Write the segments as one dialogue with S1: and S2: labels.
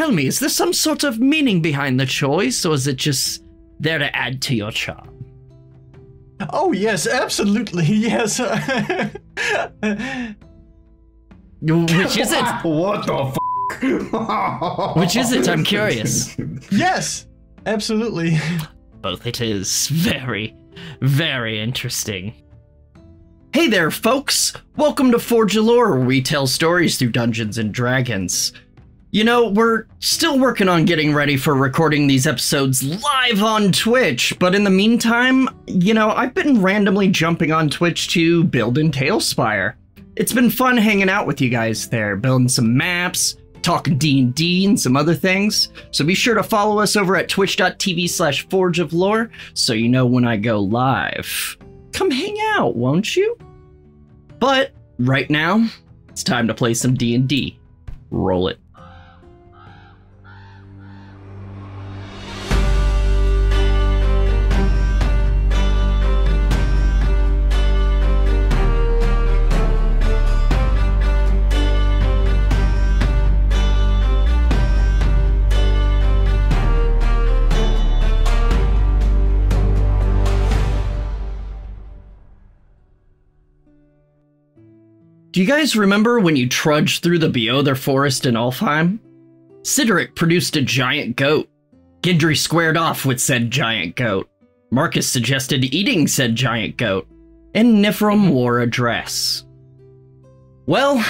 S1: tell me, is there some sort of meaning behind the choice, or is it just there to add to your charm?
S2: Oh yes, absolutely, yes.
S1: Which is it?
S3: What the f?
S1: Which is it? I'm curious.
S2: yes, absolutely.
S1: Both it is very, very interesting. Hey there, folks! Welcome to Forge Lore, where we tell stories through Dungeons and Dragons. You know, we're still working on getting ready for recording these episodes live on Twitch, but in the meantime, you know, I've been randomly jumping on Twitch to build in TaleSpire. It's been fun hanging out with you guys there, building some maps, talking D&D and some other things. So be sure to follow us over at twitch.tv slash forge of lore so you know when I go live. Come hang out, won't you? But right now, it's time to play some D&D. Roll it. Do you guys remember when you trudged through the Beother forest in Alfheim? Cedric produced a giant goat. Gendry squared off with said giant goat. Marcus suggested eating said giant goat. And Nifrim wore a dress. Well,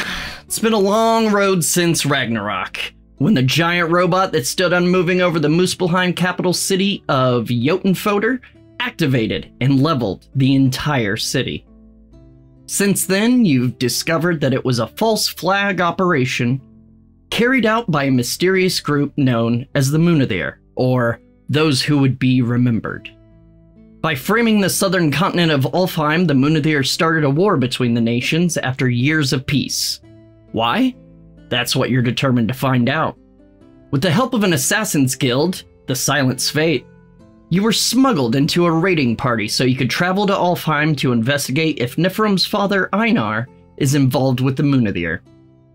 S1: it's been a long road since Ragnarok, when the giant robot that stood unmoving over the Muspelheim capital city of Jotunfoder activated and leveled the entire city. Since then, you've discovered that it was a false flag operation carried out by a mysterious group known as the Munadir, or those who would be remembered. By framing the southern continent of Alfheim, the Munadir started a war between the nations after years of peace. Why? That's what you're determined to find out. With the help of an assassin's guild, the Silent's Fate, you were smuggled into a raiding party so you could travel to Alfheim to investigate if Nifrim's father Einar is involved with the Munadir.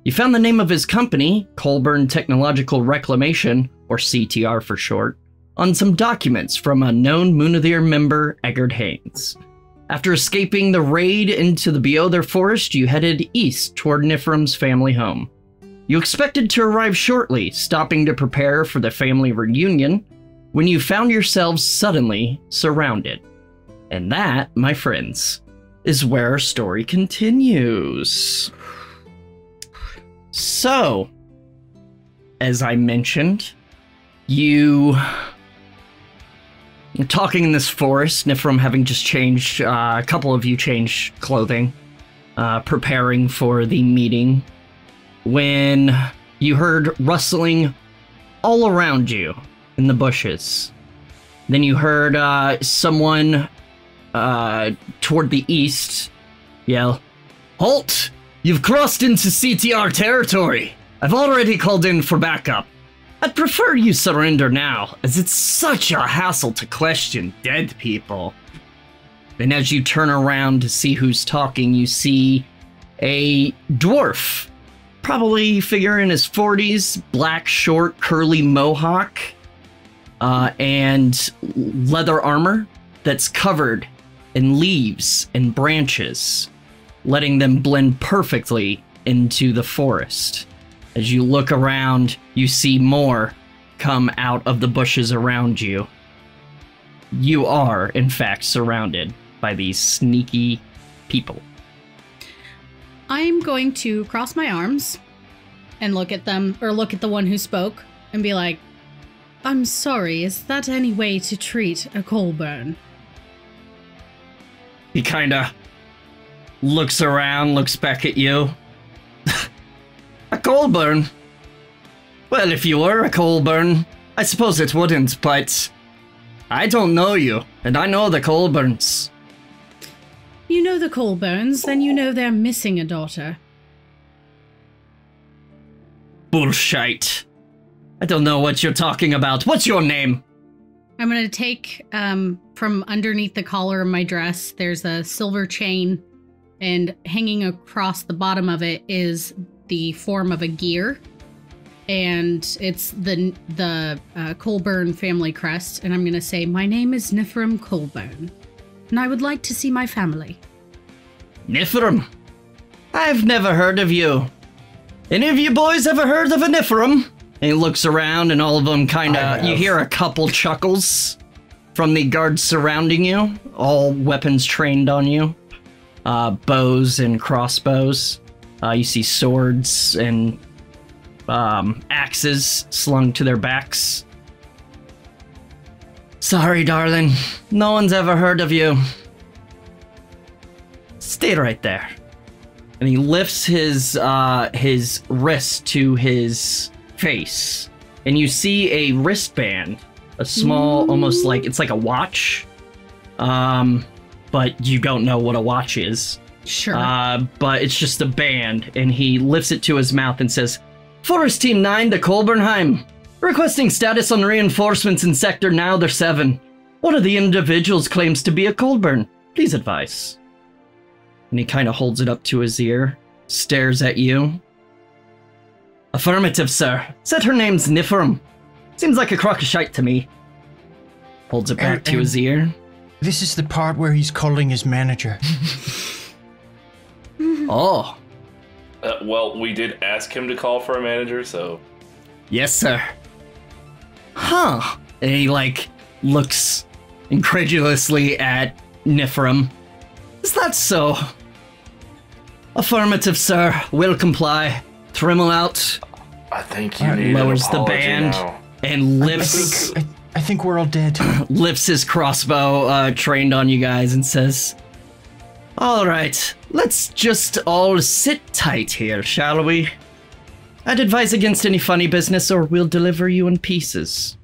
S1: You found the name of his company, Colburn Technological Reclamation, or CTR for short, on some documents from a known Munadir member, Eggard Haynes. After escaping the raid into the Beother forest, you headed east toward Nifrim's family home. You expected to arrive shortly, stopping to prepare for the family reunion, when you found yourselves suddenly surrounded. And that, my friends, is where our story continues. So, as I mentioned, you talking in this forest, Nifrim having just changed, uh, a couple of you changed clothing, uh, preparing for the meeting, when you heard rustling all around you in the bushes. Then you heard uh, someone uh, toward the east yell, Halt! You've crossed into CTR territory! I've already called in for backup. I'd prefer you surrender now, as it's such a hassle to question dead people. And as you turn around to see who's talking, you see a dwarf, probably figure in his 40s, black, short, curly mohawk, uh, and leather armor that's covered in leaves and branches, letting them blend perfectly into the forest. As you look around, you see more come out of the bushes around you. You are, in fact, surrounded by these sneaky people.
S4: I'm going to cross my arms and look at them, or look at the one who spoke, and be like, I'm sorry, is that any way to treat a Colburn?
S1: He kinda looks around, looks back at you. a Colburn? Well, if you were a Colburn, I suppose it wouldn't, but I don't know you, and I know the Colburns.
S4: You know the Colburns, then you know they're missing a daughter.
S1: Bullshit. I don't know what you're talking about. What's your name?
S4: I'm gonna take um, from underneath the collar of my dress. There's a silver chain, and hanging across the bottom of it is the form of a gear. and it's the the uh, Colburn family crest, and I'm going to say, "My name is Nifrim Colburn, and I would like to see my family."
S1: Nifrim? I've never heard of you. Any of you boys ever heard of a Nifrim? And he looks around, and all of them kind of. You hear a couple chuckles from the guards surrounding you, all weapons trained on you uh, bows and crossbows. Uh, you see swords and um, axes slung to their backs. Sorry, darling. No one's ever heard of you. Stay right there. And he lifts his uh, his wrist to his face, and you see a wristband, a small, almost like it's like a watch, um, but you don't know what a watch is.
S4: Sure.
S1: Uh, but it's just a band, and he lifts it to his mouth and says, Forest Team 9 to Colburnheim. Requesting status on reinforcements in Sector now they're 7. One of the individuals claims to be a Colburn. Please advise. And he kind of holds it up to his ear, stares at you. Affirmative, sir. Said her name's Nifrim. Seems like a crockashite to me. Holds it back to
S2: um,
S1: his ear.
S2: This is the part where he's calling his manager.
S1: Oh,
S5: Uh, well, we did ask him to call for a manager, so
S1: Yes, sir. Huh. And he, like, looks incredulously at Nifrim. Is that so? Affirmative, sir. Will comply. Trimmel out
S5: I think you need
S1: lowers
S5: an
S1: the band.
S5: now.
S1: and
S2: I
S1: lifts
S2: think, I, I think we're all dead.
S1: lifts his crossbow uh, trained on you guys and says, All right, let's just all sit tight here, shall we? I'd advise against any funny business or we'll deliver you in pieces.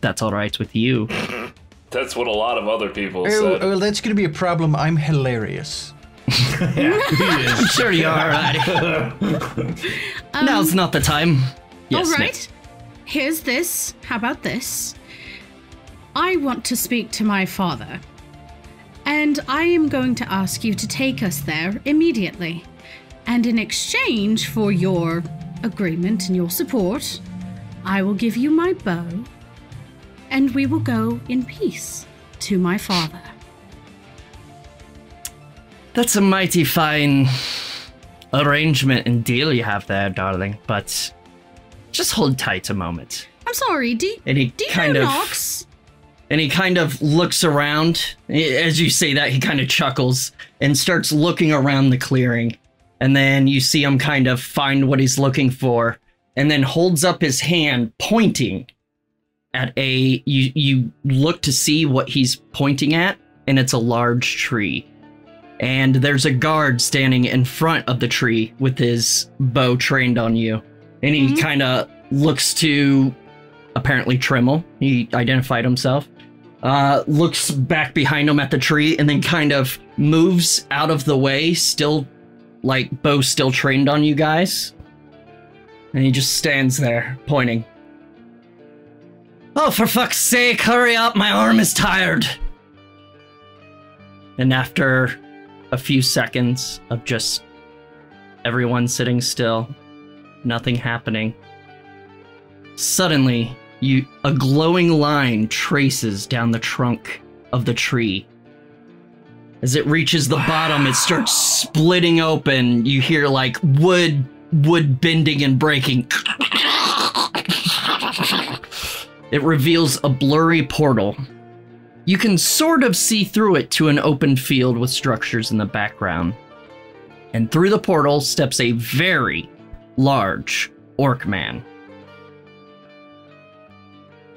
S1: That's all right with you.
S5: That's what a lot of other people
S2: Oh,
S5: said.
S2: oh, that's gonna be a problem. I'm hilarious.
S1: I'm sure you are, laddie. Um, Now's not the time. Yes,
S4: All
S1: Nick.
S4: right. Here's this. How about this? I want to speak to my father. And I am going to ask you to take us there immediately. And in exchange for your agreement and your support, I will give you my bow. And we will go in peace to my father.
S1: That's a mighty fine arrangement and deal you have there, darling. But just hold tight a moment.
S4: I'm sorry, do,
S1: And he
S4: do you
S1: kind
S4: know
S1: of
S4: Nox?
S1: and he kind of looks around. As you say that, he kind of chuckles and starts looking around the clearing. And then you see him kind of find what he's looking for, and then holds up his hand, pointing at a. You you look to see what he's pointing at, and it's a large tree. And there's a guard standing in front of the tree with his bow trained on you, and he
S4: Mhm.
S1: kind of looks to apparently Trimmel. He identified himself. Uh, looks back behind him at the tree and then kind of moves out of the way, still like bow still trained on you guys. And he just stands there, pointing. Oh, for fuck's sake, hurry up, my arm is tired. And after a few seconds of just everyone sitting still, nothing happening, Suddenly, you a glowing line traces down the trunk of the tree. As it reaches the bottom, it starts splitting open. You hear like wood wood bending and breaking. It reveals a blurry portal. You can sort of see through it to an open field with structures in the background. And through the portal steps a very large orc man.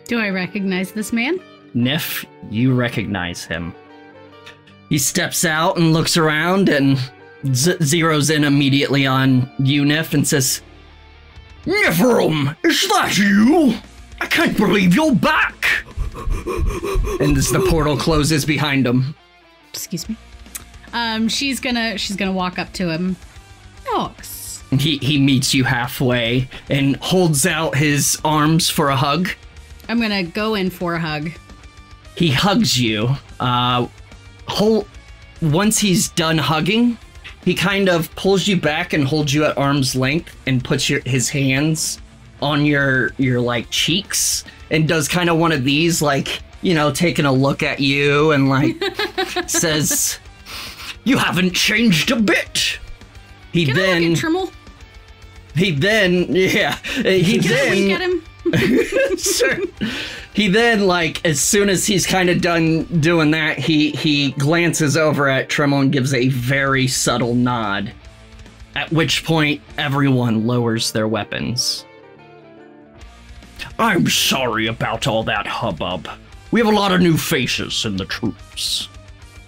S4: Do I recognize this man?
S1: Nif, you recognize him. He steps out and looks around and z- zeroes in immediately on you, Nif, and says, Nifrim, is that you? I can't believe you're back! And as the portal closes behind him,
S4: Excuse me. Um, she's gonna she's gonna walk up to him. Nox.
S1: he, he meets you halfway and holds out his arms for a hug.
S4: I'm gonna go in for a hug.
S1: he hugs you. Uh, whole once he's done hugging, he kind of pulls you back and holds you at arm's length and puts your his hands on your your like cheeks and does kind of one of these like you know taking a look at you and like says you haven't changed a bit he
S4: Can I
S1: then
S4: look at Trimmel?
S1: he then yeah he
S4: Can I wink at him?
S1: sure. he then like as soon as he's kind of done doing that he he glances over at Trimmel and gives a very subtle nod at which point everyone lowers their weapons i'm sorry about all that hubbub we have a lot of new faces in the troops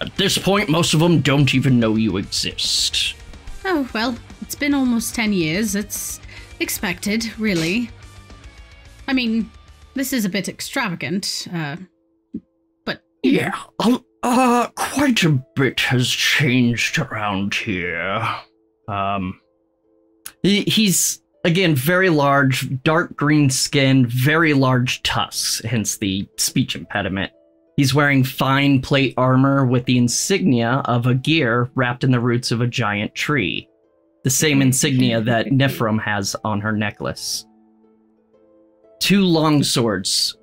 S1: at this point most of them don't even know you exist
S4: Oh, well, it's been almost 10 years. It's expected, really. I mean, this is a bit extravagant, uh, but
S1: Yeah, uh, quite a bit has changed around here. Um, he, he's again very large, dark green skin, very large tusks, hence the speech impediment. He's wearing fine plate armor with the insignia of a gear wrapped in the roots of a giant tree, the same insignia that Nifrim has on her necklace. Two long swords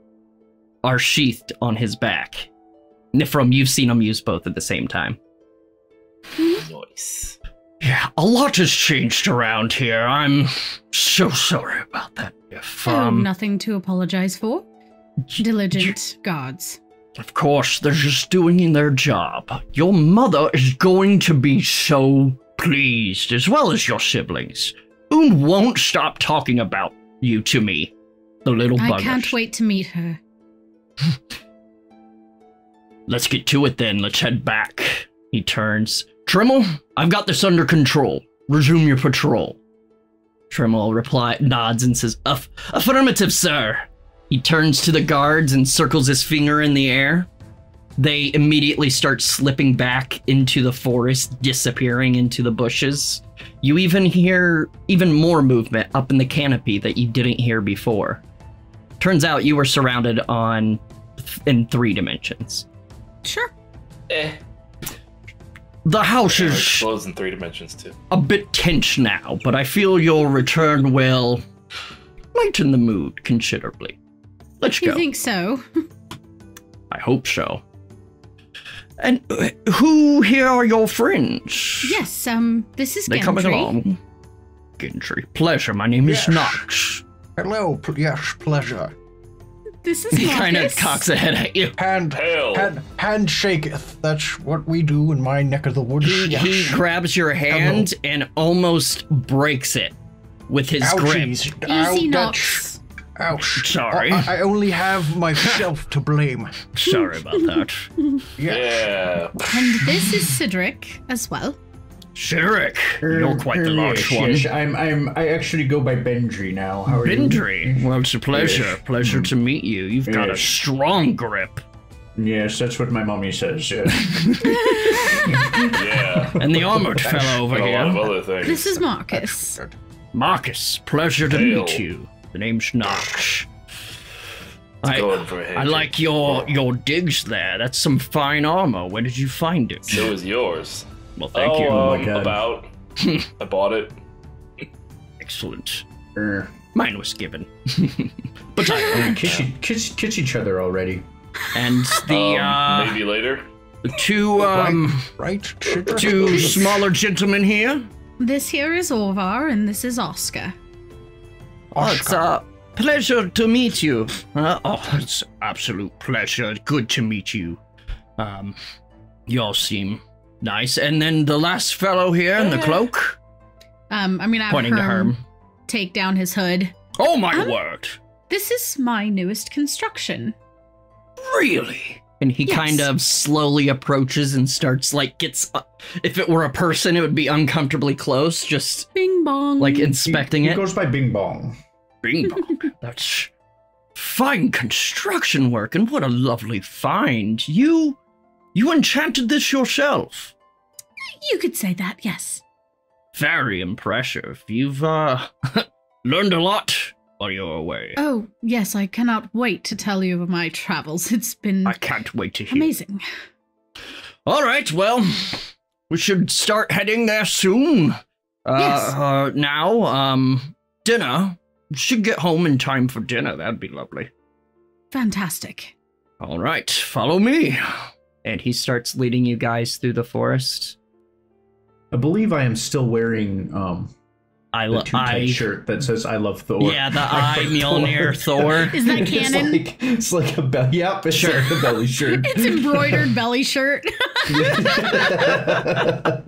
S1: are sheathed on his back. Nifrim, you've seen him use both at the same time.
S5: Nice.
S1: Yeah, a lot has changed around here. I'm so sorry about that. If,
S4: oh,
S1: um,
S4: nothing to apologize for. Diligent guards.
S1: of course, they're just doing their job. Your mother is going to be so pleased, as well as your siblings. Un won't stop talking about you to me, the little
S4: I can't wait to meet her.
S1: Let's get to it then. Let's head back. He turns. Trimmel, I've got this under control. Resume your patrol. Trimmel reply nods and says, Aff- "Affirmative, sir." He turns to the guards and circles his finger in the air. They immediately start slipping back into the forest, disappearing into the bushes. You even hear even more movement up in the canopy that you didn't hear before. Turns out you were surrounded on in three dimensions.
S4: Sure.
S5: Eh.
S1: The house is
S5: explodes in three dimensions too.
S1: a bit tense now, but I feel your return will lighten the mood considerably. Let's go.
S4: You think so?
S1: I hope so. And uh, who here are your friends?
S4: yes, um, this is
S1: They
S4: Gendry.
S1: coming along? Gendry. Pleasure, my name is Knox.
S2: Hello, pl- yes, pleasure.
S4: This is
S1: He kind of cocks a head at you.
S2: Hand,
S5: Hail.
S2: hand, handshaketh. That's what we do in my neck of the woods.
S1: He,
S2: yes.
S1: he grabs your hand and almost breaks it with his grip.
S2: Ouchies.
S4: Easy
S2: Ow, that-
S4: knocks.
S2: Ouch.
S1: Sorry.
S2: I, I only have myself to blame.
S1: Sorry about that.
S2: Yes.
S5: Yeah.
S4: And this is Cedric as well.
S1: Cedric, you're quite the
S3: Er,
S1: large
S3: yes,
S1: one.
S3: Yes, I'm. I'm. I actually go by Benji now. How are you?
S1: Bindry, well, it's a pleasure.
S3: Yes.
S1: Pleasure to meet you. You've got a strong grip.
S3: Yes, that's what my mommy says. Yeah.
S5: Yeah.
S1: And the armored fellow over
S5: and a lot of
S1: here,
S5: other things.
S4: This is Marcus.
S1: Marcus. Pleasure to
S5: Hail.
S1: meet you. The name's Nox.
S5: Going
S1: I,
S5: for a
S1: I like your your digs there. That's some fine armor. Where did you find it?
S5: It was yours.
S1: Well, thank
S5: oh,
S1: you.
S5: Um,
S3: my God.
S5: about. I bought it.
S1: Excellent.
S3: Er,
S1: Mine was given. but I
S3: we kiss,
S1: it.
S3: kiss, kiss each other already.
S1: And the
S5: Um,
S1: uh,
S5: maybe later.
S1: two um
S2: Right? Cedric?
S1: two smaller gentlemen here.
S4: This here is Orvar, and this is Oscar.
S1: Oh, it's a pleasure to meet you. Uh, oh, it's absolute pleasure. Good to meet you. Um, y'all seem nice. And then the last fellow here in the cloak,
S4: Um, I'm gonna have
S1: pointing to
S4: Herm
S1: Herm.
S4: take down his hood.
S1: Oh my
S4: Um,
S1: word!
S4: This is my newest construction.
S1: Really? And he
S4: Yes.
S1: kind of slowly approaches and starts like gets. Uh, if it were a person, it would be uncomfortably close, just
S4: Bing bong.
S1: like
S3: He-
S1: inspecting
S3: he
S1: it.
S3: goes by Bing Bong.
S1: Bing bong. That's fine construction work, and what a lovely find. You, you enchanted this yourself.
S4: you could say that, yes.
S1: Very impressive. You've uh learned a lot while you were away.
S4: Oh, yes, I cannot wait to tell you of my travels. It's been
S1: I can't wait to hear.
S4: amazing.
S1: All right, well, we should start heading there soon. Uh,
S4: Yes.
S1: uh now, um dinner should get home in time for dinner. That'd be lovely.
S4: Fantastic.
S1: All right, follow me. And he starts leading you guys through the forest.
S3: I believe I am still wearing um
S1: I love I
S3: shirt that says "I love Thor."
S1: Yeah, the I Mjolnir Thor.
S4: Is that canon?
S3: It's like, it's like a belly. Yep, it's
S1: Sure.
S3: like a belly shirt.
S4: It's embroidered belly shirt.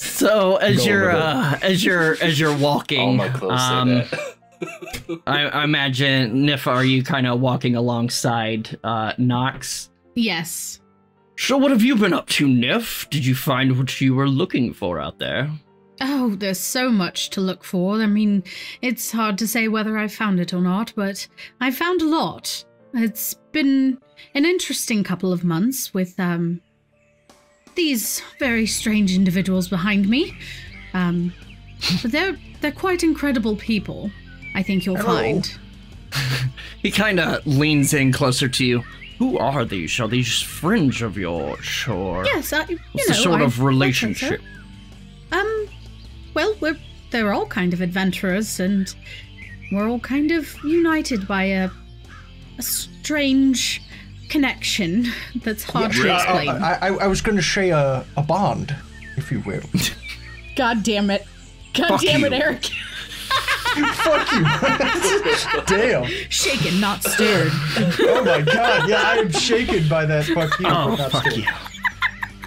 S1: So as
S3: Go
S1: you're uh, as you're as you're walking, um. I, I imagine Nif, are you kind of walking alongside uh, Nox?
S4: Yes.
S1: So what have you been up to, Nif? Did you find what you were looking for out there?
S4: Oh, there's so much to look for. I mean, it's hard to say whether I found it or not, but I found a lot. It's been an interesting couple of months with um these very strange individuals behind me. Um but they're they're quite incredible people. I think you'll
S2: Hello.
S4: find.
S1: He kind of leans in closer to you. Who are these? Are these friends of yours, or
S4: Yes, I, you
S1: what's
S4: know,
S1: the sort
S4: I-
S1: of
S4: I'd so.
S1: relationship?
S4: Um, well, we're they're all kind of adventurers, and we're all kind of united by a a strange connection that's hard to
S2: Uh,
S4: explain.
S2: I, I, I was going to say a, a bond, if you will.
S4: God damn it! God
S1: Fuck
S4: damn it,
S1: you.
S4: Eric!
S2: Fuck you. Damn.
S4: Shaken, not stirred.
S2: Oh my god. Yeah, I am shaken by that. Fuck you.
S1: Oh,
S2: Not
S1: fuck
S2: scared.
S1: you.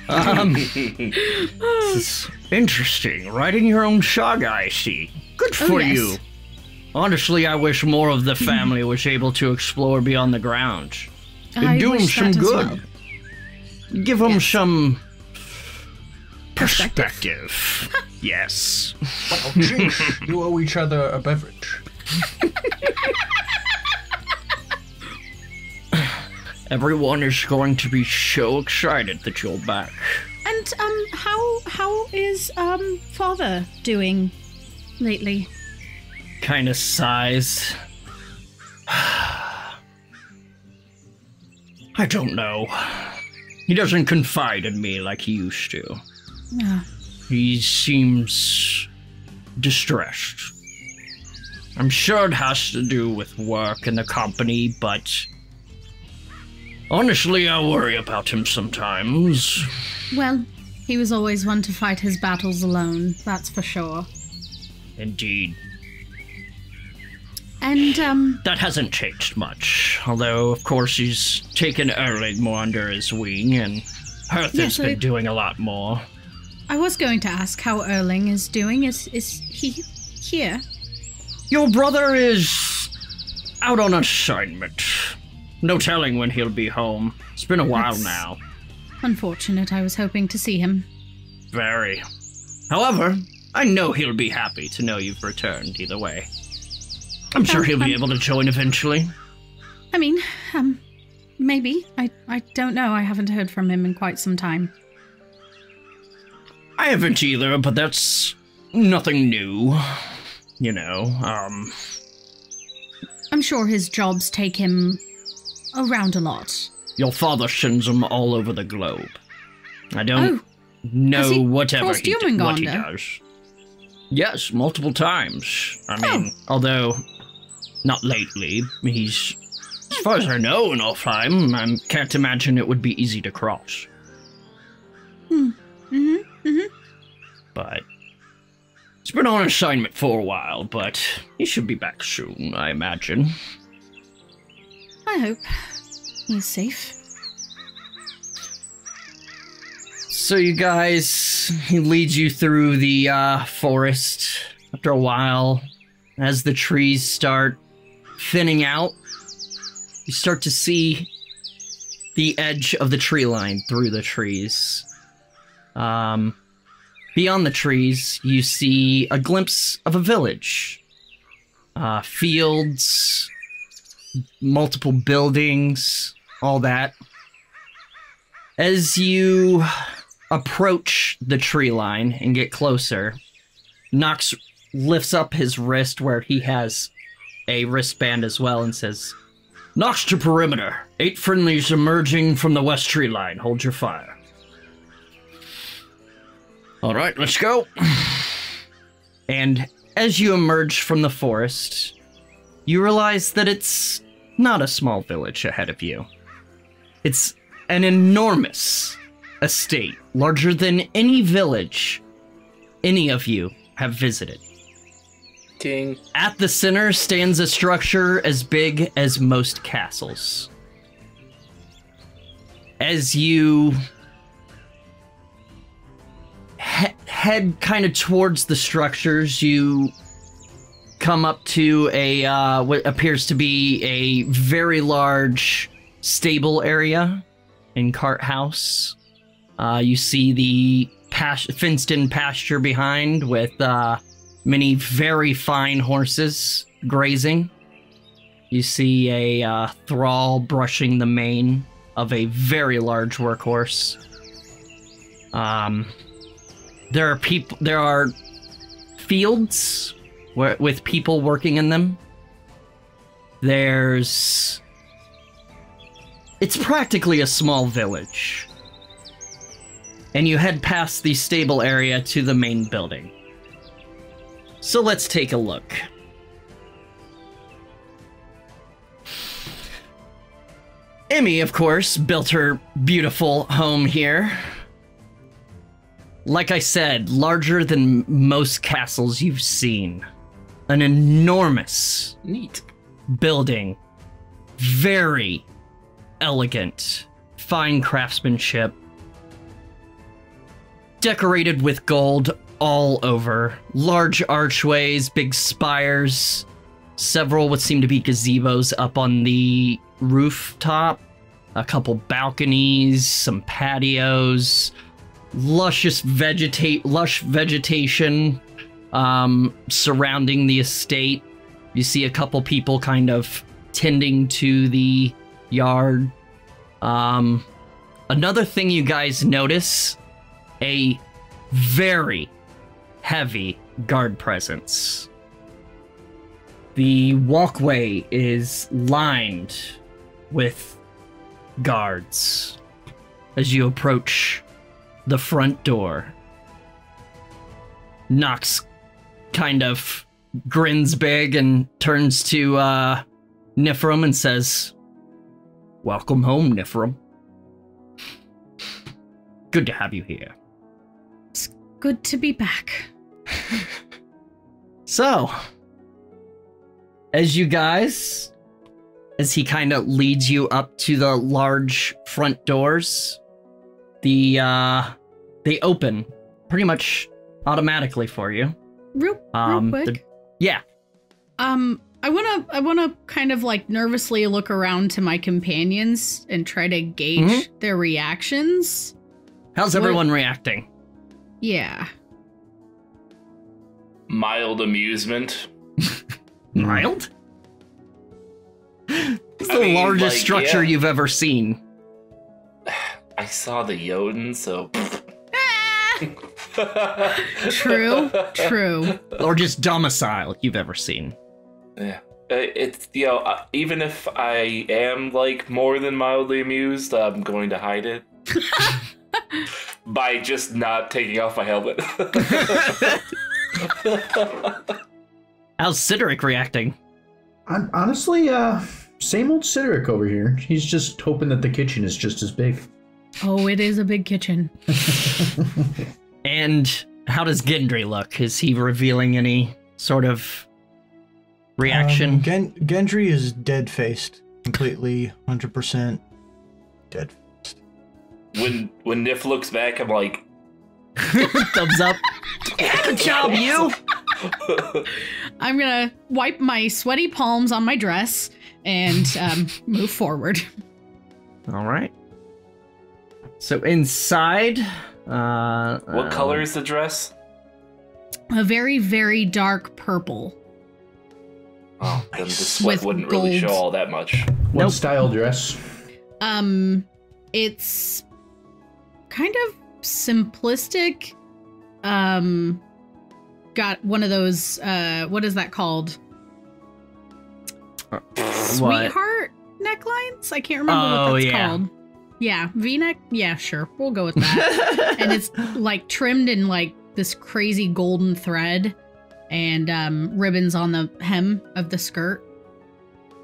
S1: Um, this is interesting. Writing your own saga, I see. Good
S4: Oh,
S1: for
S4: yes.
S1: you. Honestly, I wish more of the family was able to explore beyond the grounds. It'd do them some good.
S4: well.
S1: Give them
S4: Yes.
S1: some
S4: Perspective.
S1: perspective. yes.
S2: Oh, jinx. You owe each other a beverage.
S1: Everyone is going to be so excited that you're back.
S4: And um, how how is um father doing lately?
S1: Kind of sighs. I don't know. He doesn't confide in me like he used to.
S4: Ah,
S1: He seems distressed. I'm sure it has to do with work and the company, but honestly, I worry about him sometimes.
S4: well, he was always one to fight his battles alone. That's for sure.
S1: Indeed.
S4: And um,
S1: That hasn't changed much, although, of course, he's taken Erling more under his wing, and Hearth
S4: Yeah,
S1: has
S4: so
S1: been doing a lot more.
S4: I was going to ask how Erling is doing. Is is he here?
S1: Your brother is out on assignment. No telling when he'll be home. It's been a while
S4: That's-
S1: now.
S4: Unfortunate. I was hoping to see him.
S1: Very. However, I know he'll be happy to know you've returned either way. I'm sure
S4: Oh,
S1: he'll be
S4: um,
S1: able to join eventually.
S4: I mean, um, maybe. I I don't know. I haven't heard from him in quite some time.
S1: I haven't either, but that's nothing new. You know, um,
S4: I'm sure his jobs take him around a lot.
S1: your father sends him all over the globe. I don't
S4: Oh,
S1: know
S4: he
S1: whatever he, d- what he does. Yes, multiple times. I
S4: Oh.
S1: mean, although not lately. He's, as far as I know, in Alfheim. I can't imagine it would be easy to cross.
S4: mm-hmm, mm-hmm.
S1: But he's been on assignment for a while. But he should be back soon, I imagine.
S4: I hope he's safe.
S1: So you guys, he leads you through the uh, forest. After a while, as the trees start thinning out, you start to see the edge of the tree line through the trees. Um, beyond the trees, you see a glimpse of a village. Uh, fields, multiple buildings, all that. As you approach the tree line and get closer, Knox lifts up his wrist where he has a wristband as well and says, Knox to perimeter. Eight friendlies emerging from the west tree line. Hold your fire. All right, let's go. And as you emerge from the forest, you realize that it's not a small village ahead of you. It's an enormous estate, larger than any village any of you have visited.
S5: King.
S1: At the center stands a structure as big as most castles. As you he- head kind of towards the structures, you come up to a uh, what appears to be a very large stable area in cart house. Uh, you see the pas- fenced-in pasture behind with uh, many very fine horses grazing. You see a uh, thrall brushing the mane of a very large workhorse. Um, there are people. There are fields where, with people working in them. There's. It's practically a small village. And you head past the stable area to the main building. So let's take a look. Emmy, of course, built her beautiful home here. Like I said, larger than most castles you've seen. An enormous
S5: Neat.
S1: building. Very elegant. Fine craftsmanship. Decorated with gold all over. Large archways, big spires. Several what seem to be gazebos up on the rooftop. A couple balconies, some patios. Luscious vegetate lush vegetation um, surrounding the estate. You see a couple people kind of tending to the yard. Um, another thing you guys notice a very heavy guard presence. The walkway is lined with guards as you approach the front door. Knox kind of grins big and turns to uh, Nifrim and says, Welcome home, Nifrim. Good to have you here.
S4: It's good to be back.
S1: So, as you guys, as he kind of leads you up to the large front doors, the uh they open pretty much automatically for you.
S4: Real,
S1: Um,
S4: real
S1: the-
S4: quick.
S1: Yeah.
S4: Um, I wanna, I wanna kind of like nervously look around to my companions and try to gauge
S1: Mhm.
S4: their reactions.
S1: How's
S4: What-
S1: everyone reacting?
S4: Yeah.
S5: Mild amusement.
S1: Mild? It's
S5: I
S1: the
S5: mean,
S1: largest
S5: like,
S1: structure
S5: yeah.
S1: you've ever seen.
S5: I saw the Jotun, so.
S4: True. True.
S1: Or just domicile you've ever seen.
S5: Yeah. Uh, It's, you know, uh, even if I am, like, more than mildly amused, I'm going to hide it. By just not taking off my helmet.
S1: How's Cedric reacting?
S3: Hon- Honestly, uh, same old Cedric over here. He's just hoping that the kitchen is just as big.
S4: Oh, it is a big kitchen.
S1: And how does Gendry look? Is he revealing any sort of reaction?
S2: Um, Gen- Gendry is dead faced, completely, hundred percent dead.
S5: when when Nif looks back, I'm like,
S1: Thumbs up. Good job, you.
S4: I'm gonna wipe my sweaty palms on my dress and um, move forward.
S1: All right. So inside, uh,
S5: what
S1: uh,
S5: color is the dress?
S4: A very, very dark purple.
S5: Oh, then the sweat
S4: With
S5: wouldn't really show all that much.
S3: What
S1: Nope.
S3: style dress?
S4: Um, it's kind of simplistic. Um, got one of those. Uh, what is that called?
S1: What?
S4: Sweetheart necklines. I can't remember
S1: Oh,
S4: what that's
S1: yeah.
S4: called. Yeah, V-neck. Yeah, sure, we'll go with that. and it's like trimmed in like this crazy golden thread, and um, ribbons on the hem of the skirt.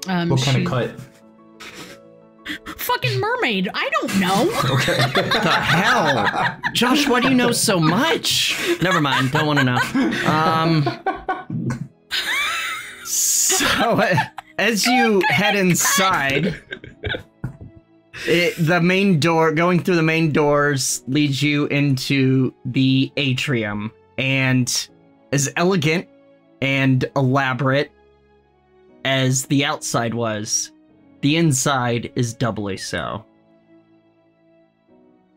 S4: Um,
S3: What kind
S4: she-
S3: of cut?
S4: Fucking mermaid. I don't know.
S3: Okay.
S1: the hell? Josh, why do you know so much? Never mind, don't want to know. Um, so, uh, as you head inside, it, the main door, going through the main doors, leads you into the atrium. And as elegant and elaborate as the outside was, the inside is doubly so.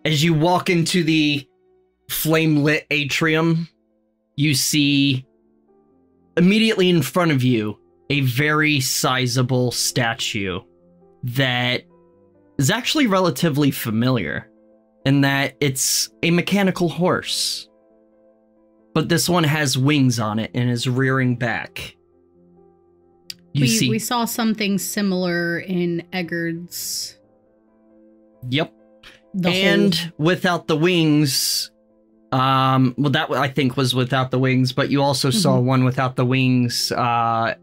S1: As you walk into the flame lit atrium, you see immediately in front of you a very sizable statue that is actually relatively familiar in that it's a mechanical horse. But this one has wings on it and is rearing back. You
S4: we,
S1: see,
S4: we saw something similar in Eggard's.
S1: yep,
S4: The
S1: and
S4: whole,
S1: without the wings um well that i think was without the wings but you also saw
S4: Mhm.
S1: one without the wings uh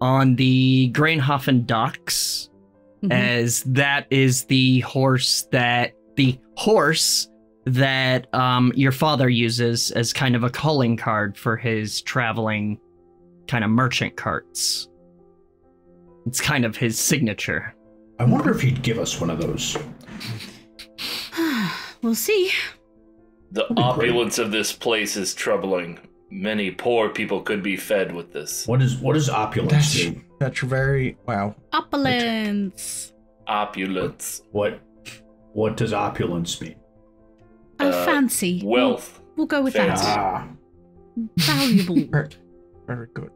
S1: on the grainhofen docks
S4: Mhm.
S1: as that is the horse that the horse that um your father uses as kind of a calling card for his traveling kind of merchant carts it's kind of his signature
S3: I wonder if he'd give us one of those.
S4: we'll see.
S5: The
S3: be great.
S5: opulence of this place is troubling. Many poor people could be fed with this.
S3: What is what is opulence
S2: That's
S3: mean?
S2: That's very wow.
S4: Opulence.
S5: Opulence,
S3: What what does opulence mean?
S4: Oh,
S5: Uh,
S4: fancy.
S5: wealth.
S4: We'll, we'll go with
S5: fancy.
S4: that.
S3: Ah,
S4: Valuable.
S2: Very, very good.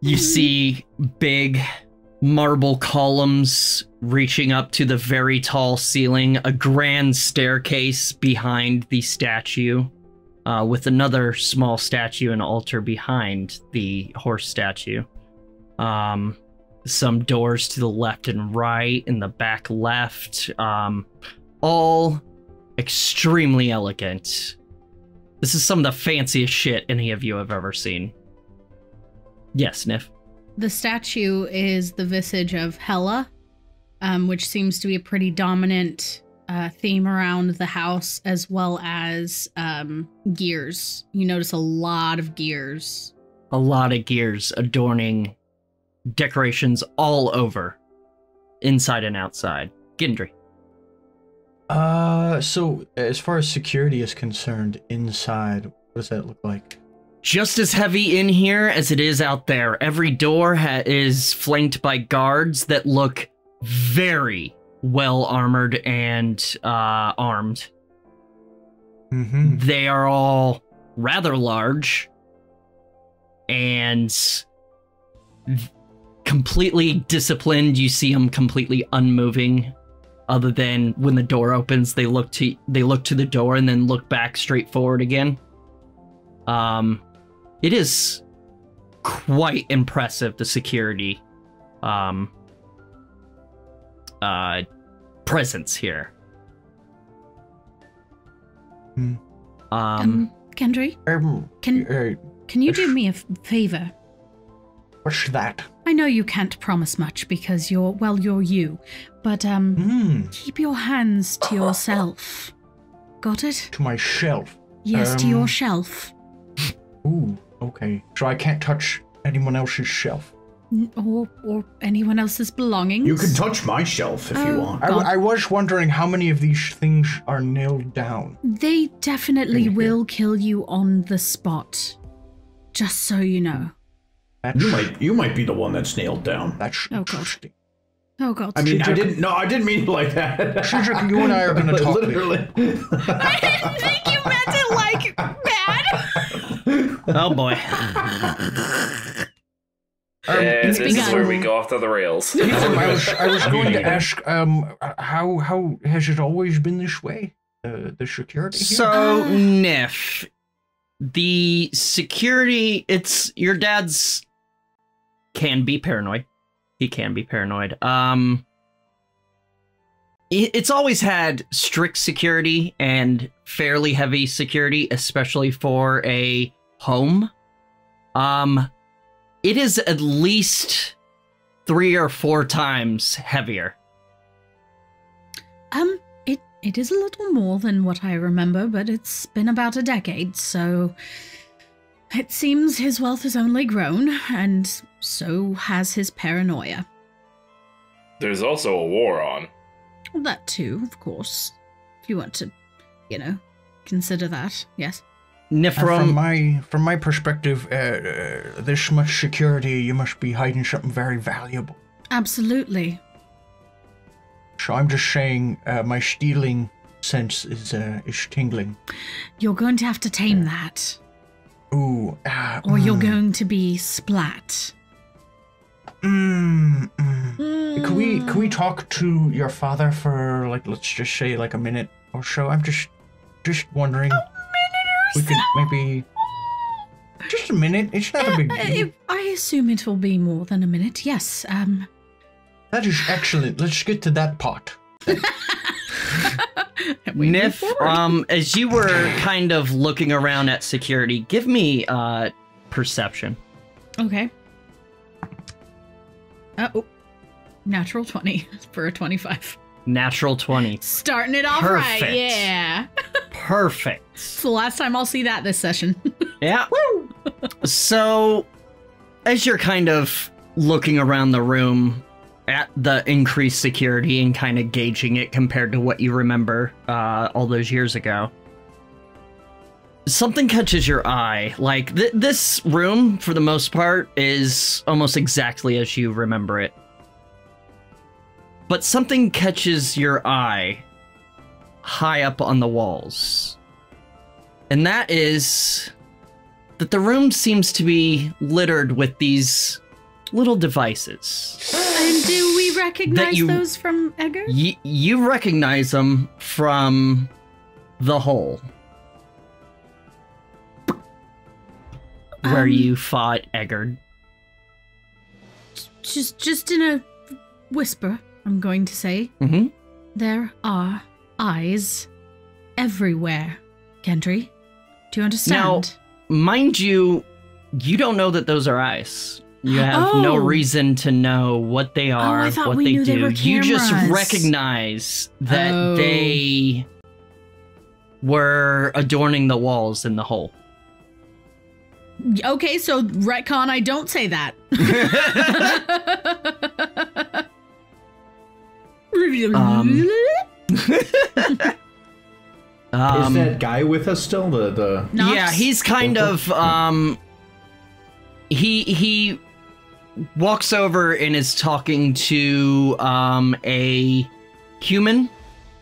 S1: You see big marble columns reaching up to the very tall ceiling, a grand staircase behind the statue, uh, with another small statue and altar behind the horse statue. Um, some doors to the left and right, in the back left, um, all extremely elegant. This is some of the fanciest shit any of you have ever seen. Yes, Niff.
S4: the statue is the visage of Hela, um, which seems to be a pretty dominant uh, theme around the house, as well as um, gears. You notice a lot of gears.
S1: a lot of gears adorning decorations all over, inside and outside. Gendry.
S2: Uh, so as far as security is concerned, inside, what does that look like?
S1: Just as heavy in here as it is out there. Every door ha- is flanked by guards that look very well armored and uh, armed.
S2: Mm-hmm.
S1: They are all rather large and completely disciplined. You see them completely unmoving, other than when the door opens, they look to they look to the door and then look back straight forward again. Um, it is quite impressive the security, um, uh, presence here.
S2: Hmm.
S1: Um,
S4: Um, Gendry,
S2: Um,
S4: can
S2: uh,
S4: can you do me a favor?
S2: what's that?
S4: I know you can't promise much because you're well, you're you, but um,
S2: Hmm.
S4: keep your hands to yourself. Got it?
S2: To my shelf.
S4: Yes, to
S2: Um,
S4: your shelf.
S2: Ooh. Okay. So I can't touch anyone else's shelf.
S4: Or or anyone else's belongings.
S3: you can touch my shelf if you
S4: Oh.
S3: want.
S2: I, I was wondering how many of these things are nailed down.
S4: They definitely will kill you on the spot. Just so you know.
S2: That's,
S3: You might you might be the one that's nailed down.
S2: That's
S4: Oh, God. Oh god.
S3: I mean, I didn't. No, I didn't mean it like that.
S2: Shidra, you and I are gonna talk.
S3: Literally.
S4: I didn't think you meant it like bad.
S1: oh boy.
S2: Um,
S5: and
S4: it's
S5: this is where we go off to the rails.
S2: I was, I was going to ask, um, how how has it always been this way? Uh, the security. here?
S1: So. Niff, the security, it's your dad's can be paranoid. He can be paranoid. Um, it's always had strict security and fairly heavy security, especially for a home, um, it is at least three or four times heavier.
S4: Um, it it is a little more than what I remember, but it's been about a decade, so it seems his wealth has only grown, and so has his paranoia.
S5: There's also a war on.
S4: That too, of course. If you want to, you know, consider that, yes.
S2: And
S1: Nifrim,
S2: from my from my perspective, uh, uh, this much security, you must be hiding something very valuable.
S4: Absolutely.
S2: So I'm just saying, uh, my stealing sense is uh, is tingling.
S4: You're going to have to tame that,
S2: Ooh, ah,
S4: or you're
S2: mm,
S4: going to be splat.
S2: Mm, mm. Can we can we talk to your father for like let's just say like a minute or so? I'm just just wondering. A minute or we could maybe just a minute. It's not a big
S4: Uh,
S2: deal.
S4: I- I assume it will be more than a minute. Yes. Um.
S2: That is excellent. Let's get to that part.
S1: Nif, um, as you were kind of looking around at security, give me uh perception.
S4: Okay. Uh, oh. Natural 20 for a 25.
S1: Natural 20.
S4: Starting it off right. Yeah.
S1: Perfect.
S4: It's the last time I'll see that this session.
S1: Yeah. so, as you're kind of looking around the room at the increased security and kind of gauging it compared to what you remember uh, all those years ago, something catches your eye. Like, th- this room, for the most part, is almost exactly as you remember it. But something catches your eye high up on the walls. And that is that the room seems to be littered with these little devices.
S4: and do we recognize
S1: you-
S4: those from Edgar?
S1: Y- you recognize them from the hole where
S4: Um,
S1: you fought Eggard.
S4: Just, just in a whisper, I'm going to say
S1: hmm
S4: there are eyes everywhere. Gendry, do you understand?
S1: Now, mind you, you don't know that those are eyes. You have no
S4: Oh.
S1: reason to know what they are,
S4: I
S1: what they
S4: they
S1: do.
S4: were
S1: you just recognize that
S4: Oh.
S1: they were adorning the walls in the hole.
S4: Okay, so retcon, I don't say that.
S1: Um, Um,
S3: Is that guy with us still? The the
S4: Knox?
S1: Yeah, he's kind of um he he walks over and is talking to um a human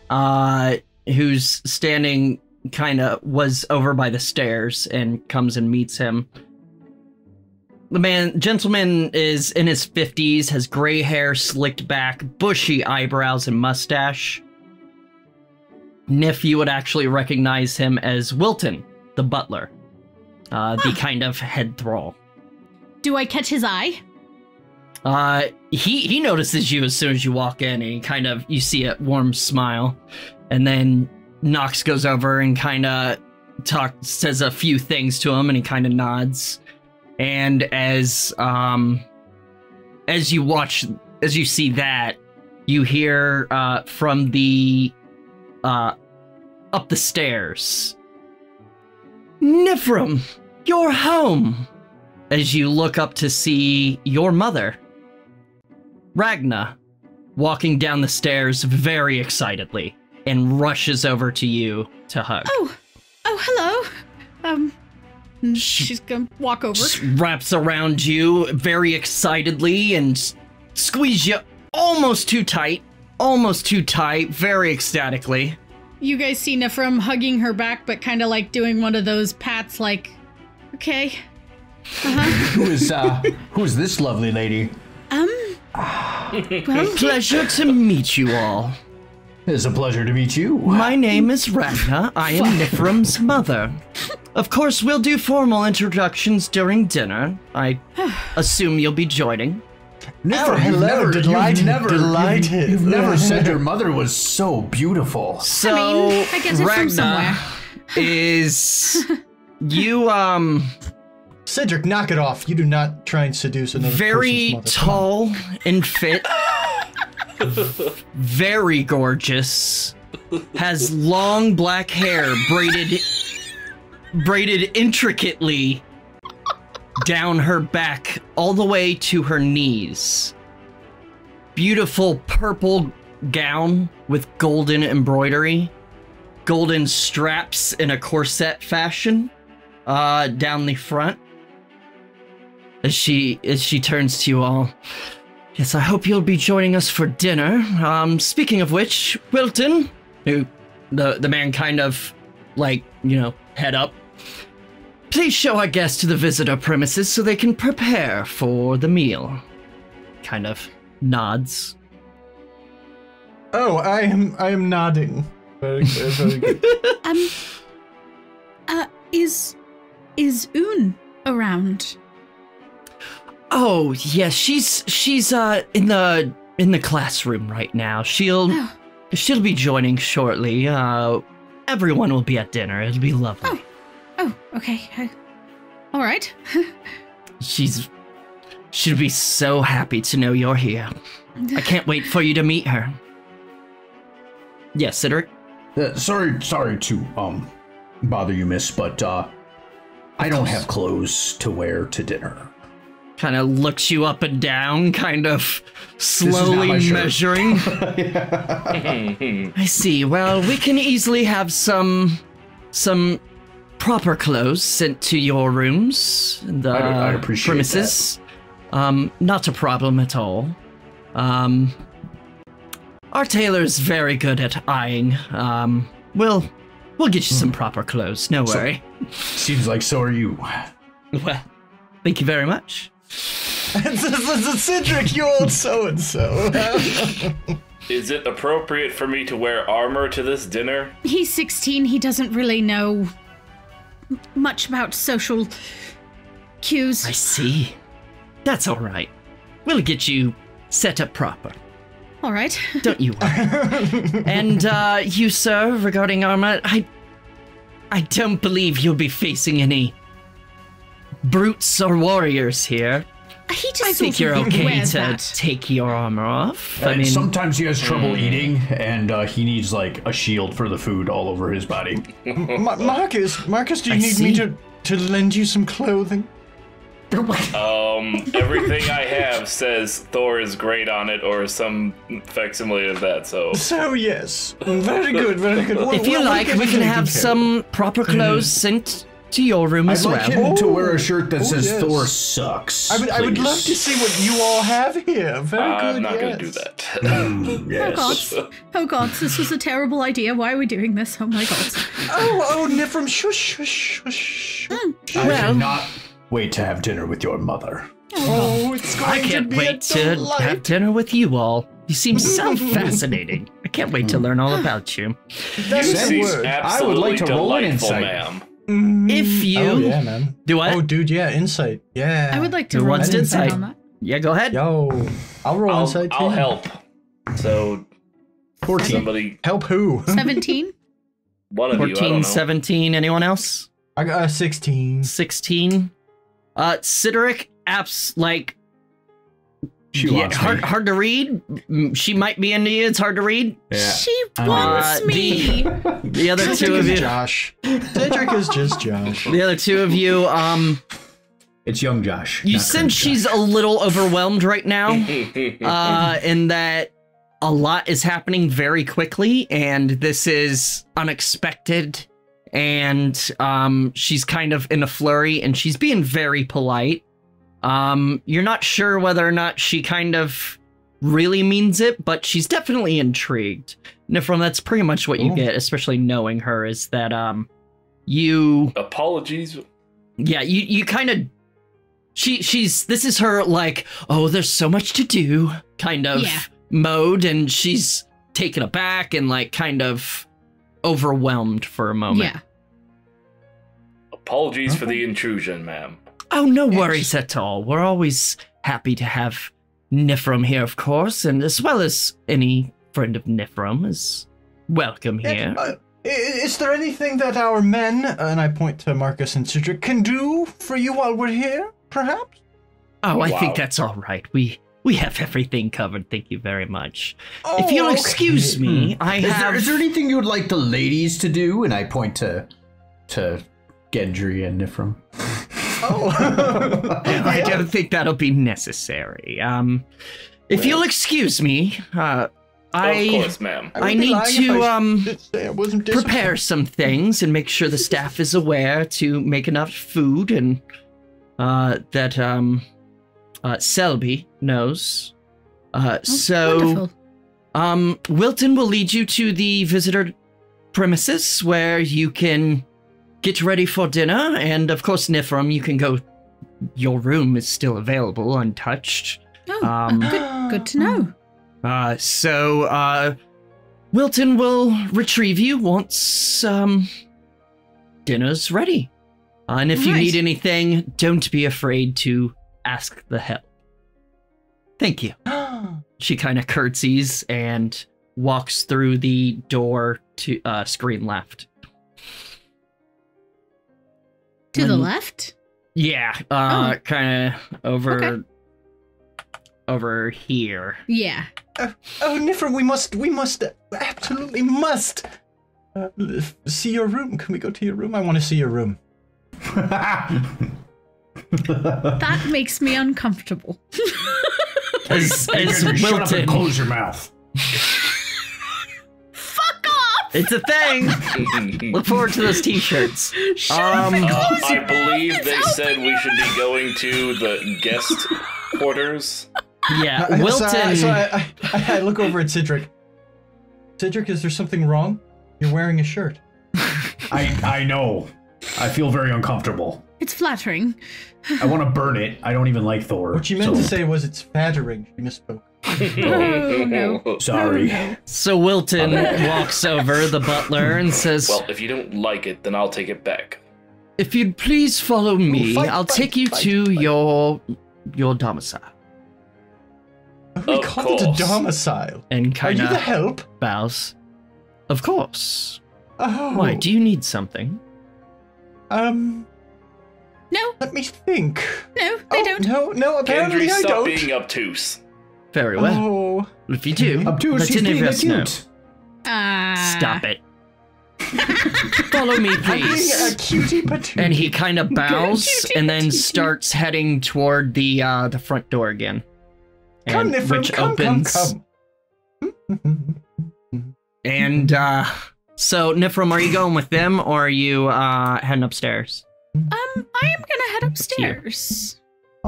S1: uh who's standing kind of was over by the stairs and comes and meets him. The man gentleman is in his 50s, has gray hair slicked back, bushy eyebrows and mustache. Nif, you would actually recognize him as Wilton, the butler, uh, the kind of head thrall.
S4: Do I catch his eye?
S1: Uh, he he notices you as soon as you walk in, and he kind of you see a warm smile, and then Knox goes over and kind of talk says a few things to him, and he kind of nods. And as um as you watch as you see that, you hear uh from the uh up the stairs. Nifrim, you're home. As you look up to see your mother, Ragna, walking down the stairs very excitedly and rushes over to you to hug.
S4: Oh, oh, hello. Um, she's gonna walk over.
S1: Wraps around you very excitedly and s- squeeze you almost too tight, almost too tight, very ecstatically.
S4: You guys see Nifrim hugging her back, but kind of like doing one of those pats, like, okay. Uh huh.
S3: who is uh who is this lovely lady?
S4: Um. Well,
S1: Pleasure to meet you all.
S3: It's a pleasure to meet you.
S1: My name is Ragna. I am Nifrim's mother. Of course, we'll do formal introductions during dinner. I assume you'll be joining.
S3: Never,
S2: Oh, hello,
S3: never,
S2: delighted,
S3: you've never,
S2: delighted.
S3: You've, you've never said your mother was so beautiful.
S1: So, I
S4: mean, I get it from somewhere.
S1: is you um
S2: Cedric, knock it off. You do not try and seduce another
S1: very
S2: person's mother. Come
S1: tall and fit, very gorgeous, has long black hair braided braided intricately down her back all the way to her knees. Beautiful purple gown with golden embroidery, golden straps in a corset fashion uh down the front as she as she turns to you all. Yes, I hope you'll be joining us for dinner. Um, speaking of which, Wilton, who the the man kind of like you know head up. Please show our guests to the visitor premises so they can prepare for the meal. Kind of nods.
S2: Oh, I am I am nodding. Very good, very good.
S4: Um, uh, is is Un around?
S1: Oh yes, she's she's uh in the in the classroom right now. She'll
S4: Oh.
S1: she'll be joining shortly. Uh, everyone will be at dinner. It'll be lovely.
S4: Oh, oh okay. Uh, all right.
S1: She's she'll be so happy to know you're here. I can't wait for you to meet her. Yes, Cedric.
S3: Uh, sorry, sorry to um bother you, miss, but uh, I don't have clothes to wear to dinner.
S1: Kind of looks you up and down, kind of slowly
S3: my
S1: measuring. I see. Well, we can easily have some some proper clothes sent to your rooms, the
S3: I'd- I'd appreciate
S1: premises. Um, not a problem at all. Um, our tailor's very good at eyeing. Um, we'll we'll get you some proper clothes. No
S3: So-
S1: worry.
S3: Seems like so are you.
S1: Well, thank you very much.
S2: Cedric, you old so and so.
S5: Is it appropriate for me to wear armor to this dinner?
S4: He's 16. He doesn't really know much about social cues.
S1: I see. That's all right. We'll get you set up proper.
S4: All right.
S1: Don't you worry. and uh, you, sir, regarding armor, I, I don't believe you'll be facing any brutes or warriors here.
S4: He just
S1: I think you're okay to
S4: that.
S1: take your armor off. I
S3: And
S1: mean,
S3: sometimes he has trouble eating, and uh, he needs like a shield for the food all over his body.
S2: Ma- Marcus, Marcus, do you
S1: I
S2: need me to to lend you some clothing?
S5: Um, everything I have says Thor is great on it, or some facsimile of that. So
S2: So yes, very good, very good. Well,
S1: if you
S2: well, we'll
S1: like, we can have some proper clothes sent to your room
S3: I'd
S1: as
S3: like
S1: well.
S3: him to wear
S2: Oh.
S3: a shirt that
S2: Oh,
S3: says
S2: yes.
S3: Thor sucks.
S2: I would, I would love to see what you all have here. Very good.
S5: I'm not
S2: yes.
S5: gonna do that.
S3: Mm,
S4: Oh
S3: yes.
S4: gods. Oh gods, this was a terrible idea. Why are we doing this? Oh my god.
S2: Oh, oh, Nifrim, shush, shush, shush.
S3: I
S1: Well-
S3: cannot wait to have dinner with your mother.
S2: Oh, it's going
S1: I can't
S2: to
S1: wait
S2: a
S1: to
S2: delight.
S1: have dinner with you all. You seem so fascinating. I can't wait to learn all about you.
S2: That's
S5: you seem
S2: word.
S3: I would like
S5: absolutely
S3: to roll an
S5: delightful,
S3: insight.
S5: ma'am.
S2: Mm.
S1: If you
S2: Oh yeah, man.
S1: do what?
S2: Oh, dude, yeah, insight. Yeah.
S4: I would like to
S1: Who
S4: roll
S1: wants
S4: an
S1: to
S4: insight
S1: insight?
S4: on that.
S1: yeah, go ahead.
S2: Yo, I'll roll
S5: I'll,
S2: insight too.
S5: I'll help. So
S3: 14.
S5: somebody,
S2: Help who?
S4: 17?
S5: one of you, I
S1: 14,
S5: don't
S1: 17, anyone else?
S2: I got a 16.
S1: 16. Uh Cedric apps like
S3: She
S1: yeah,
S3: wants
S1: hard,
S3: me.
S1: hard to read. Mm, She might be into you. It's hard to read.
S3: Yeah.
S4: She wants
S1: Uh,
S4: me.
S1: The other two of you,
S2: Josh. Cedric is just Josh.
S1: the other two of you, um,
S3: It's young Josh.
S1: you
S3: not
S1: sense she's
S3: Josh.
S1: a little overwhelmed right now. uh, in that a lot is happening very quickly, and this is unexpected. And um, she's kind of in a flurry, and she's being very polite. Um, you're not sure whether or not she kind of really means it, but she's definitely intrigued. Nifrim, that's pretty much what you
S2: Cool.
S1: get, especially knowing her, is that um, you
S5: Apologies.
S1: yeah you you kind of she she's this is her like oh there's so much to do kind of
S4: Yeah.
S1: mode and she's taken aback and like kind of overwhelmed for a moment
S4: Yeah.
S5: Apologies for the intrusion, ma'am.
S1: Oh no worries at all we're always happy to have nifrim here of course and as well as any friend of nifrim is welcome here
S2: Uh, is there anything that our men, and I point to Marcus and Cedric, can do for you while we're here? Perhaps.
S1: Oh, I
S5: Wow.
S1: think that's all right. We we have everything covered. Thank you very much.
S2: Oh,
S1: if you'll
S2: okay.
S1: excuse me, I
S3: Is there,
S1: have.
S3: is there anything you would like the ladies to do? And I point to to Gendry and Nifrim.
S2: Oh.
S1: I don't think that'll be necessary. Um, if you'll excuse me, uh, I
S5: of course, ma'am.
S2: would
S1: I need to,
S2: I
S1: um,
S2: did say I wasn't
S1: prepare some things and make sure the staff is aware to make enough food and uh, that um, uh, Selby knows. Uh,
S4: Oh,
S1: so.
S4: wonderful.
S1: Um, Wilton will lead you to the visitor premises where you can get ready for dinner, and of course, Nifrim, you can go. Your room is still available, untouched.
S4: Oh,
S1: um,
S4: good, good to know.
S1: Uh, so, uh, Wilton will retrieve you once, um, dinner's ready. Uh, and if you need anything, don't be afraid to ask the help. Thank you. She kind of curtsies and walks through the door to uh, screen left.
S4: To the left?
S1: Yeah, uh,
S4: Oh.
S1: kind of over
S4: Okay.
S1: over here.
S4: Yeah.
S2: Oh, Nifrim, we must, we must, absolutely must uh, see your room. Can we go to your room? I want to see your room.
S4: That makes me uncomfortable.
S1: As, as
S3: shut up and
S1: Wilton,
S3: close your mouth.
S4: Fuck off!
S1: it's a thing. Look forward to those T-shirts. Um,
S5: Uh, I believe they said we should be going to the guest quarters.
S1: yeah,
S2: Uh,
S1: Wilton.
S2: So, I, so I, I, I look over at Cedric. Cedric, is there something wrong? You're wearing a shirt.
S3: I I know. I feel very uncomfortable.
S4: It's flattering.
S3: I want to burn it. I don't even like Thor.
S2: What you meant
S3: so-
S2: to say was it's fattering. You misspoke.
S4: Oh, no.
S3: Sorry.
S1: So Wilton walks over the butler and says,
S5: Well, if you don't like it, then I'll take it back.
S1: "If you'd please follow me,
S2: fight,
S1: I'll
S2: fight,
S1: take you
S2: fight,
S1: to
S2: fight.
S1: your your domicile."
S2: We
S5: Of
S2: call it a domicile.
S1: And
S2: Are
S1: kind
S2: you the help?
S1: bows. Of course.
S2: Oh.
S1: Why? Do you need something?
S2: Um,
S4: No,
S2: let me think.
S4: no, they
S2: oh,
S4: don't.
S2: No, no, apparently
S5: Gendry,
S2: I
S5: stop
S2: don't.
S5: Stop being obtuse.
S1: Very well.
S2: Oh.
S1: If you do,
S3: Obtuse,
S1: let
S3: he's
S1: any of
S3: being
S1: us know.
S3: acute.
S4: Ah.
S1: Stop it. Follow me,
S2: I'm being a
S1: please.
S2: cutie patootie.
S1: And he kind of bows and then starts heading toward the uh, the front door again. And-
S2: Nifrim,
S1: which
S2: come,
S1: opens.
S2: come, come.
S1: And uh, so, Nifrim, are you going with them or are you uh, heading upstairs?
S4: Um, I am gonna head
S1: to
S4: upstairs.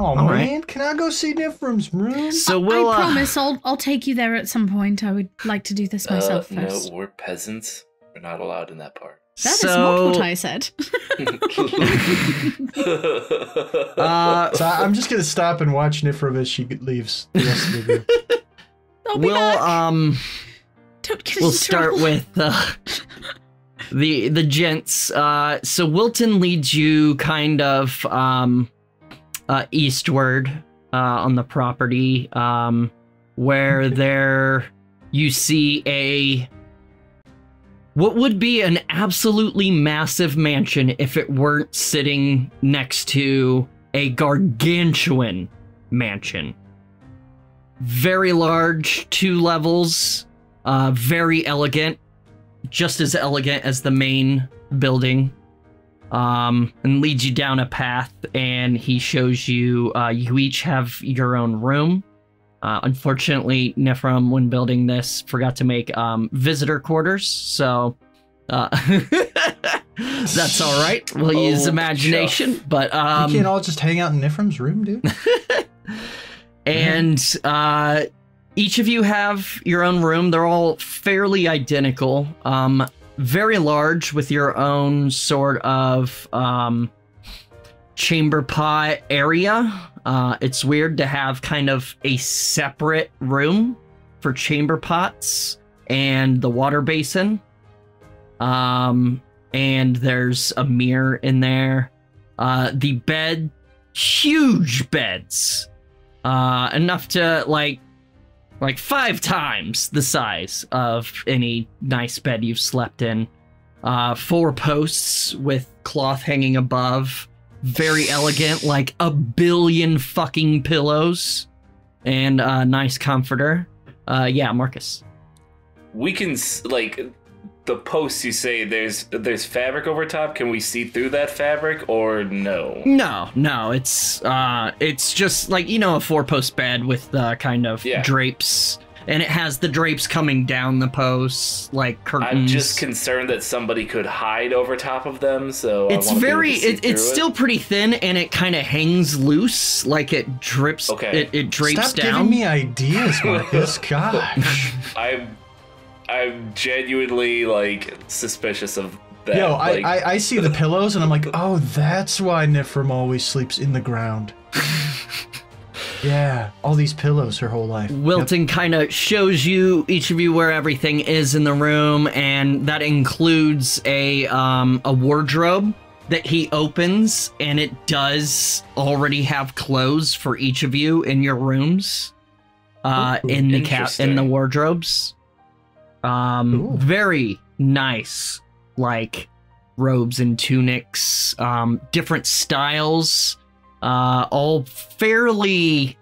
S2: Oh
S1: All right.
S2: man, can I go see Nifrim's room?
S1: So we'll.
S4: I
S1: uh,
S4: promise I'll I'll take you there at some point. I would like to do this myself
S5: uh, no, we're peasants. We're not allowed in that part.
S4: That is
S1: so,
S4: not what I said.
S1: Uh,
S2: So I- I'm just gonna stop and watch Nifrim as she leaves the rest of the.
S4: I'll be
S1: we'll
S4: back.
S1: um
S4: Don't get
S1: we'll start
S4: trouble.
S1: with uh, the the gents. Uh, so Wilton leads you kind of um, uh, eastward uh, on the property, um, where there you see a what would be an absolutely massive mansion if it weren't sitting next to a gargantuan mansion. Very large, two levels, uh, very elegant, just as elegant as the main building. Um, and leads you down a path, and he shows you. Uh, you each have your own room. Uh, unfortunately, Nifrim, when building this, forgot to make um, visitor quarters, so uh, that's all right. We'll
S5: Oh,
S1: use imagination, but um,
S2: you can't all just hang out in Nifrim's room, dude.
S1: and uh, each of you have your own room. They're all fairly identical, um, very large, with your own sort of um, chamber pot area. Uh, it's weird to have kind of a separate room for chamber pots and the water basin. Um, and there's a mirror in there. Uh, the bed, huge beds uh enough to like like five times the size of any nice bed you've slept in Uh, four posts with cloth hanging above. Very elegant, like a billion fucking pillows. And a nice comforter. Uh, yeah, Marcus.
S5: We can like the posts you say there's there's fabric over top. Can we see through that fabric or no?
S1: No, no, it's uh it's just like you know a four post bed with the kind of
S5: Yeah.
S1: drapes and it has the drapes coming down the posts like curtains.
S5: I'm just concerned that somebody could hide over top of them. So
S1: it's
S5: wanna be able
S1: very
S5: to see
S1: it, it's
S5: through
S1: still pretty thin and it kind of hangs loose like it drips
S5: Okay.
S1: it, it drapes
S2: Stop
S1: down.
S2: giving me ideas, Marcus. Gosh.
S5: I'm I'm genuinely like suspicious of that.
S2: Yo, I,
S5: like,
S2: I, I see the pillows and I'm like, oh, that's why Nifrim always sleeps in the ground. yeah, all these pillows her whole life.
S1: Wilton kind of shows you each of you where everything is in the room, and that includes a um, a wardrobe that he opens, and it does already have clothes for each of you in your rooms, uh,
S5: Ooh,
S1: in the cap in the wardrobes. Um,
S2: Ooh.
S1: very nice, like robes and tunics, um, different styles, uh, all fairly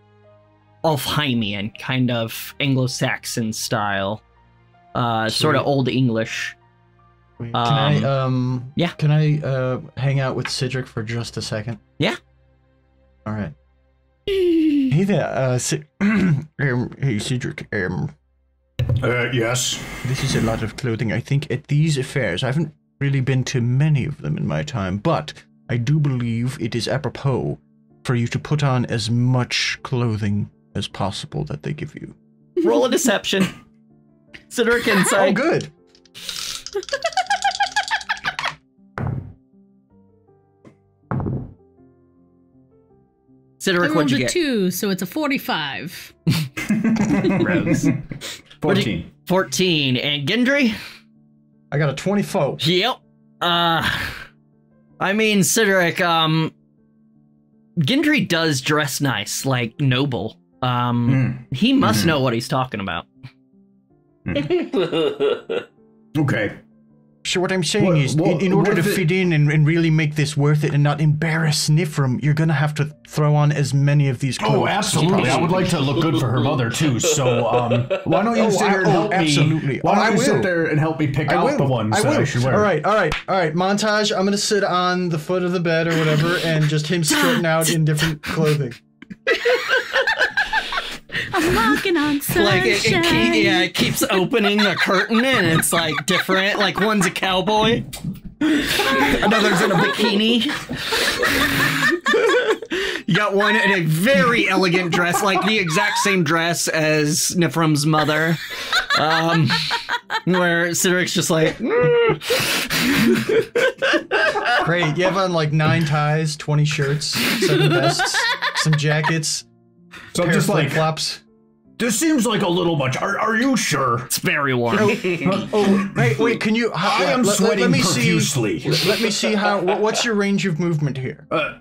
S1: Alfheimian, kind of Anglo-Saxon style, uh, sort of old English.
S2: Wait, Can I
S1: Um,
S2: um
S1: yeah.
S2: Can I uh hang out with Cedric for just a second?
S1: Yeah.
S2: All right. Hey there, uh, C- um, hey Cedric. Um,
S3: Uh, yes.
S2: this is a lot of clothing. I think at these affairs, I haven't really been to many of them in my time, but I do believe it is apropos for you to put on as much clothing as possible that they give you.
S1: Roll a deception. Cedric
S2: Oh,
S1: insight.
S2: good.
S4: I
S1: Cedric,
S4: rolled
S1: what'd you
S4: a
S1: get?
S4: two, so it's a 45.
S1: Rose.
S3: 14.
S1: 14. And Gendry?
S2: I got a 24.
S1: Yep. Uh I mean Cedric, um Gendry does dress nice, like noble. Um
S3: Hmm.
S1: he must
S3: Mhm.
S1: know what he's talking about.
S3: Okay.
S2: So what I'm saying
S3: What-
S2: is,
S3: what-
S2: in, in order to
S3: it-
S2: fit in and, and really make this worth it and not embarrass Nifrim, you're gonna have to throw on as many of these clothes.
S3: Oh, absolutely. I would like to look good for her mother too. So, um, why don't you
S2: Oh,
S3: sit
S2: I-
S3: here and
S2: oh,
S3: help me?
S2: absolutely.
S3: Why
S2: Oh,
S3: don't
S2: I
S3: you sit there and help me pick out
S2: will.
S3: the ones
S2: I
S3: that. I should wear?
S2: All right, all right, all right. Montage. I'm gonna sit on the foot of the bed or whatever, and just him strutting out in different clothing.
S4: I'm walking on sunshine.
S1: Like it, it keep, yeah, it keeps opening the curtain and it's like different. Like one's a cowboy, another's in a bikini. you got one in a very elegant dress, like the exact same dress as Nifrim's mother. Um, where Cedric's just like, "Mm."
S2: Great. You have on like nine ties, twenty shirts, seven vests, some jackets,
S3: So I'm
S2: pair
S3: just like,
S2: flip flops.
S3: this seems like a little much. Are, are you sure?
S1: it's very warm.
S2: Oh, wait, wait. Can you?
S3: I am
S2: let, let-
S3: sweating
S2: let me
S3: profusely.
S2: see. Let me see how. What, what's your range of movement here?
S3: Uh,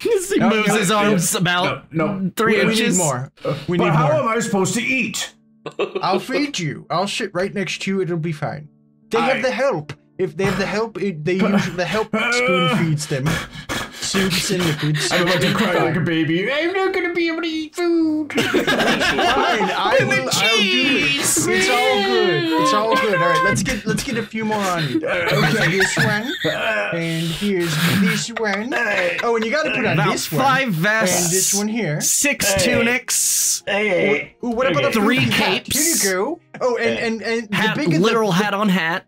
S1: he
S2: No,
S1: moves
S2: no,
S1: his
S2: no,
S1: arms about
S3: no, no.
S1: three
S2: we, we
S1: inches.
S2: need more. We
S3: but
S2: need
S3: how
S2: more.
S3: am I supposed to eat?
S2: I'll feed you. I'll sit right next to you. It'll be fine. They
S3: I-
S2: have the help. If they have the help, it, they use the help spoon feeds them soups and liquids.
S3: I'm about to cry like a baby. I'm not gonna be able to eat food.
S2: Fine, I will. I'll do it. It's all good. It's all good. All right, let's get let's get a few more on you. Okay, this one, and here's this one. Oh, and you got to put on
S1: About
S2: this one
S1: five
S2: and
S1: vests,
S2: this one here.
S1: six
S3: Hey.
S1: tunics,
S3: hey,
S2: Ooh, what about a
S1: Three capes.
S2: Here you go. Oh, and and and
S1: hat,
S2: the bigger
S1: literal
S2: the,
S1: hat on hat.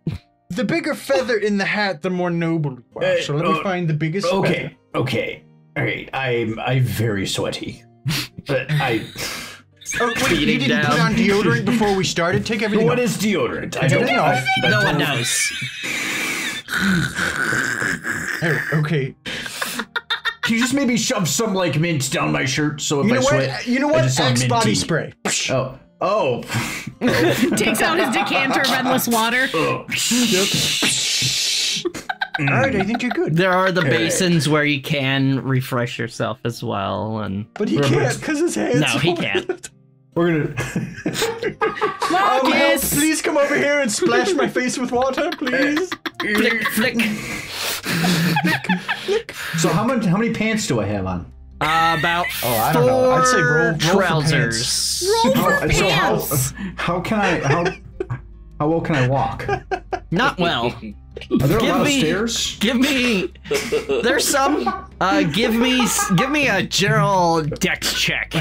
S2: The bigger feather in the hat, the more noble you are. So let me
S3: uh,
S2: find the biggest.
S3: Okay, okay, all right. I'm I'm very sweaty, but I.
S2: Oh, wait, you
S1: Beating
S2: didn't put on deodorant before we started. Take everything.
S3: What
S2: off.
S3: is deodorant? I don't know.
S2: off.
S1: No one knows.
S2: Oh, okay.
S3: Can you just maybe shove some like mint down my shirt so if
S2: You
S3: I
S2: know
S3: sweat,
S2: what? You know
S3: I
S2: what?
S3: just sound
S2: Axe body
S3: minty?
S2: spray.
S3: Oh, oh.
S4: Takes out his decanter of endless water.
S3: oh.
S2: All right, I think you're good.
S1: There are the basins where you can refresh yourself as well, and
S2: But he
S3: Remember-
S2: can't because his hands.
S1: No, he
S2: over
S1: can't.
S3: We're gonna.
S2: Oh, help, please come over here and splash my face with water, please.
S1: Flick, flick. flick.
S3: so how many how many pants do I have on?
S1: Uh, about
S2: Oh, I don't know. I'd say roll- roll for
S1: trousers.
S4: Roll for
S3: How, so how how can I how how well can I walk?
S1: Not well.
S3: There a
S1: Give
S3: lot
S1: me-
S3: of stairs?
S1: Give me. There's some. Uh, give me. Give me a general dex check.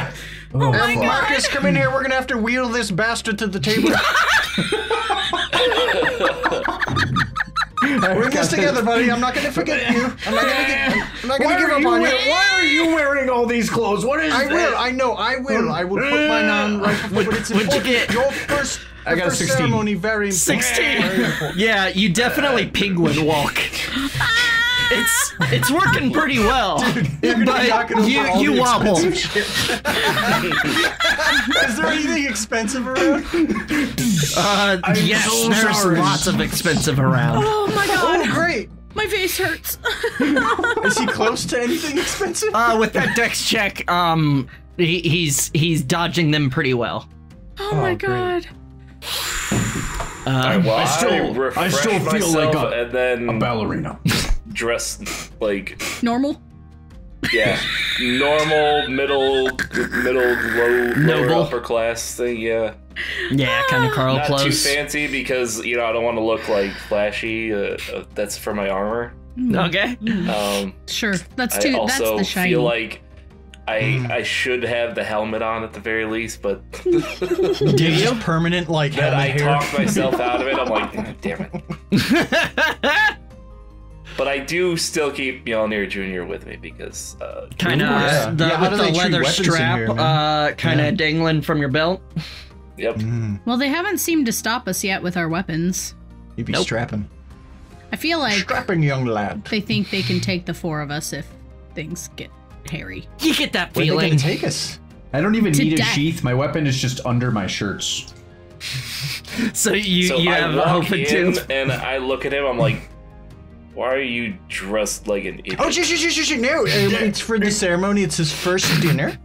S3: Oh,
S2: Hey,
S3: fuck.
S2: Marcus, come in here. We're gonna have to wheel this bastard to the table. We're in this together, buddy. I'm not gonna forget you. I'm not gonna get. I'm not gonna give up
S3: you
S2: on you.
S3: why are you wearing all these clothes? What is
S2: I
S3: this?
S2: will. I know. I will. I will put mine on uh, right before. But it's
S1: what'd you get?
S2: Your first.
S3: I got a 16.
S2: ceremony very important.
S1: 16.
S2: Very important.
S1: Yeah, you definitely uh, penguin walk. It's it's working pretty well,
S2: You're gonna
S1: but you
S2: all
S1: you
S2: the
S1: wobble.
S2: shit. Is there anything expensive around?
S1: Uh,
S3: I'm
S1: yes,
S3: so
S1: there's
S3: sorry.
S1: lots of expensive around.
S4: Oh my
S2: Oh,
S4: god!
S2: great.
S4: My face hurts.
S2: Is he close to anything expensive?
S1: Uh, with that dex check, um, he, he's he's dodging them pretty well.
S4: Oh my
S2: great.
S4: god.
S1: Uh,
S5: well,
S3: I still-
S5: I,
S3: I still feel like a-
S5: and then
S3: A ballerina.
S5: dress like
S4: Normal?
S5: yeah, normal middle middle low lower upper class thing. Yeah,
S1: yeah, kind of Carl
S5: not
S1: close.
S5: too fancy because you know I don't want to look like flashy. Uh, uh, that's for my armor.
S1: Okay.
S5: Um,
S4: Sure. That's
S5: I
S4: too. That's the shiny.
S5: feel like I
S2: Mm.
S5: I should have the helmet on at the very least, but
S2: Do you? Permanent, like,
S5: that? I
S2: helmet hair.
S5: talked myself out of it. I'm like, "Ah, damn it. But I do still keep Mjolnir Jr. with me because uh,
S1: kind of
S2: Yeah.
S1: the,
S2: Yeah,
S1: with the leather strap,
S2: here,
S1: uh, kind of
S2: Yeah.
S1: dangling from your belt.
S5: yep.
S2: Mm,
S4: well, they haven't seemed to stop us yet with our weapons.
S2: you'd be
S1: Nope.
S2: strapping.
S4: I feel like
S2: strapping young lad.
S4: they think they can take the four of us if things get hairy.
S1: You get that
S2: Where they
S1: feeling.
S2: gonna take us?
S3: I don't even
S4: To
S3: need a sheath. My weapon is just under my shirts.
S1: So you
S5: so
S1: you
S5: I
S1: have
S5: walk
S1: open
S5: in
S1: too.
S5: and I look at him. I'm like, why are you dressed like an idiot?
S2: Oh, shit, shit, shit, shit, shit, no. Um, it's for the ceremony. It's his first dinner.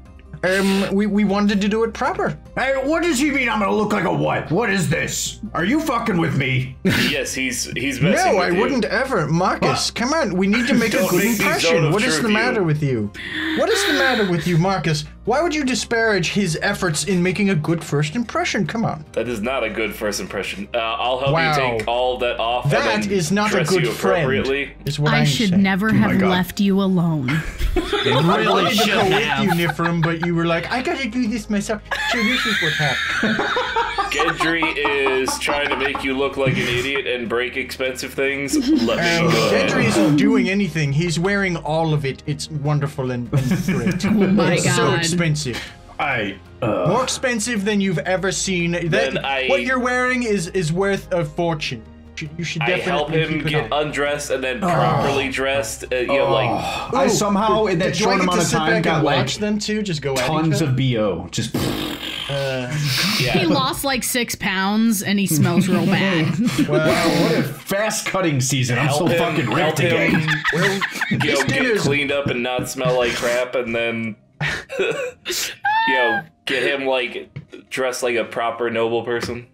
S2: Um, we, we wanted to do it proper.
S3: Hey, what does he mean I'm gonna look like a what? What is this? Are you fucking with me?
S5: yes, he's he's messing
S2: No,
S5: with
S2: I
S5: you.
S2: wouldn't ever. Marcus, come on. We need to make a good
S5: make me zone
S2: impression. What is
S5: truth
S2: the
S5: you.
S2: matter with you? What is the matter with you, Marcus? Why would you disparage his efforts in making a good first impression? Come on.
S5: That is not a good first impression. Uh, I'll help
S2: Wow.
S5: you take all that off.
S2: That
S5: and then
S2: is not a good friend. Is what
S4: I
S2: I'm
S4: should
S2: saying.
S4: never
S3: my
S4: have
S3: God.
S4: left you alone.
S2: I
S1: really
S2: wanted to
S1: should
S2: go
S1: have.
S2: with you, Nifrim, but you were like, I gotta do this myself. So this is what happened.
S5: Gendry is trying to make you look like an idiot and break expensive things. Let
S2: Um,
S5: me go ahead.
S2: Gendry isn't doing anything. He's wearing all of it. It's wonderful and, and great. oh
S4: my
S2: it's so expensive.
S3: I uh
S2: More expensive than you've ever seen. That,
S5: I-
S2: what you're wearing is is worth a fortune. You should- You should
S5: I help him get
S2: on.
S5: undressed and then properly dressed. Uh, you know, like
S3: Oh, I somehow in that
S2: do
S3: short
S2: get
S3: amount of time got
S2: and
S3: like
S2: watch them too. Just go
S3: tons of bo. Just
S2: Uh,
S4: He lost like six pounds and he smells real bad.
S2: well,
S3: what a fast cutting season. I'm
S5: Help
S3: so
S5: him,
S3: fucking
S5: help
S3: ripped again.
S5: him,
S2: well,
S5: you know, get
S2: dinner's
S5: cleaned up and not smell like crap, and then you know, get him like dressed like a proper noble person.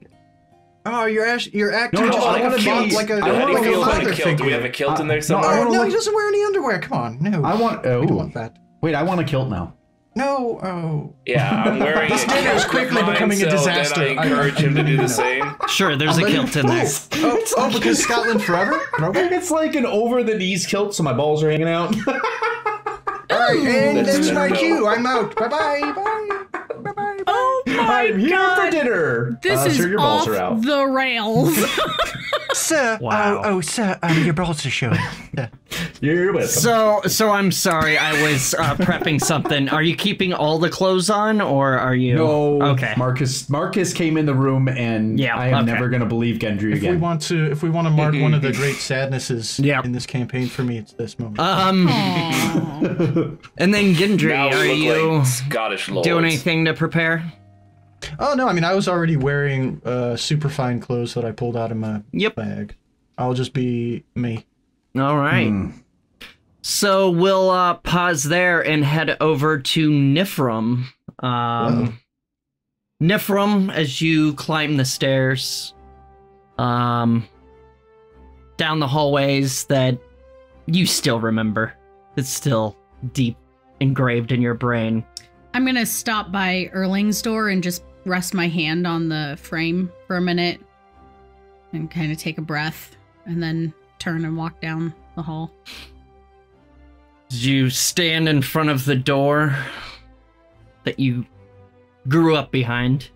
S2: Oh, you're act- you're acting
S3: No, no,
S2: just
S3: I
S2: like a
S3: wanna be-
S2: like a,
S3: I
S5: How do
S3: wanna
S2: like a
S5: feel about kilt? Do we have a
S2: figure.
S5: kilt in there
S3: Uh,
S5: somewhere?
S3: no, I
S2: Oh
S3: wanna
S2: no,
S3: look-
S2: he doesn't wear any underwear. Come on, no.
S3: I want
S2: We don't
S3: oh
S2: want that.
S3: wait, I want a kilt now.
S2: No, oh.
S5: Yeah, I'm wearing
S2: This
S5: a
S2: dinner is quickly
S5: mine,
S2: becoming a disaster.
S5: I
S2: I-
S5: encourage him to do the same.
S1: Sure, there's a kilt in there.
S2: Oh, oh, because Scotland forever?
S3: It's like an over the knees kilt, so my balls are hanging out.
S2: All right, and
S5: That's
S2: that's my cue. I'm out. Bye bye. Bye. Bye bye.
S4: oh my
S3: I'm here
S4: god!
S3: for dinner.
S4: This
S3: uh,
S4: is
S3: sir, your balls
S4: off
S3: are out.
S4: the rails.
S2: Sir.
S1: Wow.
S2: Oh, oh, sir. Um, your balls are showing. Yeah.
S3: You're welcome.
S1: So so I'm sorry. I was uh, prepping something. Are you keeping all the clothes on, or are you?
S3: no,
S1: Okay.
S3: Marcus. Marcus came in the room, and
S1: Yeah,
S3: I am
S1: okay.
S3: never gonna believe Gendry
S2: If we want to, if we want to mark one of the great sadnesses
S1: Yeah.
S2: in this campaign, for me, it's this moment.
S1: Um, and then Gendry,
S5: Now
S1: are you
S5: like Scottish lords.
S1: doing anything to prepare?
S2: Oh no, I mean, I was already wearing uh, super fine clothes that I pulled out of my
S1: Yep.
S2: bag. I'll just be me.
S1: All right.
S3: Hmm.
S1: So we'll uh, pause there and head over to Nifrim. Um, Nifrim, as you climb the stairs, um, down the hallways that you still remember. It's still deep engraved in your brain.
S4: I'm gonna stop by Erling's door and just rest my hand on the frame for a minute and kind of take a breath and then turn and walk down the hall.
S1: You stand in front of the door that you grew up behind,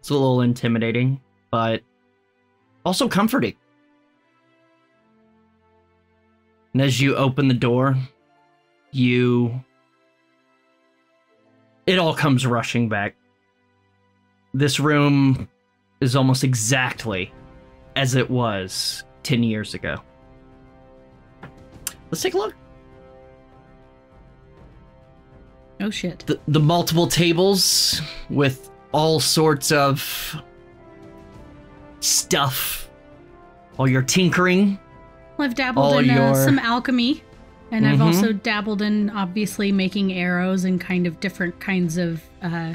S1: it's a little intimidating, but also comforting. And as you open the door, you. It all comes rushing back. This room is almost exactly as it was 10 years ago. Let's take a look.
S4: Oh shit.
S1: The, the multiple tables with all sorts of stuff. All your tinkering.
S4: Well, I've dabbled in uh, some alchemy, and I've
S1: Mhm.
S4: also dabbled in obviously making arrows and kind of different kinds of uh,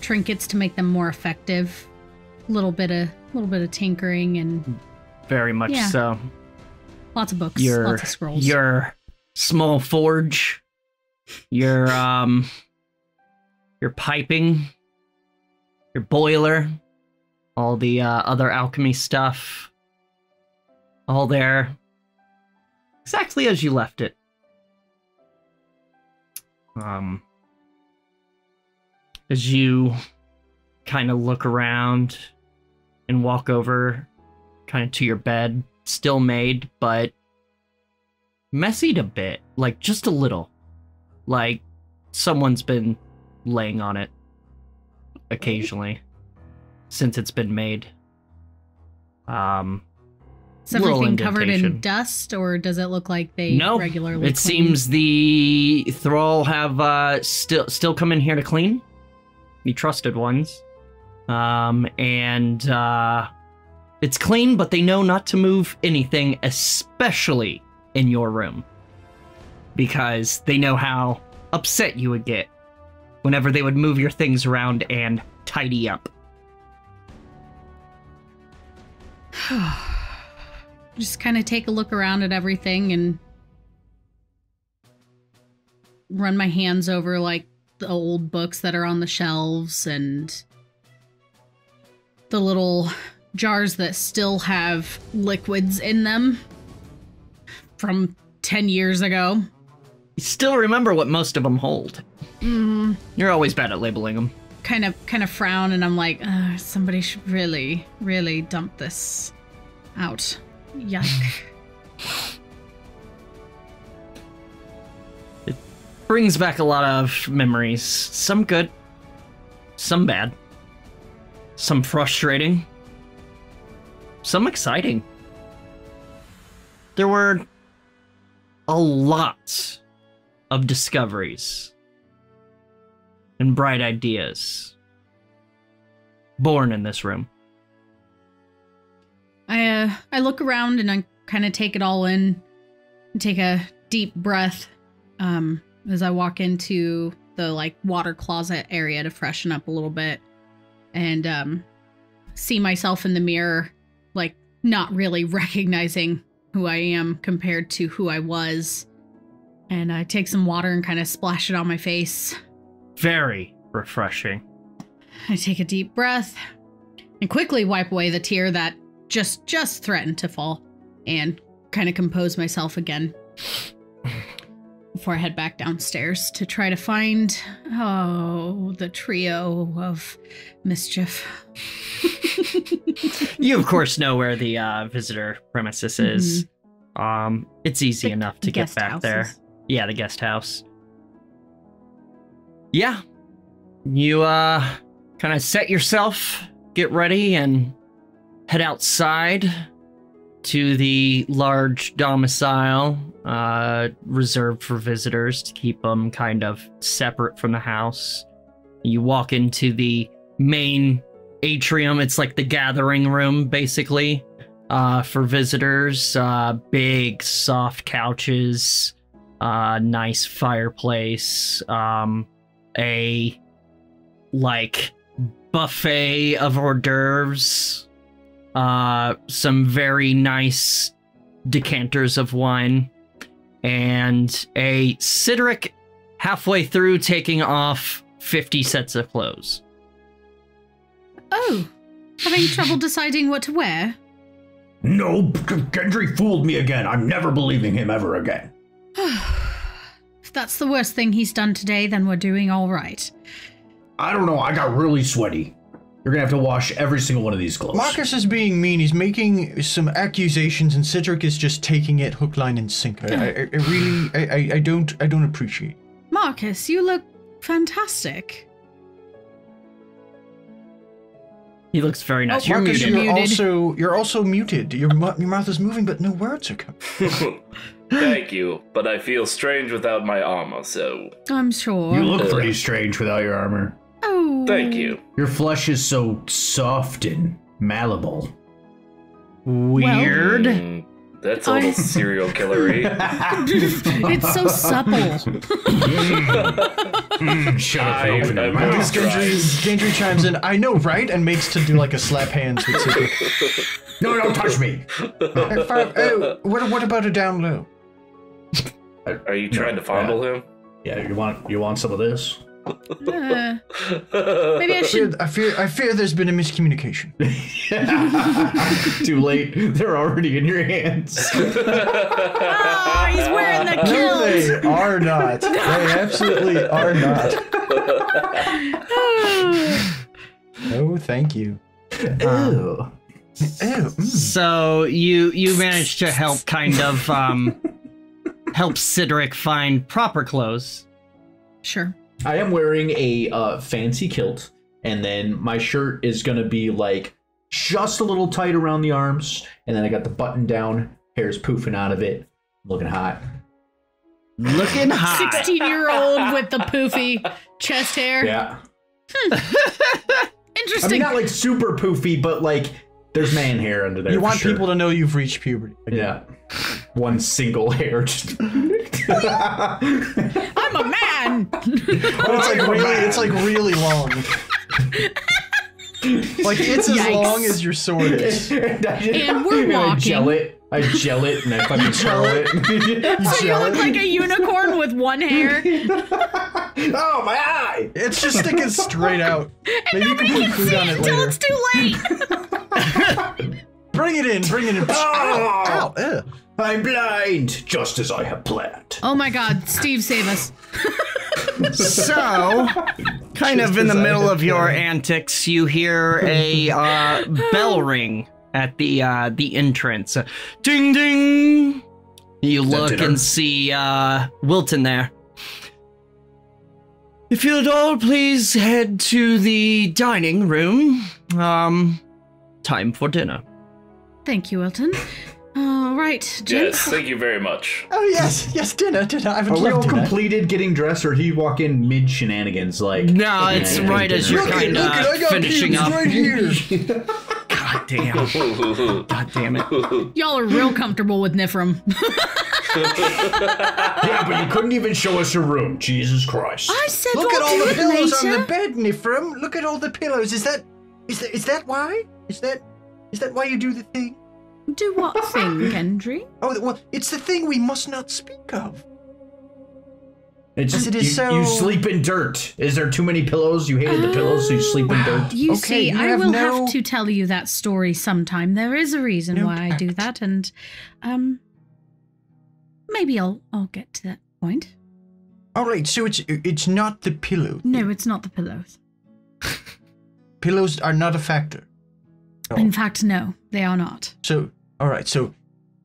S4: trinkets to make them more effective. A little bit of little bit of tinkering and
S1: Very much
S4: Yeah.
S1: so.
S4: lots of books,
S1: Your
S4: lots of scrolls.
S1: your small forge, your um your piping, your boiler, all the uh, other alchemy stuff. All there. Exactly as you left it. Um as you kind of look around and walk over kind of to your bed, still made, but messied a bit, like just a little. Like someone's been laying on it occasionally since it's been made. Um
S4: Is everything covered in dust, or does it look like they
S1: no,
S4: regularly?
S1: it
S4: clean?
S1: seems the thrall have uh, still still come in here to clean. The trusted ones, um, and uh, it's clean, but they know not to move anything, especially in your room, because they know how upset you would get whenever they would move your things around and tidy up.
S4: just kind of take a look around at everything and run my hands over like the old books that are on the shelves and the little jars that still have liquids in them from 10 years ago.
S1: You still remember what most of them hold.
S4: Mm,
S1: You're always bad at labeling them.
S4: kind of kind of frown and I'm like, somebody should really really dump this out. Yuck.
S1: It brings back a lot of memories. Some good, some bad, some frustrating, some exciting. There were a lot of discoveries and bright ideas born in this room.
S4: I uh, I look around and I kind of take it all in, and take a deep breath, um, as I walk into the like water closet area to freshen up a little bit, and um, see myself in the mirror, like not really recognizing who I am compared to who I was, and I take some water and kind of splash it on my face.
S1: Very refreshing.
S4: I take a deep breath and quickly wipe away the tear that just just threatened to fall and kind of compose myself again before I head back downstairs to try to find oh the trio of mischief.
S1: You, of course, know where the uh, visitor premises is. Um, it's easy
S4: The
S1: enough to get back there. Yeah, the guest house. Yeah. You uh kind of set yourself, get ready and head outside to the large domicile uh reserved for visitors to keep them kind of separate from the house. You walk into the main atrium. It's like the gathering room basically uh for visitors. Uh big soft couches, uh nice fireplace, um a like buffet of hors d'oeuvres, uh, some very nice decanters of wine, and a Cedric halfway through taking off 50 sets of clothes.
S4: Oh, having trouble deciding what to wear?
S3: No, Gendry fooled me again. I'm never believing him ever again.
S4: If that's the worst thing he's done today, then we're doing all right.
S3: I don't know. I got really sweaty. You're gonna have to wash every single one of these clothes.
S2: Marcus is being mean. He's making some accusations, and Cedric is just taking it hook, line, and sinker. I, I, I really, I, I, I don't, I don't appreciate.
S4: Marcus, you look fantastic.
S1: He looks very nice.
S4: Oh,
S1: You're
S2: Marcus,
S1: muted.
S2: you're
S4: Muted.
S2: also, you're also muted. Your, your mouth is moving, but no words are coming.
S5: Thank you, but I feel strange without my armor, so
S4: I'm sure.
S3: You look
S5: Uh.
S3: pretty strange without your armor.
S5: Thank you.
S3: Your flesh is so soft and malleable.
S1: Weird.
S5: Mm, that's a little
S4: I-
S5: serial killery.
S4: it's so supple.
S3: Shut up
S5: I-
S3: and open your
S5: I'm
S3: mouth.
S2: Marcus Gendry, Gendry chimes in. I know, right? And makes to do like a slap hands with Cedric.
S3: No, don't touch me.
S2: Uh, fine, uh, what, what about a down low?
S5: Are you trying to fondle him?
S3: Yeah, you want you want some of this?
S4: Uh, maybe I
S2: I fear,
S4: should.
S2: I fear, I fear there's been a miscommunication.
S3: Too late. They're already in your hands.
S4: Oh, he's wearing the
S2: No, they are not. They absolutely are not. No, thank you.
S3: Ew.
S2: Ew. mm.
S1: So you you managed to help kind of um help Cedric find proper clothes.
S4: Sure.
S6: I am wearing a uh, fancy kilt, and then my shirt is gonna be like just a little tight around the arms, and then I got the button down, hair's poofing out of it, looking hot.
S1: Looking hot.
S4: 16 year old with the poofy chest hair.
S6: Yeah, I
S4: Interesting.
S6: mean not like super poofy, but like there's man hair under there.
S2: You want
S6: sure.
S2: people to know you've reached puberty.
S6: yeah, one single hair just.
S4: I'm a man.
S2: But it's like really, it's like really long. like it's as
S4: Yikes.
S2: long as your sword is.
S6: and, I just-
S4: And we're
S6: I
S4: walking.
S6: gel it. I gel it and I fucking curl it.
S4: so you look like a unicorn with one hair.
S6: oh my eye!
S2: It's just sticking straight out. Maybe you can
S4: Nobody
S2: put
S4: can
S2: food
S4: see
S2: on
S4: it
S2: it
S4: until
S2: later.
S4: it's too late.
S2: Bring it in, bring it in. Oh. Ow, ow, ew.
S3: I'm blind, just as I have planned.
S4: Oh my god, Steve, save us.
S1: So, kind of in the
S3: I
S1: middle of your antics, you hear a uh, bell ring at the uh, the entrance. Ding ding. You look and see uh, Wilton there. If you'd all please head to the dining room. Um, time for dinner.
S4: Thank you, Wilton. All right,
S5: yes, thank you very much.
S2: Oh yes, yes, dinner, dinner. I would
S6: Are we
S2: love
S6: all
S2: dinner.
S6: completed getting dressed, or he walk in mid shenanigans? Like
S1: No, it's
S6: Yeah,
S1: right as you're
S2: Look at,
S1: kind
S2: look at, I
S1: of
S2: got
S1: finishing
S2: pubes
S1: up.
S2: right here.
S1: God damn. God damn it.
S4: Y'all are real comfortable with Nifrim.
S3: Yeah, but you couldn't even show us your room. Jesus Christ.
S4: I said
S2: Look
S4: we'll
S2: at all
S4: do
S2: the
S4: it
S2: pillows on the bed, Nifrim. Look at all the pillows. Is that, is that, is that why? Is that, is that why you do the thing?
S4: Do what thing, Gendry?
S2: Oh, well, it's the thing we must not speak of.
S3: It's
S2: As it is
S3: you,
S2: so-
S3: you sleep in dirt. Is there too many pillows? You hated the pillows, so you sleep in dirt.
S4: You
S2: Okay,
S4: see,
S2: you
S4: I
S2: have
S4: will
S2: no-
S4: have to tell you that story sometime. There is a reason
S2: No
S4: why I do that, and um, maybe I'll I'll get to that point.
S2: All right, so it's it's not the pillow.
S4: No, it's not the pillows.
S2: Pillows are not a factor. Oh.
S4: In fact, no, they are not.
S2: So, all right, so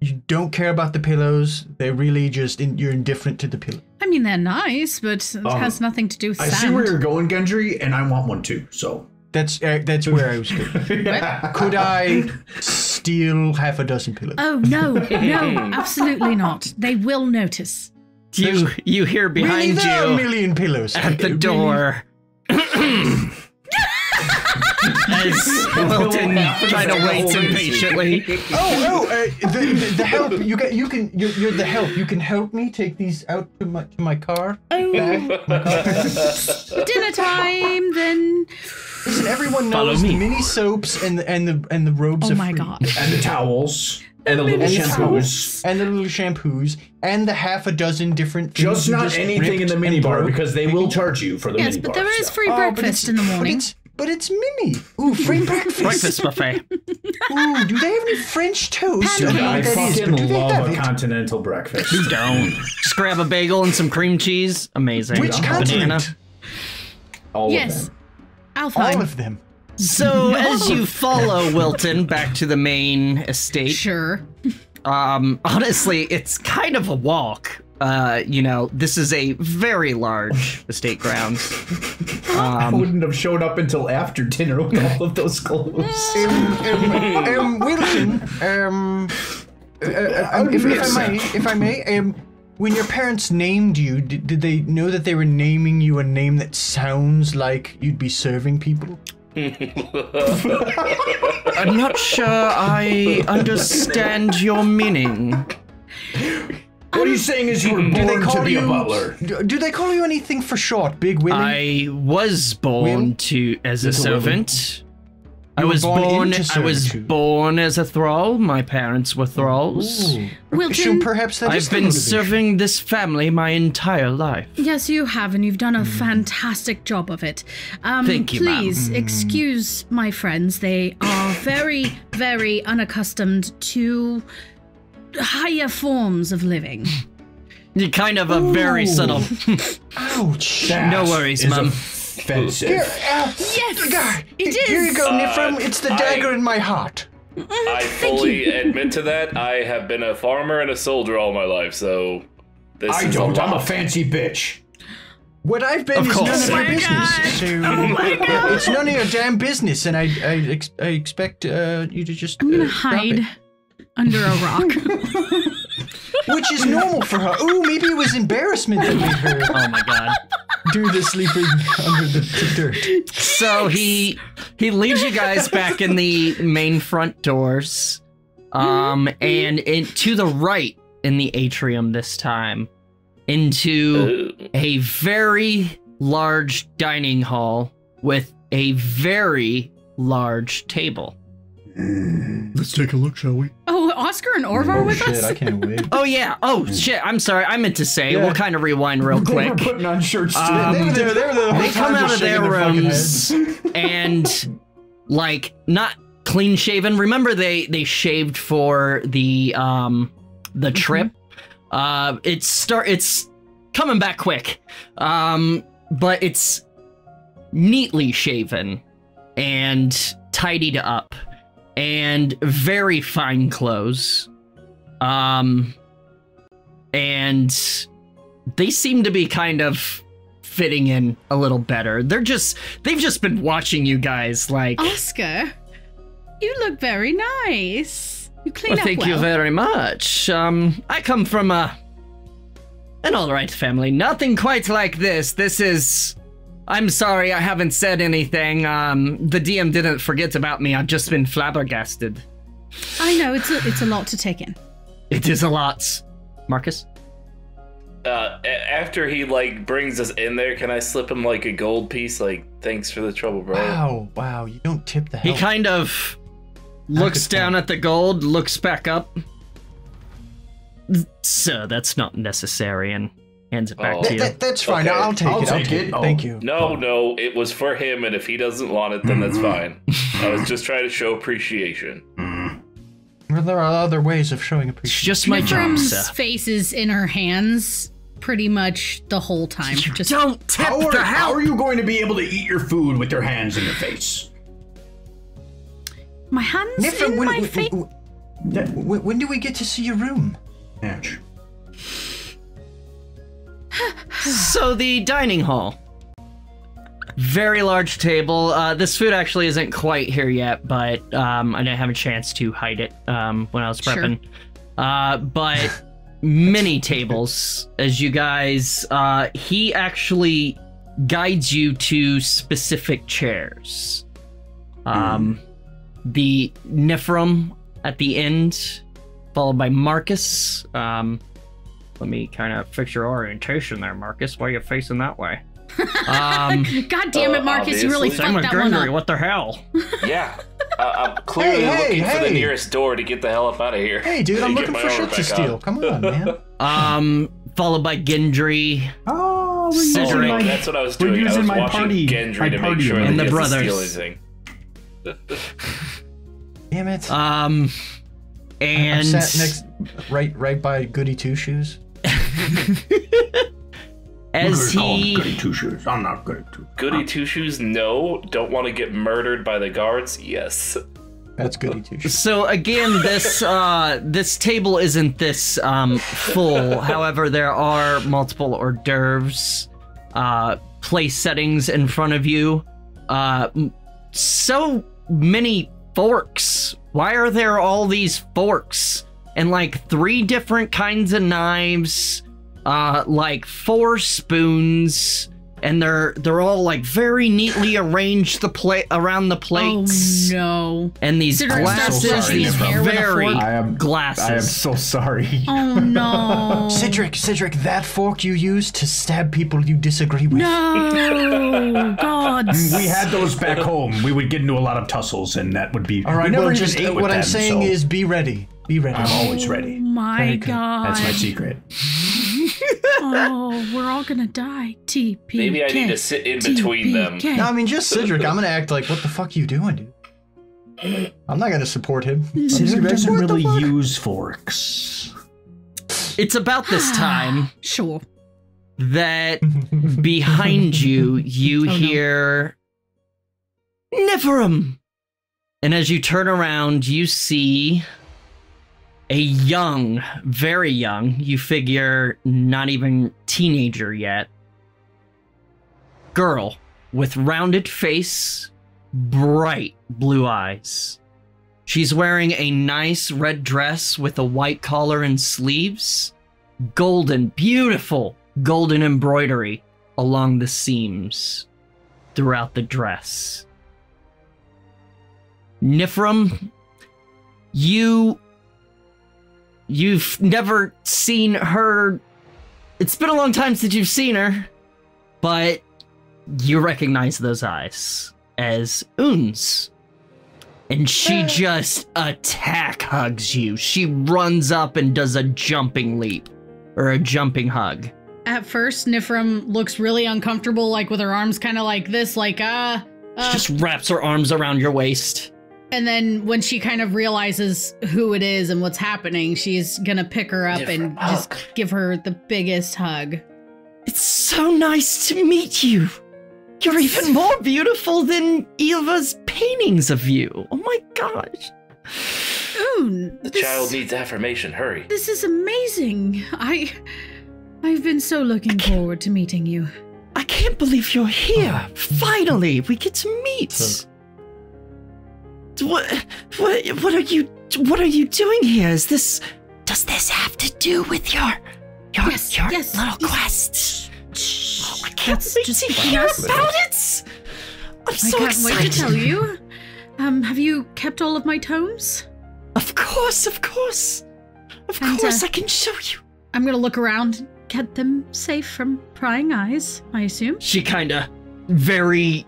S2: you don't care about the pillows. They're really just in, you're indifferent to the pillow.
S4: I mean, they're nice, but it
S3: Um,
S4: has nothing to do with
S3: I
S4: sand.
S3: see where you're going, Gendry, and I want one too. So
S2: That's uh, that's where I was going. Could I steal half a dozen pillows?
S4: Oh no, no, absolutely not. They will notice.
S1: You you hear
S2: really,
S1: behind
S2: there are a
S1: you
S2: million pillows
S1: at the
S2: Really?
S1: door. As Wilton kind of waits impatiently.
S2: Oh, oh, uh, the, the, the help. You get, you can, you're, you're the help. You can help me take these out to my to my car.
S4: Oh,
S2: Back, my car.
S4: dinner time then. Wilton.
S2: Listen, everyone
S1: Follow
S2: knows the mini soaps and the and the and the robes.
S4: Oh
S2: of
S4: my
S2: free-
S4: god.
S6: And the towels. And the little
S2: And
S6: shampoos.
S2: and the little shampoos and the half a dozen different. things
S6: Just
S2: you
S6: not anything in the
S2: ripped
S6: mini bar because they will charge you for the
S4: Yes,
S6: mini
S4: but there is free
S2: Oh,
S4: breakfast
S2: it's-
S4: in the
S2: but
S4: morning.
S2: It's, but it's mini. Ooh, free breakfast.
S1: Breakfast buffet.
S2: Ooh, do they have any French toast?
S6: Dude,
S2: don't
S6: I
S2: what
S6: fucking
S2: but do they
S6: love
S2: have
S6: a
S2: it?
S6: continental breakfast.
S1: Don't. Just grab a bagel and some cream cheese. Amazing.
S2: Which
S1: Banana.
S2: continent?
S6: All
S4: Yes.
S6: of them.
S4: Alfheim.
S2: All of them.
S1: So as you follow Wilton back to the main estate,
S4: Sure.
S1: um, honestly, it's kind of a walk. Uh, you know, this is a very large estate grounds.
S6: I
S1: Um,
S6: wouldn't have showed up until after dinner with all of those clothes.
S2: Um, um, um, Wilson, um, uh, uh, um, if, if I may, if I may, um, when your parents named you, did, did they know that they were naming you a name that sounds like you'd be serving people?
S1: I'm not sure I understand your meaning.
S6: What are you um, saying is you were
S2: Do they
S6: born to be
S2: you?
S6: a butler.
S2: Do, do they call you anything for short, Big Willie?
S1: I was born
S2: Will?
S1: to as a
S6: Little Willie.
S1: servant. I was
S2: born
S1: born. I was born as a thrall. My parents were thralls.
S2: Ooh.
S4: Wilton-
S2: So perhaps that is
S1: I've been
S2: motivation.
S1: serving this family my entire life.
S4: Yes, you have, and you've done a hmm. fantastic job of it. Um,
S1: Thank you, ma'am.
S4: Please hmm. excuse my friends. They are very, very unaccustomed to higher forms of living.
S1: You're kind of a very
S2: Ooh.
S1: subtle.
S2: Ouch.
S1: No worries,
S6: Is
S1: Mum.
S6: Offensive.
S2: Here, uh,
S4: Yes,
S2: God,
S4: it
S2: Here you go,
S5: Uh,
S2: Nifrim. It's the
S5: I-
S2: dagger in my heart.
S5: I fully admit to that. I have been a farmer and a soldier all my life, so this
S6: I
S5: is
S6: don't.
S5: A
S6: I'm a
S5: lot.
S6: fancy bitch.
S2: What I've been
S1: Of
S2: is
S1: course.
S2: none of
S1: Oh
S2: your
S1: my
S2: business. So uh, it's none of your damn business, and I I, ex- I expect uh, you to just
S4: I'm gonna
S2: uh, stop
S4: hide
S2: it.
S4: Under a rock.
S2: which is normal for her. Ooh, maybe it was embarrassment that made her
S1: Oh my god.
S2: do the sleeping under the, the dirt.
S1: So he he leads you guys back in the main front doors. Um and in, to the right in the atrium this time into a very large dining hall with a very large table.
S3: Let's take a look, shall we?
S4: oh, Oscar and Orvar
S2: Oh
S4: with
S2: shit!
S4: us?
S2: I can't wait.
S1: Oh yeah. Oh shit. I'm sorry. I meant to say.
S2: Yeah.
S1: We'll kind of rewind real
S6: They were
S1: quick.
S6: putting on shirts.
S1: Um,
S2: they were there. They the
S1: they come out of their
S2: shaking fucking
S1: rooms and like not clean shaven. Remember they they shaved for the um the trip. Uh it's start it's coming back quick. Um but it's neatly shaven and tidied up and very fine clothes. Um and they seem to be kind of fitting in a little better. They're just they've just been watching you guys like
S4: Oscar, you look very nice. You clean
S1: well,
S4: up
S1: thank
S4: well.
S1: you very much. Um I come from a an alright family. Nothing quite like this. This is I'm sorry I haven't said anything. Um the DM didn't forget about me. I've just been flabbergasted.
S4: I know it's a, it's a lot to take in.
S1: It is a lot. Marcus?
S5: uh, after he like brings us in there, can I slip him like a gold piece? Like, thanks for the trouble, bro.
S2: Wow! Wow! You don't tip the
S1: He kind of looks down at the gold, looks back up. Sir, that's not necessary, and hands it back
S5: Oh.
S1: to you.
S2: that- that's fine.
S5: Okay.
S2: I'll take
S6: I'll
S2: it. I'll
S6: take
S2: take
S6: it.
S2: it.
S6: Oh.
S2: Thank you.
S5: No, no, it was for him, and if he doesn't want it, then that's mm-hmm. fine. I was just trying to show appreciation. Mm-hmm.
S2: Well, there are other ways of showing
S1: It's
S2: appreciation.
S1: just my job,
S4: Nifrim's
S1: sir.
S4: face is in her hands pretty much the whole time.
S1: You
S4: Just
S1: don't tip
S6: How are,
S1: the
S6: how are you going to be able to eat your food with your hands in your face?
S4: my hands
S2: Nifrim,
S4: in
S2: when,
S4: my
S2: when,
S4: face.
S2: when, when do we get to see your room?
S6: Ouch.
S1: So the dining hall. Very large table. Uh, this food actually isn't quite here yet, but um, I didn't have a chance to hide it um, when I was
S4: Sure.
S1: prepping. Uh, but many tables, as you guys. Uh, he actually guides you to specific chairs. Um, the Nifrim at the end, followed by Marcus. Um, let me kind of fix your orientation there, Marcus. Why are you facing that way? Um,
S4: God damn it,
S5: Uh,
S4: Marcus! You really
S5: obviously.
S1: same
S4: fucked
S1: with
S4: that one
S1: Gendry,
S4: up.
S1: what the hell?
S5: Yeah. Uh, I'm clearly
S2: Hey, hey,
S5: looking for the nearest door to get the hell up out of here.
S2: Hey, dude, I'm looking for
S5: armor
S2: shit to steal. Come on, man.
S1: Um, followed by Gendry.
S3: Oh, we're
S5: Oh,
S1: Cedric.
S3: using my,
S5: that's what I was
S3: we're
S5: doing. I
S3: using
S5: was
S3: my
S5: watching
S3: party-
S5: Gendry
S3: my
S5: to make
S3: party
S5: sure
S3: and
S5: that
S1: the
S5: he doesn't
S1: brothers.
S5: steal.
S2: Damn it.
S1: Um,
S2: I
S1: and
S2: sat next, right, right by Goody Two Shoes.
S1: as
S3: We're gonna call him
S1: he
S3: goody two shoes. I'm not good at two.
S5: Goody Two Shoes, no. Don't want to get murdered by the guards, yes.
S2: That's Goody Two Shoes.
S1: So again, this uh, this table isn't this um, full. However, there are multiple hors d'oeuvres, uh, place settings in front of you. Uh, so many forks. Why are there all these forks and like three different kinds of knives? Uh, like four spoons. And they're they're all like very neatly arranged the plate around the plates.
S4: Oh
S1: plates
S4: no!
S1: and these
S4: Cedric
S1: glasses,
S3: starts brushing
S1: these
S3: his hair
S4: with a
S1: very.
S3: I am
S1: glasses.
S3: I am so sorry.
S4: Oh no!
S2: Cedric, Cedric, that fork you use to stab people you disagree with.
S4: No, God!
S3: We had those back home. We would get into a lot of tussles, and that would be.
S2: All right,
S3: we never
S2: well, just
S3: ate with
S2: what I'm
S3: them,
S2: saying
S3: so
S2: is be ready. Be ready.
S3: I'm always ready.
S4: Oh my
S2: Very.
S4: God!
S3: That's my secret.
S4: Oh, we're all gonna die. TP.
S5: Maybe I need to sit in between them.
S2: No, I mean just Cedric. I'm gonna act like, what the fuck are you doing, dude? I'm not gonna support him. I'm
S3: Cedric
S2: gonna be like,
S3: doesn't really use forks.
S1: it's about this time
S4: Sure.
S1: that behind you you oh,
S4: no.
S1: hear Nifrim. And as you turn around, you see a young, very young, you figure not even teenager yet, girl with rounded face, bright blue eyes. She's wearing a nice red dress with a white collar and sleeves, golden, beautiful golden embroidery along the seams throughout the dress. Nifrim, you you've never seen her it's been a long time since you've seen her, but you recognize those eyes as Un's. And she just attack hugs you. She runs up and does a jumping leap or a jumping hug.
S4: At first, Nifrim looks really uncomfortable, like with her arms kind of like this, like ah.
S1: She
S4: Uh,
S1: just wraps her arms around your waist.
S4: And then when she kind of realizes who it is and what's happening, she's gonna pick her up and
S5: Different
S4: just give her the biggest hug.
S1: It's so nice to meet you. You're even more beautiful than Eva's paintings of you. Oh my gosh.
S4: Un,
S5: The
S4: this,
S5: child needs affirmation. Hurry.
S4: this is amazing. I, I've been so looking forward to meeting you.
S1: I can't believe you're here. Ah. Finally, we get to meet.
S2: So-
S1: What, what, what are you, what are you doing here? Is this, does this have to do with your, your,
S4: Yes,
S1: your
S4: yes,
S1: little
S4: yes.
S1: quest? Oh, I can't
S4: That's
S1: wait
S4: just
S1: to hear
S4: yes.
S1: about it. I'm
S4: I
S1: so
S4: can't
S1: excited.
S4: wait to tell you. Um, have you kept all of my tomes?
S1: Of course, of course. Of
S4: And,
S1: course,
S4: uh,
S1: I can show you.
S4: I'm gonna look around, get them safe from prying eyes. I assume.
S1: She kind of very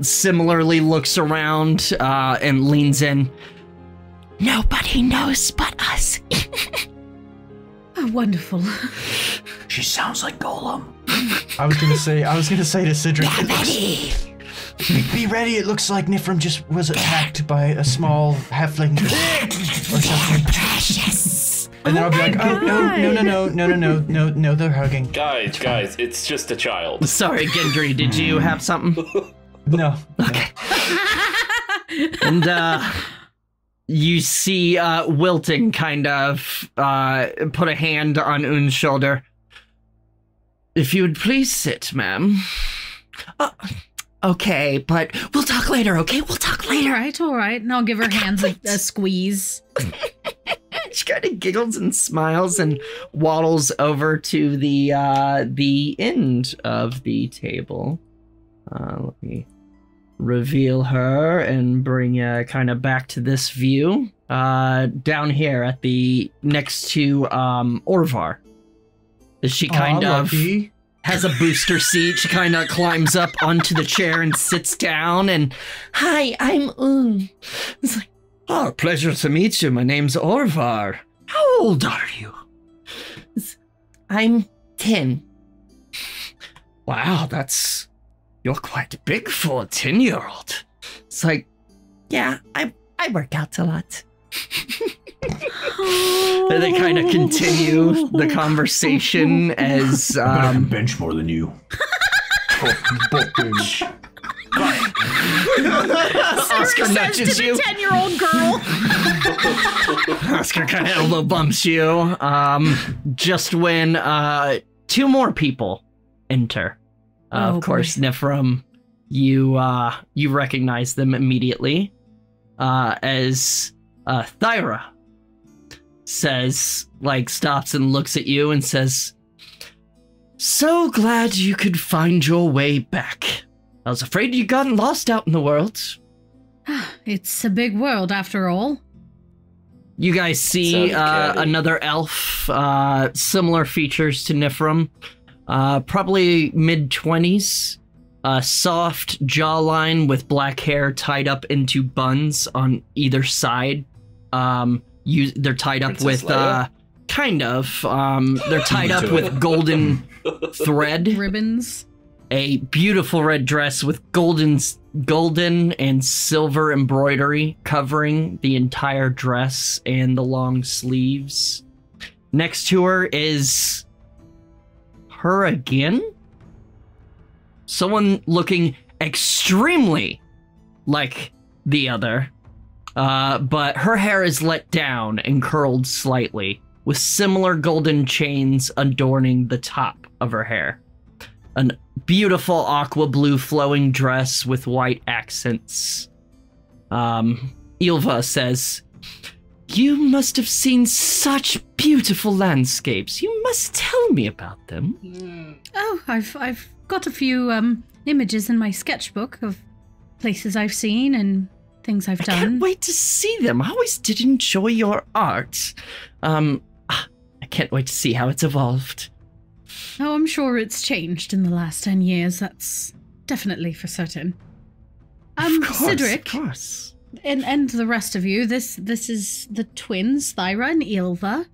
S1: similarly looks around uh, and leans in. Nobody knows but us.
S4: Oh, wonderful.
S3: She sounds like Gollum.
S2: I was gonna say, I was gonna say to Cedric, it looks-
S1: Ready?
S2: be, be ready. It looks like Nifrim just was attacked by a small halfling or something.
S1: Precious.
S2: And then I'll be like, oh no, no, no, no, no, no, no, no, no, they're hugging.
S5: Guys, guys, it's just a child.
S1: Sorry, Gendry, did you have something?
S2: No.
S1: Okay. and uh you see uh Wilton kind of uh put a hand on Un's shoulder. If you would please sit, ma'am. Uh, okay, but we'll talk later, okay? We'll talk later.
S4: right, all right. And I'll give her hands a, a squeeze.
S1: She kind of giggles and smiles and waddles over to the uh the end of the table. Uh let me reveal her and bring uh kind of back to this view. Uh down here at the next to um Orvar. Is she kind
S2: Aw,
S1: of
S2: lucky.
S1: has a booster seat. She kind of climbs up onto the chair and sits down. And hi, I'm Um. It's like, oh, pleasure to meet you. My name's Orvar. How old are you? I'm ten. Wow, that's you're quite big for a ten year old. It's like, yeah, I I work out a lot. And they kind of continue the conversation as
S3: I'm
S1: um,
S3: bench more than you.
S1: Oscar nudges you.
S4: ten-year-old girl.
S1: Oscar kind of elbow bumps you. Um, just when uh, two more people enter. Uh,
S4: Oh,
S1: of course, Nifrim, you uh, you recognize them immediately uh, as uh, Thyra says, like, stops and looks at you and says, "So glad you could find your way back. I was afraid you'd gotten lost out in the world."
S4: it's a big world after all.
S1: You guys see uh, another elf, uh, similar features to Nifrim, uh, probably mid 20s, uh, soft jawline with black hair tied up into buns on either side. Um, you, they're tied up
S5: Princess
S1: with, uh, kind of, um, they're tied up with golden thread
S4: Ribbons.
S1: A beautiful red dress with golden golden and silver embroidery covering the entire dress and the long sleeves. Next to her is her again. Someone looking extremely like the other. Uh, but her hair is let down and curled slightly, with similar golden chains adorning the top of her hair an beautiful aqua blue flowing dress with white accents. Um, Ilva says, You must have seen such beautiful landscapes. You must tell me about them.
S4: Oh, I've I've got a few um images in my sketchbook of places I've seen and things I've
S1: I
S4: done.
S1: can't wait to see them. I always did enjoy your art. Um, I can't wait to see how it's evolved.
S4: Oh, I'm sure it's changed in the last ten years. That's definitely for certain. Um,
S1: of course,
S4: Cedric,
S1: of course.
S4: and and the rest of you. This this is the twins, Thyra and Ilva.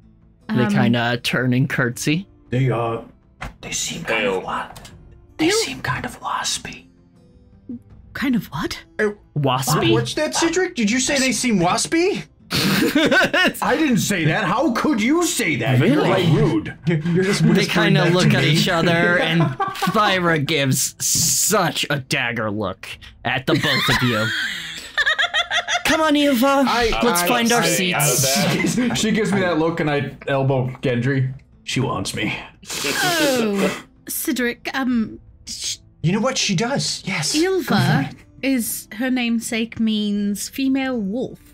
S1: they
S4: Um,
S1: kind of turn and curtsy.
S3: They uh, they seem kind
S5: Pale.
S3: of wa- They
S4: You-
S3: seem kind of waspy.
S4: kind of what?
S1: Waspy.
S2: What's that, Cedric? Did you say they seem waspy?
S3: I didn't say that. How could you say that? You're
S1: Really?
S3: like rude.
S2: You're just
S1: They kind of look at
S2: me.
S1: each other, and Thyra gives such a dagger look at the both of you. Come on, Eva. Let's
S2: I-
S1: find our
S5: I-
S1: seats.
S5: I-
S6: she gives me that look, and I elbow Gendry. She wants me.
S4: Oh, Cedric. Um, sh-
S2: You know what she does? Yes.
S4: Ilva is her namesake means female wolf.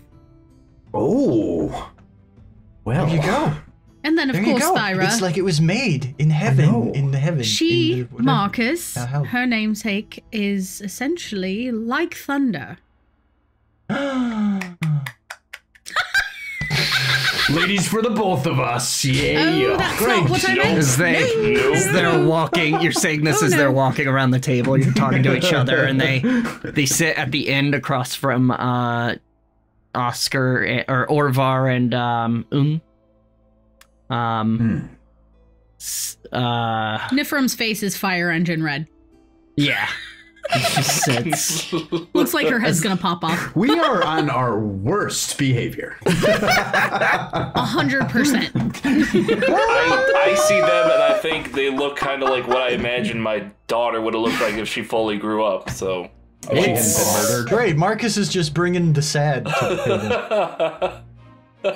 S3: Oh, well.
S2: There you go.
S4: And then, of
S2: There
S4: course. Thyra.
S2: It's like it was made in heaven. In the heaven.
S4: she,
S2: the.
S4: Marcus, her namesake is essentially like thunder.
S3: Ladies for the both of us. Yeah.
S4: Oh, that's not what I meant.
S1: As they,
S5: No.
S1: as they're walking, you're saying this
S4: Oh,
S1: as they're walking around the table. You're talking to each other, and they they sit at the end across from uh, Oscar eh, or Orvar and um, Un. Um,
S3: Hmm.
S1: s- uh,
S4: Nifrim's face is fire engine red.
S1: yeah. She sits.
S4: Looks like her head's gonna pop off.
S6: We are on our worst behavior.
S4: A hundred percent.
S5: I, I see them and I think they look kind of like what I imagine my daughter would have looked like if she fully grew up. So
S6: She hadn't been murdered.
S2: Great. Marcus is just bringing the sad to Hayden.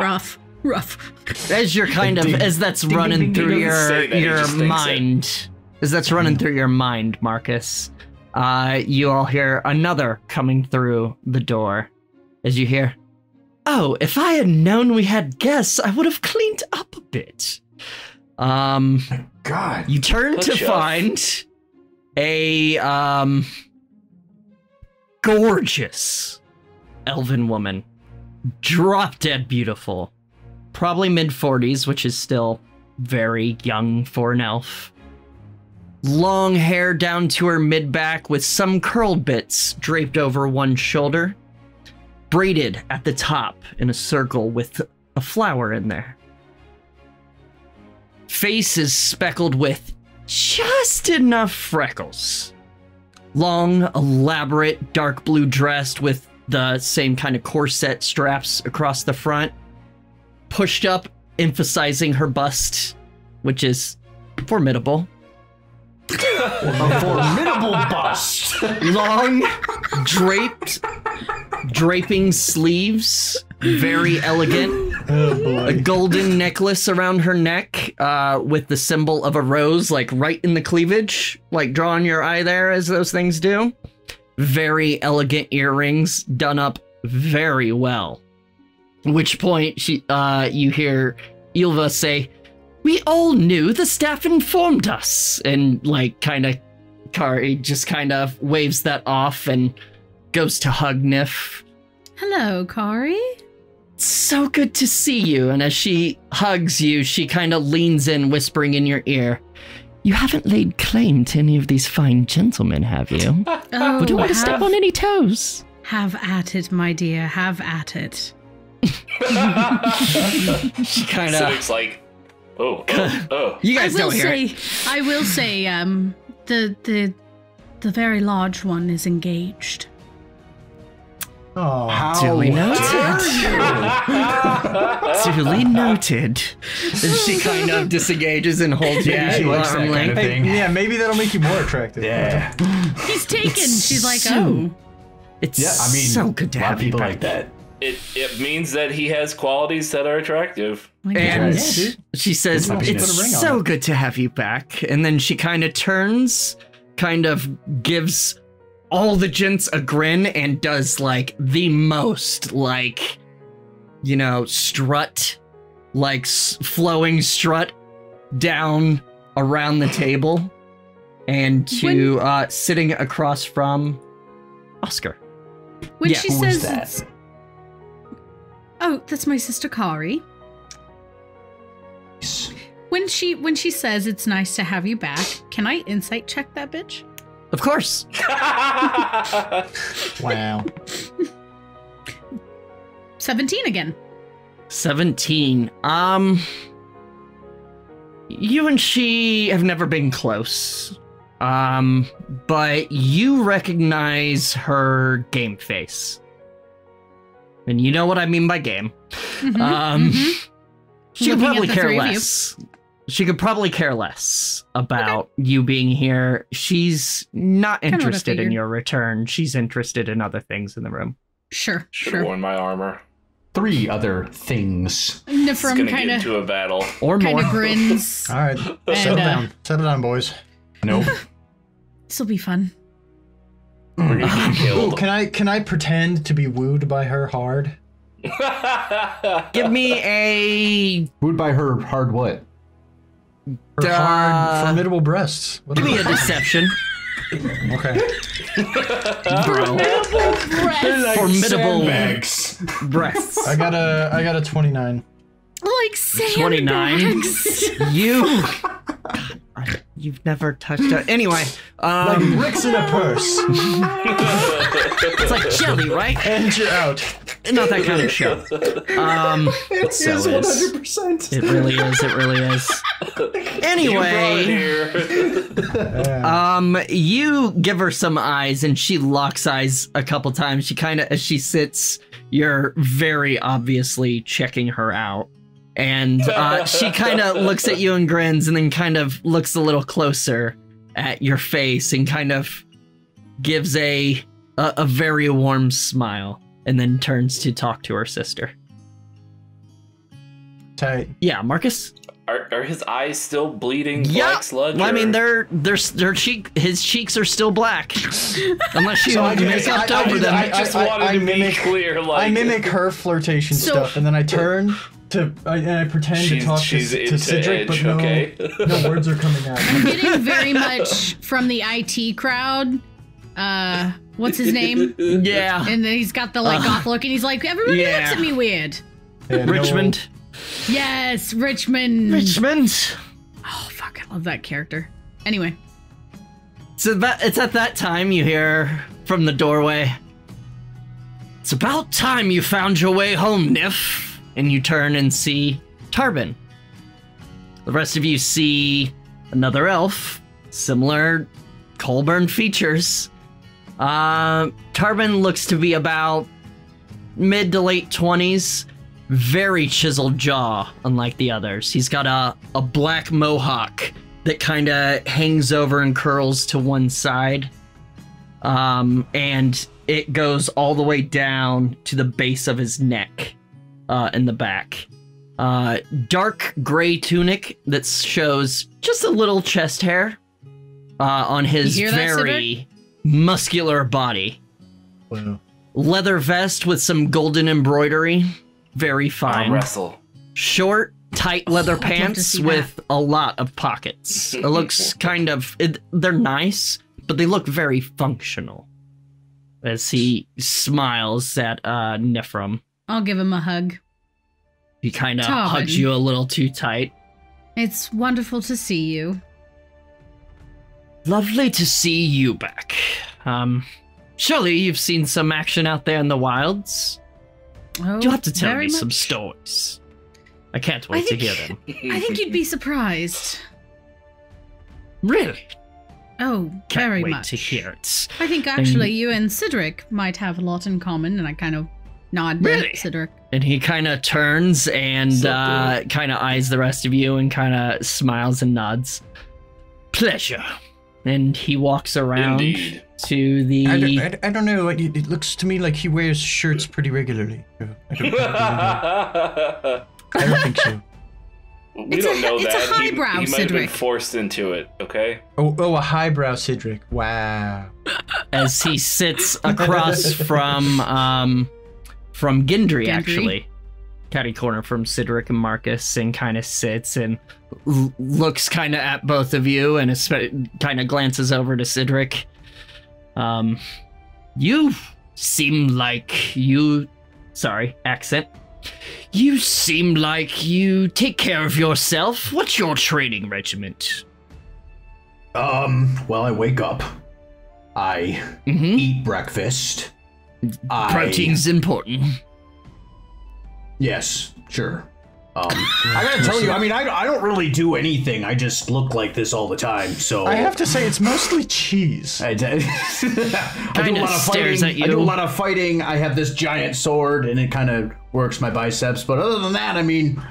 S4: Rough. Rough.
S1: as you're kind of as that's
S6: Ding,
S1: running
S6: ding, ding,
S1: through
S6: ding.
S1: your
S5: that, he
S1: your
S5: just thinks it.
S1: mind as that's running through your mind marcus uh you all hear another coming through the door as you hear oh if i had known we had guests i would have cleaned up a bit um
S3: God.
S1: you turn to
S5: Good job.
S1: find a um gorgeous elven woman drop dead beautiful probably mid 40s which is still very young for an elf long hair down to her mid back with some curled bits draped over one shoulder, braided at the top in a circle with a flower in there. Face is speckled with just enough freckles. Long, elaborate, dark blue dress with the same kind of corset straps across the front, pushed up, emphasizing her bust, which is formidable.
S6: A formidable bust.
S1: long draped draping sleeves very elegant. A golden necklace around her neck uh, with the symbol of a rose like right in the cleavage like drawing your eye there as those things do. Very elegant earrings done up very well. Which point she uh, you hear ilva say we all knew the staff informed us and like kind of Kari just kind of waves that off and goes to hug Nif.
S4: Hello, Kari.
S1: So good to see you. And as she hugs you, she kind of leans in, whispering in your ear, You haven't laid claim to any of these fine gentlemen, have you?
S4: Oh,
S1: Would you want to step on any toes?
S4: have at it, my dear. Have at it.
S1: She kind of.
S5: Cedric's like, oh, oh, oh.
S1: You
S4: I
S1: guys
S4: will
S1: don't hear it.
S4: say, I will say, um, the the the very large one is engaged.
S2: Oh,
S3: How
S1: Duly noted.
S3: dare you?
S1: Duly noted. And she kind of disengages and holds you
S3: Yeah,
S1: at
S3: she likes that kind
S1: length.
S3: of
S2: Hey, yeah, maybe that'll make you more attractive.
S3: Yeah.
S4: He's taken. She's like,
S1: so-
S4: oh,
S1: It's
S3: Yeah, I mean,
S1: so good to have
S3: people like that.
S5: It it means that he has qualities that are attractive.
S1: And
S4: goodness.
S2: Yeah,
S1: she says,
S3: Put a
S1: It's so
S2: it."
S1: good to have you back. And then she kind of turns, kind of gives all the gents a grin, and does like the most, like, you know, strut, like s- flowing strut down around the table and to uh, sitting across from Oscar.
S4: when
S1: yeah,
S4: she
S3: who
S4: says,
S3: that?
S4: "Oh, that's my sister Kari." When she when she says it's nice to have you back, can I insight check that bitch?
S1: Of course.
S2: Wow.
S4: Seventeen again.
S1: 17. Um you and she have never been close. Um but you recognize her game face. And you know what I mean by game.
S4: Mhm,
S1: Um
S4: mhm.
S1: she could
S4: Looking at
S1: probably care
S4: three of you.
S1: less. She could probably care less about you being here. She's not
S4: Kinda what I
S1: interested in your return. She's interested in other things in the room.
S4: Sure,
S5: Should
S4: sure.
S5: have worn my armor.
S3: Three other things.
S5: It's
S4: Nifrim kind of
S5: into a battle.
S1: Or
S4: kind
S1: more.
S4: of grins.
S2: All right,
S4: And,
S2: settle
S4: uh,
S2: down. Settle down, boys.
S3: Nope.
S4: This will be fun.
S5: We're gonna get
S2: Ooh,
S5: killed.
S2: can I can I pretend to be wooed by her hard?
S1: Give me a
S3: Wooed by her hard what?
S2: Her
S1: Duh.
S2: hard, uh, formidable breasts. What
S1: give
S2: is
S1: me a deception.
S2: Okay.
S1: Bro. Formidable
S3: Sandbags.
S1: breasts.
S2: I got a I got a 29.
S4: Like sandbags.
S1: 29. You. I- You've never touched a. Anyway,
S2: Like
S1: um,
S2: bricks in a purse.
S1: it's like jelly, right?
S2: and you're out.
S1: Not that kind of show. Um,
S3: It
S1: so
S3: is
S1: is.
S3: 100%.
S1: it really is. It really is.
S5: You brought it
S1: Anyway,
S5: here.
S1: Um, you give her some eyes, and she locks eyes a couple times. She kind of, as she sits, you're very obviously checking her out. And uh, she kind of looks at you and grins, and then kind of looks a little closer at your face, and kind of gives a a, a very warm smile, and then turns to talk to her sister.
S2: Tight.
S1: Yeah, Marcus.
S5: Are, are his eyes still bleeding
S1: Yeah,
S5: black sludge?
S1: Well, I mean,
S5: or-
S1: they're they're their cheek his cheeks are still black, unless you
S2: So I
S1: make up
S2: I- I
S1: over
S2: do-
S1: them.
S5: I just
S2: I-
S5: wanted
S2: I
S5: to be
S2: mimic-
S5: clear. Like
S2: I mimic her flirtation
S4: So-
S2: stuff, and then I turn to I, and I pretend to talk
S5: she's
S2: to, to Cedric,
S5: edge.
S2: but no,
S5: okay.
S2: no words are coming out.
S4: I'm getting very much from the IT crowd. Uh, what's his name?
S1: yeah,
S4: And then he's got the like
S1: Uh,
S4: goth look, and he's like, everybody
S1: yeah.
S4: looks at me weird.
S2: Yeah, no-
S1: Richmond.
S4: Yes, Richmond.
S1: Richmond.
S4: Oh fuck, I love that character. Anyway,
S1: So that it's at that time you hear from the doorway. It's about time you found your way home, Nif. And you turn and see Tarbin. The rest of you see another elf, similar Colburn features. Uh, Tarbin looks to be about mid to late 20s, very chiseled jaw, unlike the others. He's got a, a black mohawk that kind of hangs over and curls to one side. Um, and it goes all the way down to the base of his neck uh, in the back. Uh, dark gray tunic that shows just a little chest hair uh, on his
S4: You hear that,
S1: very muscular body.
S2: Wow.
S1: Leather vest with some golden embroidery. Very
S5: Arm
S1: fine.
S5: wrestle.
S1: Short, tight leather
S4: I'd love to
S1: pants
S4: see that.
S1: with a lot of pockets. It looks kind of. It, they're nice, but they look very functional. As he smiles at uh, Nifrim.
S4: I'll give him a hug.
S1: He kind of hugs you a little too tight.
S4: It's wonderful to see you.
S1: Lovely to see you back. Um, surely you've seen some action out there in the wilds.
S4: Oh,
S1: You'll have to tell me some stories. I can't
S4: I
S1: wait to hear them.
S4: I think you'd be surprised.
S1: Really?
S4: Oh,
S1: Can't
S4: very
S1: wait
S4: much.
S1: to hear it.
S4: I think actually you and Cedric might have a lot in common, and I kind of nod to
S1: Really?
S4: Cedric.
S1: And he kind of turns and
S5: So
S1: uh, kind of eyes the rest of you and kind of smiles and nods. Pleasure. And he walks around
S5: Indeed.
S1: to the.
S2: I don't, I, I don't know. It, it looks to me like he wears shirts pretty regularly. I don't, I don't, I don't think so.
S5: we
S4: It's
S5: don't
S4: a-
S5: know
S4: it's a
S5: that. He-
S4: highbrow,
S5: he, might have been forced into it. Okay.
S2: Oh, oh, a highbrow Cedric. Wow.
S1: as he sits across from um from Gendry,
S4: Gendry?
S1: actually. Catty corner from Cedric and Marcus and kind of sits and l- looks kind of at both of you and kind of glances over to Cedric. Um, you seem like you. Sorry, accent. You seem like you take care of yourself. What's your training regiment?
S3: Um, well, I wake up. I
S1: Mm-hmm.
S3: eat breakfast. I,
S1: Protein's important.
S3: Yes, sure. Um, I gotta tell you, I mean, I, I don't really do anything. I just look like this all the time. So
S2: I have to say, it's mostly cheese.
S3: I, d- I do a
S1: Kinda
S3: lot of fighting.
S1: at
S3: I do a
S1: you.
S3: lot of fighting. I have this giant sword, and it kind of works my biceps. But other than that, I mean,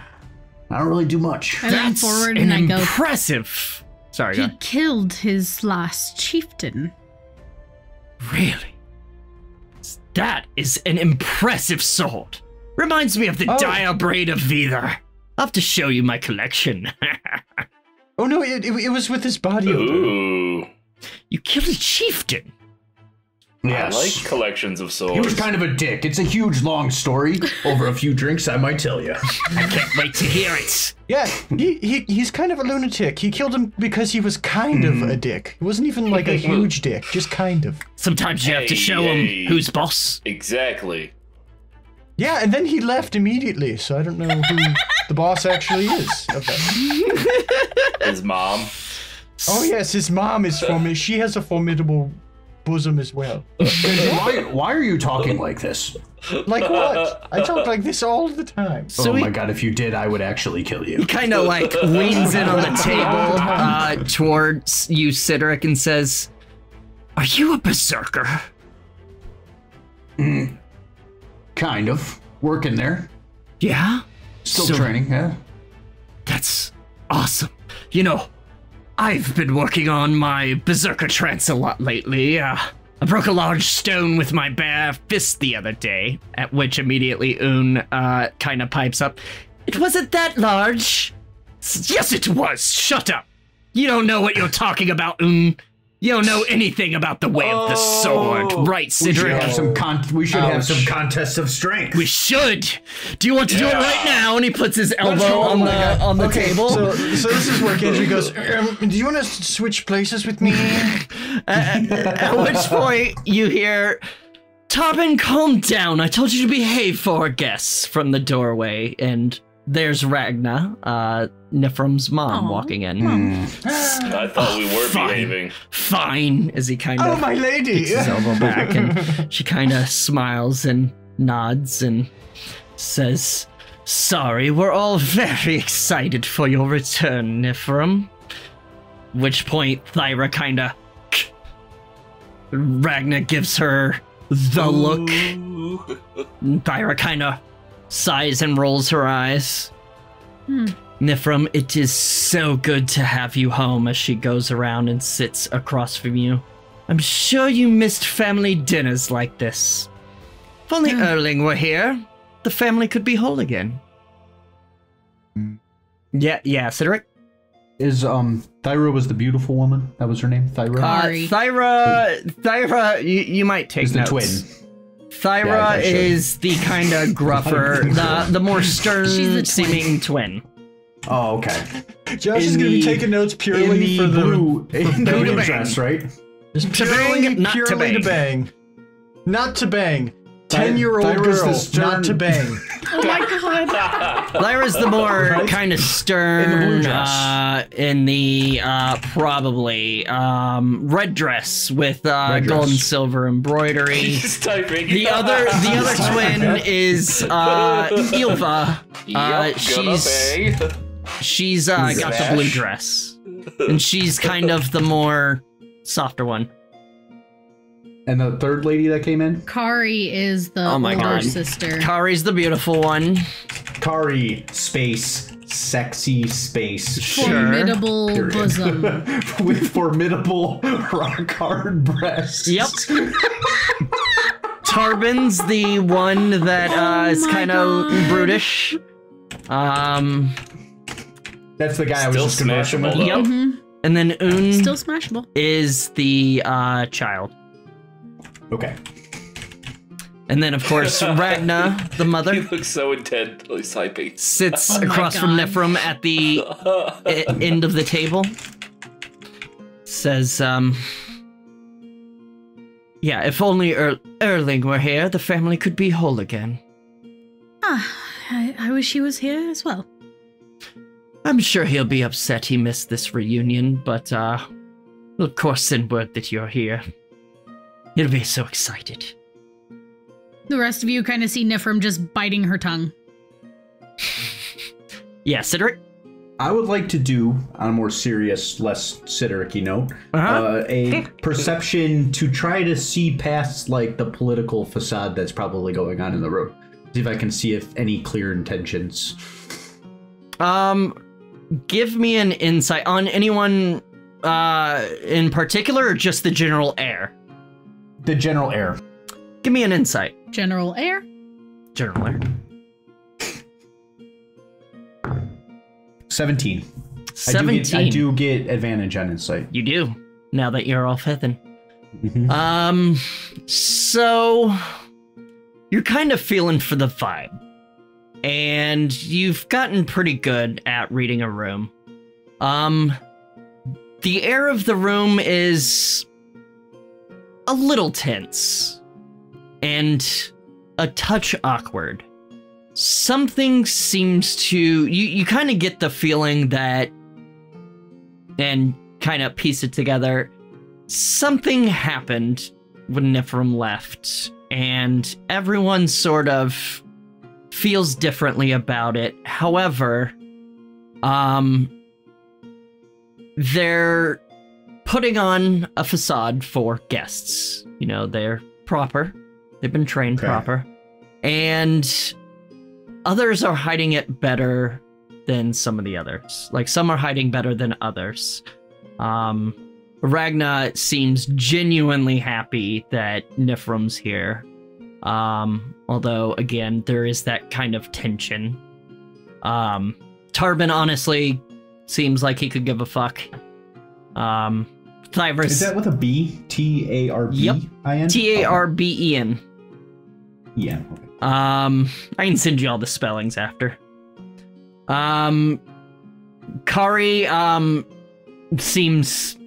S3: I don't really do much.
S4: I lean
S1: That's
S4: forward
S1: an
S4: and I go,
S1: impressive. Sorry,
S4: he killed his last chieftain.
S1: Really? That is an impressive sword. Reminds me of the
S2: Oh.
S1: dire braid of Vither. I'll have to show you my collection.
S2: Oh no, it, it, it was with his body.
S5: Ooh.
S1: you killed a chieftain.
S3: Yes.
S5: I like collections of swords.
S3: he was kind of a dick. It's a huge, long story. Over a few drinks, I might tell you.
S1: I can't wait to hear it.
S2: Yeah, he, he he's kind of a lunatic. He killed him because he was kind of a hmm. dick. He wasn't even like a huge dick, just kind of.
S1: Sometimes you have to
S5: Hey,
S1: show
S5: hey.
S1: him who's boss.
S5: exactly.
S2: Yeah, and then he left immediately, so I don't know who the boss actually is of that.
S5: His mom.
S2: Oh yes, his mom is formi- She has a formidable bosom as well.
S3: why, why are you talking like this?
S2: Like what? I talk like this all the time.
S1: So
S3: oh
S1: he
S3: my god, if you did, I would actually kill you.
S1: He kind of like leans in on the table uh, towards you, Cedric, and says, Are you a berserker?
S3: Kind of. Working there.
S1: Yeah?
S3: Still
S1: So-
S3: training, yeah.
S1: That's awesome. You know, I've been working on my berserker trance a lot lately. Uh, I broke a large stone with my bare fist the other day, at which immediately Un uh, kind of pipes up. It wasn't that large. Yes, it was. Shut up. You don't know what you're talking about, Un. You don't know anything about the way of the sword,
S5: Oh.
S1: right,
S3: We should have some con- we should have some contests of strength.
S1: We should. Do you want to do it right now? And he puts his elbow on
S2: Oh
S1: the
S2: God.
S1: on the
S2: okay,
S1: table.
S2: So, so this is where Gendry goes. Um, do you want to switch places with me?
S1: at, at which point you hear Tarbin, calm down. I told you to behave for our guests from the doorway, and there's Ragna, uh, Nifrim's mom,
S4: Aw.
S1: walking in.
S3: Hmm.
S5: I thought we were
S1: Fine.
S5: behaving.
S1: Fine, as he kind of
S2: Oh, my lady!
S1: kicks his elbow back, and she kind of smiles and nods and says, "Sorry, we're all very excited for your return, Nifrim." Which point, Thyra kind of Ragna gives her the look. Thyra kind of sighs and rolls her eyes.
S4: Hmm.
S1: Nifrim, it is so good to have you home as she goes around and sits across from you. I'm sure you missed family dinners like this. If only
S4: Yeah.
S1: Erling were here, the family could be whole again. Yeah, yeah, Cedric?
S3: Is um Thyra was the beautiful woman? That was her name, Thyra.
S1: Uh, Thyra, Thyra, you, you might take
S3: is the
S1: notes.
S3: twin.
S1: Thyra
S3: Yeah, I
S1: is the kind of gruffer, the the more
S4: She's the
S1: stern seeming twin.
S3: Oh, okay.
S2: Josh is gonna be taking notes
S3: In
S2: purely
S3: the
S2: for the
S3: blue, in the
S1: Bang
S3: blue
S1: bang.
S3: dress, right?
S2: Just purely,
S1: bang, not to
S2: purely to bang. Not to bang. Ten year old girl,
S3: stern-
S2: not to bang.
S4: Oh my god.
S1: Lyra's the more
S2: Right?
S1: kind of stern
S3: In the blue dress.
S1: Uh, in the uh, probably um, red dress with uh,
S3: Red
S1: gold and silver embroidery.
S5: He's typing.
S1: The other, the other twin is uh, Ilva.
S5: Yep,
S1: uh,
S5: gonna
S1: she's-
S5: bang.
S1: She's uh, got the blue dress, and she's kind of the more softer one.
S3: And the third lady that came in,
S4: Kari is the
S1: Oh my
S4: older
S1: God.
S4: sister.
S1: Kari's the beautiful one.
S6: Kari, space, sexy space.
S4: Formidable
S6: Period.
S4: bosom.
S6: With formidable rock hard breasts.
S1: Yep. Tarben's the one that uh, is
S4: Oh my
S1: kind of brutish. Um,
S6: That's the guy I was
S5: Still
S6: just conversing with.
S5: smashable,
S1: Yep.
S5: though.
S4: hmm
S1: and then Un
S4: Still smashable.
S1: is the uh, child.
S6: Okay.
S1: And then, of course, Ragna, the
S5: He
S1: mother,
S5: looks so intently typing.
S1: sits
S4: Oh my
S1: across from
S4: God.
S1: Nifrim at the end of the table. Says, um, yeah, if only er- Erling were here, the family could be whole again.
S4: Ah, I, I wish he was here as well.
S1: I'm sure he'll be upset he missed this reunion, but, uh, we'll of course send word that you're here. He'll be so excited.
S4: The rest of you kind of see Nifrim just biting her tongue.
S1: Yeah, Cedric?
S6: I would like to do, on a more serious, less Sideric note,
S1: Uh-huh.
S6: uh, a perception to try to see past like the political facade that's probably going on in the room. See if I can see if any clear intentions.
S1: Um, give me an insight on anyone, uh, in particular, or just the general air?
S6: The general air.
S1: Give me an insight.
S4: General Air.
S1: General air.
S6: 17. I do,
S1: 17.
S6: get, I do get advantage on insight.
S1: You do, now that you're off Heathen.
S6: Mhm.
S1: Um, so you're kind of feeling for the vibe, and you've gotten pretty good at reading a room. Um, the air of the room is a little tense and a touch awkward. Something seems to you. You kind of get the feeling that, and kind of piece it together something happened when Nifrim left, and everyone sort of feels differently about it. However, um, they're putting on a facade for guests. You know, they're proper, they've been trained
S6: Okay.
S1: proper, and others are hiding it better than some of the others. Like, some are hiding better than others. Um, Ragna seems genuinely happy that Nifrim's here. Um, although again, there is that kind of tension. Um, Tarben honestly seems like he could give a fuck. Um, Thyvris
S6: Is that with a B? T A R B
S1: Yep.
S6: I N?
S1: T A R B E N.
S6: Yeah. Okay.
S1: Um, I can send you all the spellings after. Um, Kari, um, seems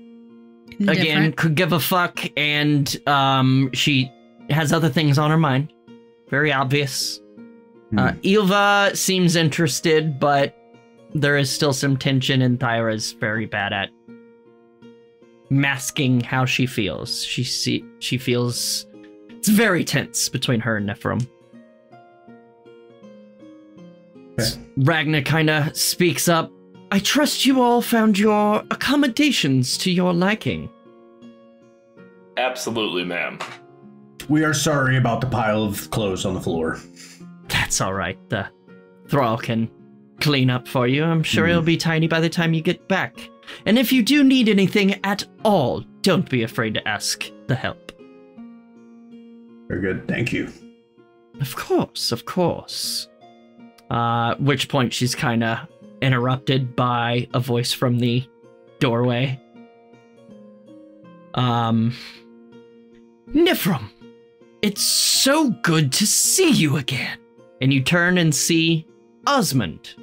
S1: again could give a fuck and um she has other things on her mind very obvious Uh, Ilva seems interested, but there is still some tension, and Thyra's very bad at masking how she feels. She see she feels it's very tense between her and Nifrim.
S3: Okay.
S1: Ragna kind of speaks up. I trust you all found your accommodations to your liking.
S5: Absolutely, ma'am.
S3: We are sorry about the pile of clothes on the floor.
S1: That's all right. The thrall can clean up for you. I'm sure hmm. it'll be tiny by the time you get back. And if you do need anything at all, don't be afraid to ask the help.
S3: Very good. Thank you.
S1: Of course, of course. Uh, which point she's kind of interrupted by a voice from the doorway. Um, Nifrim, it's so good to see you again. And you turn and see Osmond.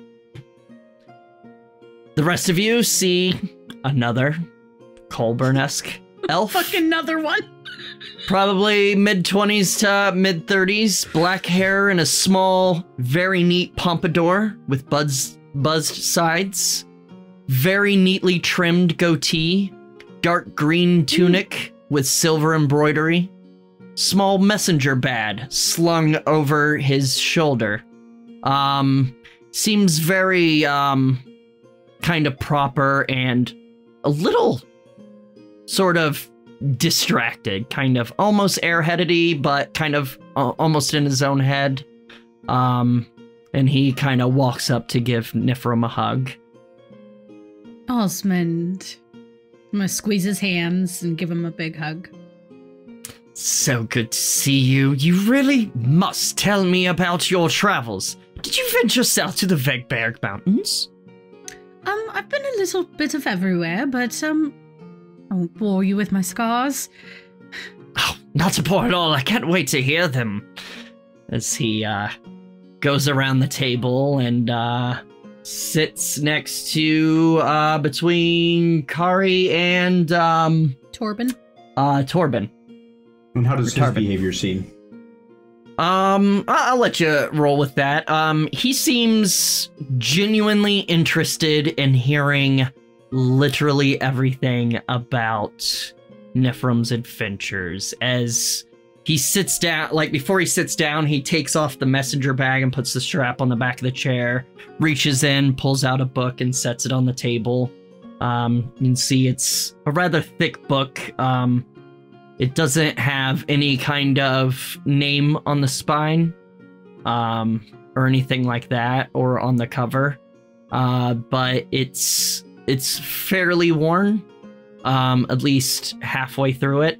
S1: The rest of you see another Colburn-esque elf.
S4: Fuck another one.
S1: Probably mid 20s to mid 30s, black hair and a small, very neat pompadour with buzz, buzzed sides, very neatly trimmed goatee, dark green tunic with silver embroidery, small messenger bag slung over his shoulder. Um, seems very, um, kind of proper and a little sort of distracted, kind of almost airheadedy, but kind of uh, almost in his own head. Um, and he kind of walks up to give Nifrim a hug.
S4: Osmond. I'm gonna squeeze his hands and give him a big hug.
S1: So good to see you. You really must tell me about your travels. Did you venture south to the Vegberg Mountains?
S4: Um, I've been a little bit of everywhere, but um, I won't bore you with my scars.
S1: Oh, not to bore at all. I can't wait to hear them. As he uh, goes around the table and uh, sits next to uh, between Kari and um,
S4: Torben.
S1: uh, Torben.
S6: And how does his
S1: Retarded.
S6: behavior seem?
S1: Um, I- I'll let you roll with that. Um, he seems genuinely interested in hearing literally everything about Nifrim's adventures. As he sits down, like before he sits down, he takes off the messenger bag and puts the strap on the back of the chair, reaches in, pulls out a book, and sets it on the table. Um, you can see it's a rather thick book. Um, it doesn't have any kind of name on the spine, um, or anything like that, or on the cover. Uh, but it's it's fairly worn, um, at least halfway through it.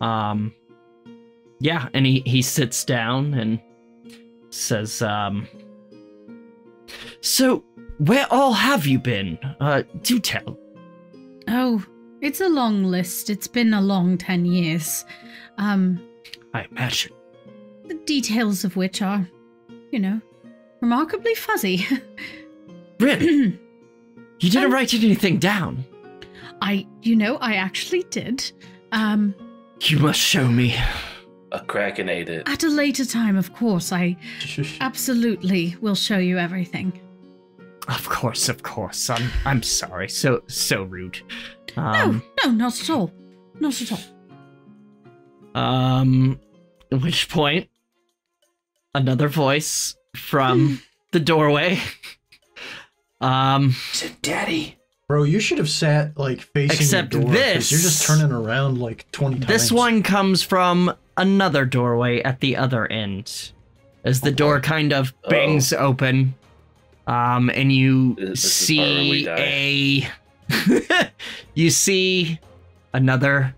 S1: Um, yeah, and he he sits down and says, um, "So, where all have you been? Uh, do tell."
S4: Oh, it's a long list. It's been a long 10 years. Um,
S1: I imagine.
S4: the details of which are, you know, remarkably fuzzy.
S1: Really? You didn't
S4: Um,
S1: write anything down.
S4: I, you know, I actually did. Um,
S1: You must show me.
S5: A kraken ate it.
S4: at a later time, of course, I absolutely will show you everything.
S1: Of course, of course. I'm I'm sorry. So so rude.
S4: No,
S1: Um,
S4: no, not at all. Not at all.
S1: um at which point another voice from the doorway. Um said,
S6: Daddy.
S2: Bro, you should have sat like facing
S1: Except
S2: the door, 'cause
S1: this-
S2: You're just turning around like twenty times.
S1: this one comes from another doorway at the other end. As the door kind of bangs open. Um and you
S5: This- this is the part where we
S1: see a you see another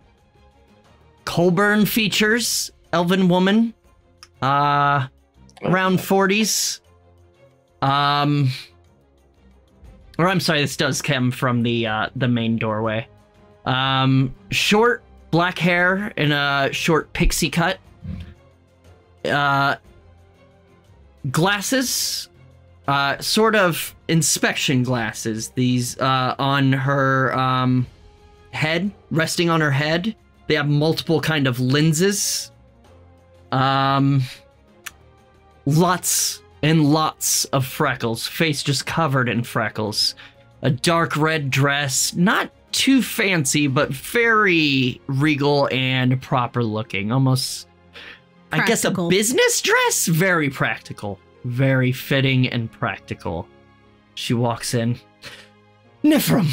S1: Colburn features elven woman uh around 40s um or I'm sorry this does come from the uh the main doorway. Um short black hair and a short pixie cut. Uh glasses uh sort of inspection glasses these uh on her um head resting on her head they have multiple kind of lenses um lots and lots of freckles, face just covered in freckles. A dark red dress, not too fancy, but very regal and proper looking. Almost, I guess, a business dress? Very practical. Very fitting and practical. She walks in. Nifrim,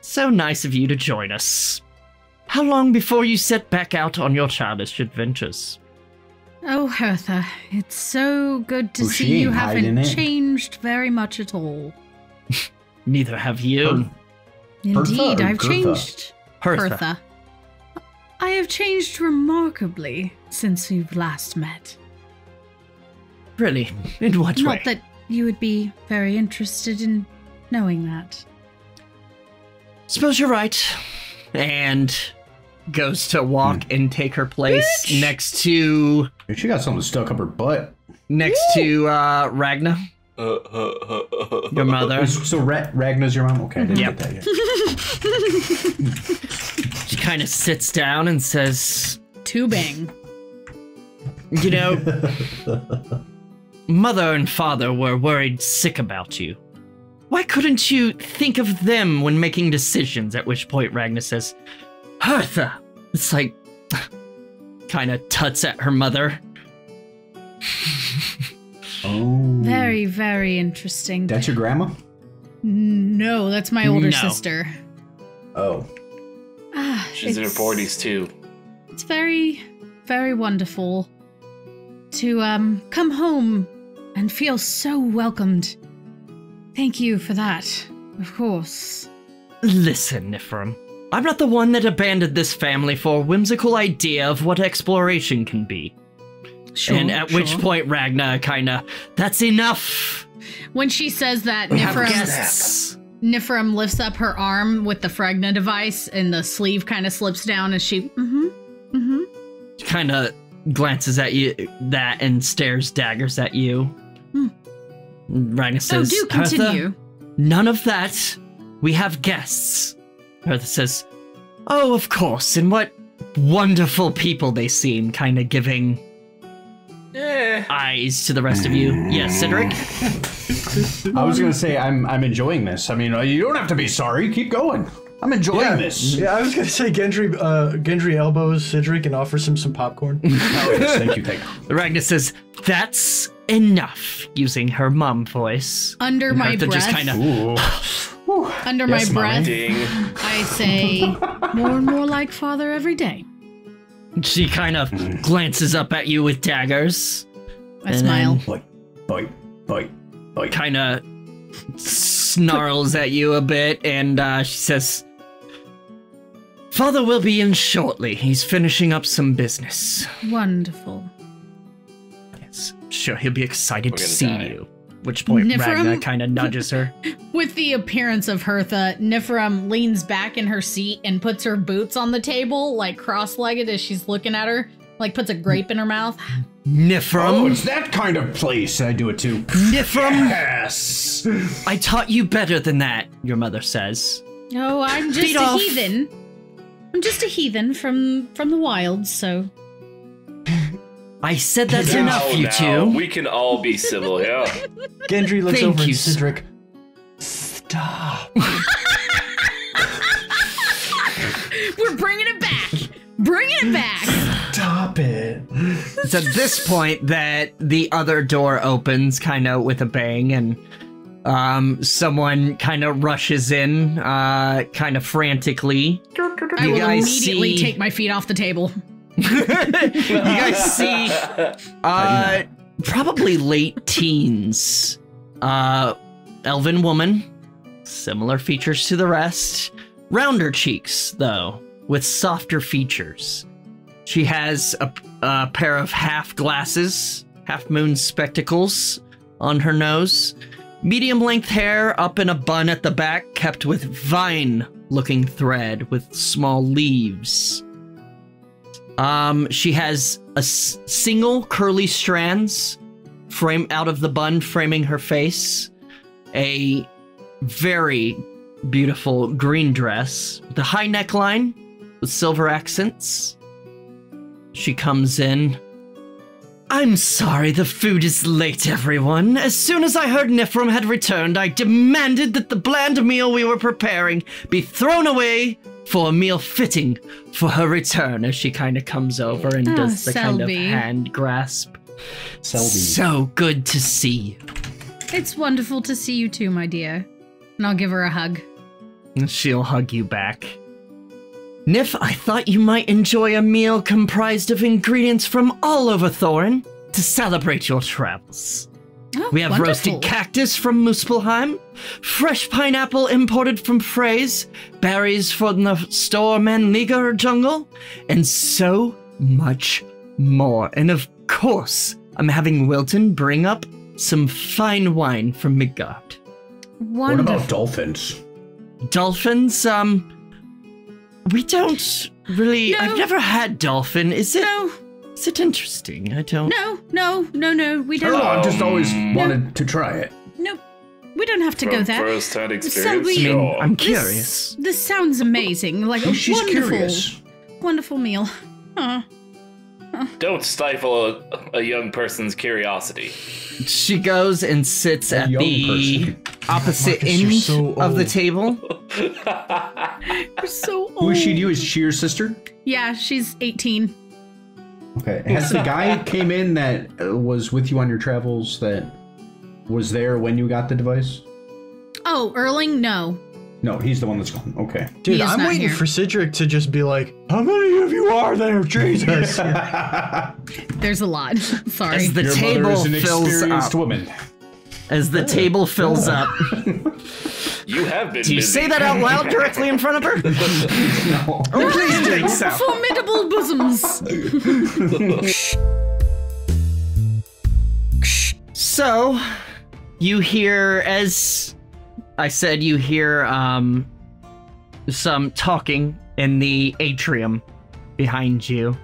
S1: so nice of you to join us. How long before you set back out on your childish adventures?
S4: Oh, Hertha, it's so good to
S3: she
S4: see you haven't changed very much at all.
S1: Neither have you.
S4: Indeed, I've
S3: Gertha?
S4: changed.
S1: Hertha.
S4: Hertha. I have changed remarkably since we've last met.
S1: Really? In what way?
S4: Not that you would be very interested in knowing that.
S1: Suppose you're right. And goes to walk and take her place
S4: Bitch!
S1: next to
S3: She got something stuck up her butt.
S1: next to uh Ragna,
S5: Uh, uh,
S1: your mother.
S3: So Ra- Ragna's your mom? Okay, I didn't
S1: Yep.
S3: get that yet.
S1: She kind of sits down and says,
S4: To bang.
S1: "You know, mother and father were worried sick about you. Why couldn't you think of them when making decisions?" At which point Ragna says, "Hertha." It's like kind of tuts at her mother.
S3: Oh.
S4: Very, very interesting.
S3: That's your grandma?
S4: No, that's my older
S1: No.
S4: sister.
S3: Oh.
S4: Ah,
S5: She's in her forties too.
S4: It's very, very wonderful to um come home and feel so welcomed. Thank you for that. Of course.
S1: Listen, Nifrim. I'm not the one that abandoned this family for a whimsical idea of what exploration can be.
S4: Sure.
S1: and at which point Ragna kinda, that's enough.
S4: when she says that,
S1: We have
S4: Nifrim. Nifrim lifts up her arm with the Fragna device, and the sleeve kind of slips down as she. Mm-hmm. Mm-hmm.
S1: Kinda glances at you that and stares daggers at you.
S4: Hmm.
S1: Ragna
S4: Oh,
S1: says,
S4: do
S1: "Hertha,
S4: continue.
S1: None of that. We have guests. Hertha says, Oh, of course, and what wonderful people they seem, kind of giving
S5: Yeah.
S1: eyes to the rest of you. Yes, Cedric?
S3: I was gonna say I'm I'm enjoying this. I mean, uh, you don't have to be sorry. Keep going. I'm enjoying
S2: Yeah,
S3: this.
S2: yeah, I was gonna say Gendry, uh, Gendry elbows Cedric and offers him some popcorn.
S3: Oh, yes, thank you, thank you.
S1: Ragna says, That's enough, using her mom voice.
S4: Under
S1: And
S4: my breath,
S1: just kind of,
S4: under
S3: Yes,
S4: my breath,
S5: Ding.
S4: I say, more and more like father every day.
S1: she kind of glances up at you with daggers.
S4: I
S1: And
S4: smile.
S1: then-
S3: Bite, bite, bite, bite.
S1: kind of snarls at you a bit and uh, she says father will be in shortly he's finishing up some business
S4: Wonderful.
S1: Yes sure he'll be excited to see
S5: die.
S1: you which point
S4: Nifrim?
S1: ragna kind of nudges her
S4: With the appearance of Hertha, Nifrim leans back in her seat and puts her boots on the table, like cross-legged as she's looking at her, like puts a grape in her mouth.
S3: Oh, it's that kind of place. I do it too.
S1: nifrim
S3: Yes.
S1: i taught you better than that your mother says
S4: Oh, I'm just
S1: Beat
S4: a
S1: off.
S4: heathen. I'm just a heathen from from the wilds, so
S1: i said that's
S5: Now,
S1: enough you
S5: now,
S1: two
S5: We can all be civil, yeah.
S2: Gendry looks
S1: Thank
S2: over
S1: you,
S2: at. Cedric. Stop.
S4: we're bringing it back. Bringing it back.
S2: Stop it.
S1: it's at this point that the other door opens kind of with a bang and um someone kind of rushes in uh kind of frantically
S4: I
S1: You
S4: will
S1: guys
S4: immediately
S1: see-
S4: take my feet off the table.
S1: you guys see uh probably late teens uh elven woman similar features to the rest rounder cheeks though with softer features. She has a, a pair of half glasses half moon spectacles on her nose medium length hair up in a bun at the back kept with vine looking thread with small leaves um, she has a s- single curly strands frame out of the bun, framing her face. A very beautiful green dress with a high neckline with silver accents. She comes in. I'm sorry the food is late, everyone. As soon as I heard Nifrim had returned, I demanded that the bland meal we were preparing be thrown away for a meal fitting for her return as she kind of comes over and
S4: Ah,
S1: does the kind of hand grasp.
S3: Selby.
S1: So good to see you.
S4: It's wonderful to see you too, my dear. And I'll give her a hug.
S1: And She'll hug you back. Nif, I thought you might enjoy a meal comprised of ingredients from all over Thorin to celebrate your travels.
S4: Oh,
S1: We have
S4: wonderful.
S1: roasted cactus from Muspelheim, fresh pineapple imported from Freys, berries from the Stormenliga jungle, and so much more. And of course, I'm having Wilton bring up some fine wine from Midgard.
S3: What about dolphins?
S1: Dolphins, um, we don't really.
S4: No.
S1: I've never had dolphin. Is it?
S4: No,
S1: Is it interesting? I don't.
S4: no, no, no, no. We
S3: don't oh, know.
S4: don't.
S3: I just always wanted to try it.
S4: No, we don't have to go
S5: From
S4: there.
S5: first-hand
S4: So
S5: experience,
S4: we-
S1: I mean, I'm curious.
S4: This, sounds amazing. Like a oh,
S3: She's
S4: wonderful,
S3: curious.
S4: wonderful meal. Huh.
S5: Don't stifle a, a young person's curiosity.
S1: She goes and sits
S3: A
S1: at the
S3: person.
S1: opposite
S2: Marcus,
S1: end
S2: so
S1: of the table.
S4: You're so old.
S3: Who is she to you? Is she your sister?
S4: Yeah, she's 18.
S3: Okay. Has the guy came in that uh, was with you on your travels that was there when you got the device?
S4: Oh, Erling? No.
S3: No, he's the one that's gone. Okay.
S2: Dude, I'm waiting
S4: here.
S2: for Cedric to just be like, "How many of you are there, Jesus?"
S4: There's a lot. Sorry.
S1: As the
S3: Your mother
S1: table
S3: is an
S1: fills
S3: experienced
S1: up.
S3: woman.
S1: As the table fills up.
S5: You have been.
S1: Do you
S5: busy.
S1: say that out loud directly in front of her?
S3: No.
S1: Oh, please do so.
S4: Formidable bosoms.
S1: So, you hear, as I said, you hear um, some talking in the atrium behind you.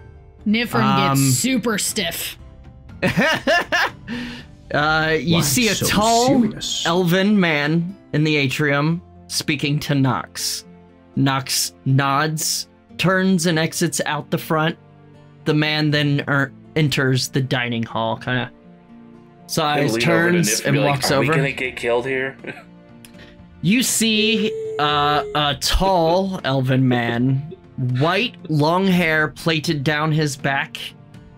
S4: Nifrim
S1: Um,
S4: gets super stiff.
S1: Uh, you
S3: Why
S1: see a
S3: so
S1: tall
S3: serious?
S1: elven man in the atrium speaking to Knox. Knox nods, turns, and exits out the front. The man then er- enters the dining hall, kind of sighs,
S5: lean over to
S1: turns, and
S5: like,
S1: walks
S5: Are
S1: over.
S5: we gonna get killed here?
S1: You see uh, a tall elven man, white, long hair plaited down his back,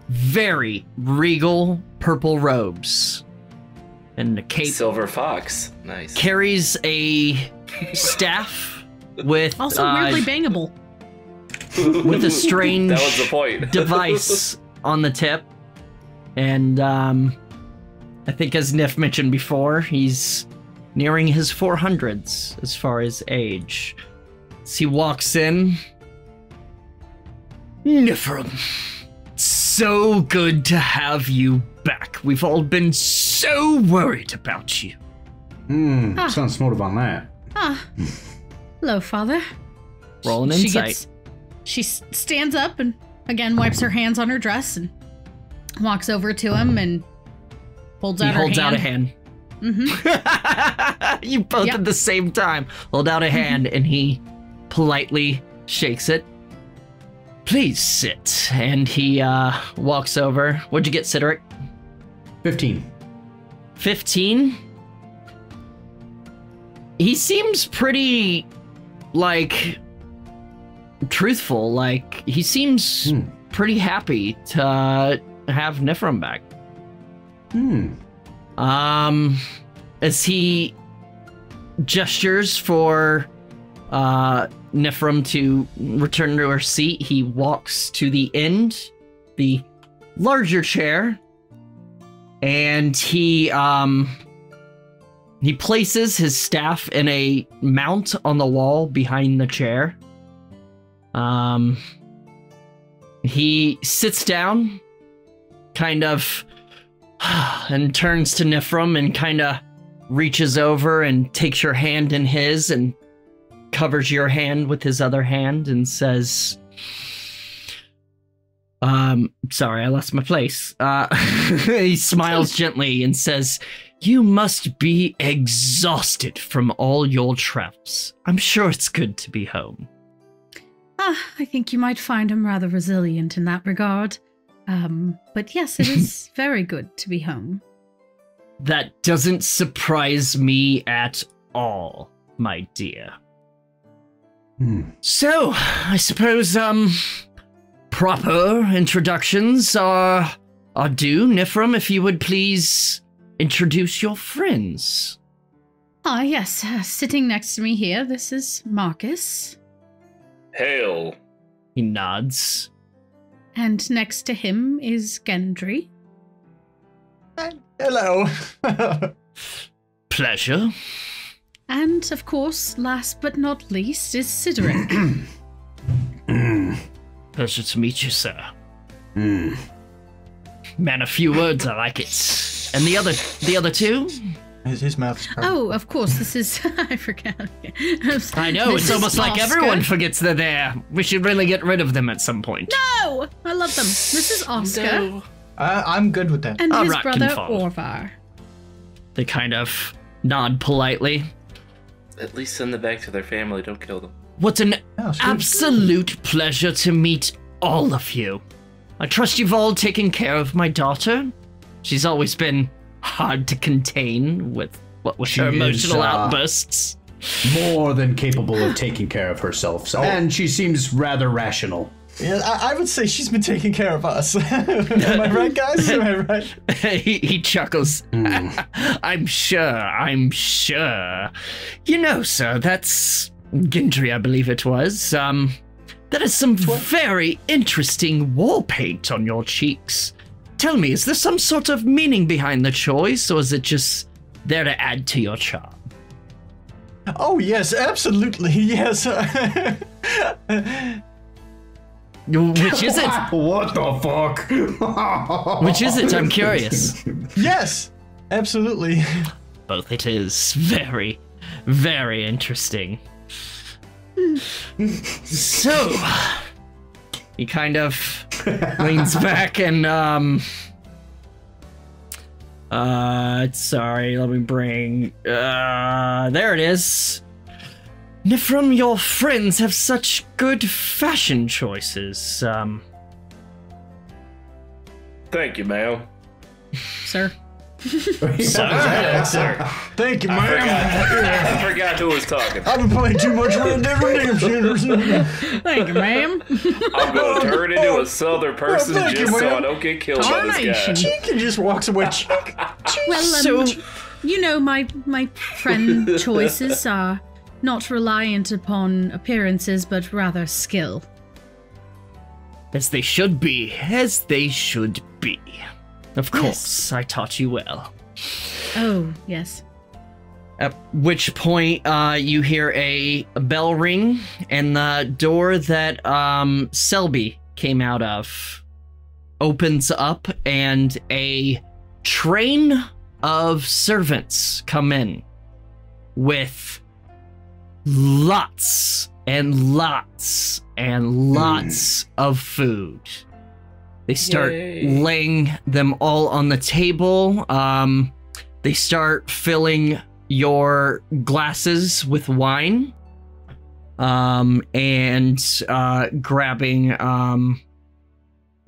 S1: very regal purple robes, and a cape.
S5: Silver fox. Nice.
S1: Carries a staff with
S4: Also
S1: uh,
S4: weirdly bangable.
S1: with a strange
S5: that was the point.
S1: device on the tip, and um, I think as Niff mentioned before, he's nearing his 400s as far as age. As he walks in, Nifrim, so good to have you back. We've all been so worried about you.
S3: Hmm.
S4: Ah.
S3: Sounds motive about that.
S4: Ah. Hello, father.
S1: Roll an
S4: she
S1: insight.
S4: gets she stands up and again wipes her hands on her dress and walks over to him and holds
S1: he
S4: out her
S1: holds out a hand.
S4: Mm-hmm.
S1: you both
S4: Yep.
S1: at the same time hold out a hand and he politely shakes it. Please sit. And he uh, walks over. What'd you get, Cedric?
S3: 15.
S1: 15? He seems pretty, like, truthful. Like, he seems
S3: Hmm.
S1: pretty happy to have Nifrim back.
S3: Hmm.
S1: Um, as he gestures for uh, Nifrim to return to her seat, he walks to the end, the larger chair, and he um he places his staff in a mount on the wall behind the chair. Um, he sits down, kind of and turns to Nifrim and kind of reaches over and takes your hand in his and covers your hand with his other hand and says, um, sorry, I lost my place. Uh, he smiles gently and says, You must be exhausted from all your travels. I'm sure it's good to be home.
S4: Ah, I think you might find him rather resilient in that regard. Um, but yes, it is very good to be home.
S1: That doesn't surprise me at all, my dear.
S3: Hmm.
S1: So, I suppose, um, proper introductions are, are due. Nifrim, if you would please introduce your friends.
S4: Ah, yes, uh, sitting next to me here, this is Marcus.
S5: Hail.
S1: He nods.
S4: And next to him is Gendry.
S2: Hello.
S1: Pleasure.
S4: And of course, last but not least, is Sideric.
S1: Pleasure to meet you, sir.
S3: Hmm.
S1: Man, a few words, I like it. And the other, the other two?
S2: his, his mouth
S4: oh, of course, this is. I forgot.
S1: I know,
S4: This
S1: it's
S4: is
S1: almost like
S4: Oscar.
S1: everyone forgets they're there. We should really get rid of them at some point.
S4: No! I love them. This is Oscar.
S2: I, I'm good with that.
S4: And
S1: All
S4: his
S1: right,
S4: brother. Orvar.
S1: They kind of nod politely.
S5: At least send them back to their family. Don't kill them.
S1: What an
S2: Yeah,
S1: absolute pleasure to meet all of you. I trust you've all taken care of my daughter. She's always been hard to contain with what with
S3: She
S1: her
S3: is,
S1: emotional
S3: uh,
S1: outbursts.
S3: More than capable of taking care of herself. So, and she seems rather rational.
S2: Yeah, I, I would say she's been taking care of us. Am I right, guys? Am I right?
S1: he, he chuckles. I'm sure, I'm sure. You know, sir, that's Gendry, I believe it was. Um, that is some very interesting war paint on your cheeks. Tell me, is there some sort of meaning behind the choice, or is it just there to add to your charm?
S2: Oh yes, absolutely. Yes.
S1: Which is it?
S3: what the fuck?
S1: Which is it? I'm curious.
S2: yes. Absolutely.
S1: Both it is very, very interesting. So, he kind of leans back and, um, uh, sorry, let me bring, uh, there it is. Nifrim, your friends have such good fashion choices. Um,
S5: Thank you, ma'am.
S4: Sir.
S5: Sir.
S2: Thank you,
S5: I
S2: man.
S5: forgot, I forgot who was talking.
S2: I've been playing too much Red Dead Redemption.
S4: Thank you, ma'am.
S5: I'm gonna turn into a southern person
S2: thank you,
S5: just so. I don't get killed by this guy.
S4: Tarnation.
S2: Chicken just walks away. Chick.
S4: Well, um,
S1: so,
S4: you know, my my friend choices are not reliant upon appearances, but rather skill.
S1: as they should be, as they should be. Of course, I taught you well.
S4: Oh, yes.
S1: At which point, uh, you hear a, bell ring, and the door that um, Selby came out of opens up, and a train of servants come in with lots and lots and lots of food. They start
S5: Yay.
S1: laying them all on the table. Um, they start filling your glasses with wine um and uh grabbing um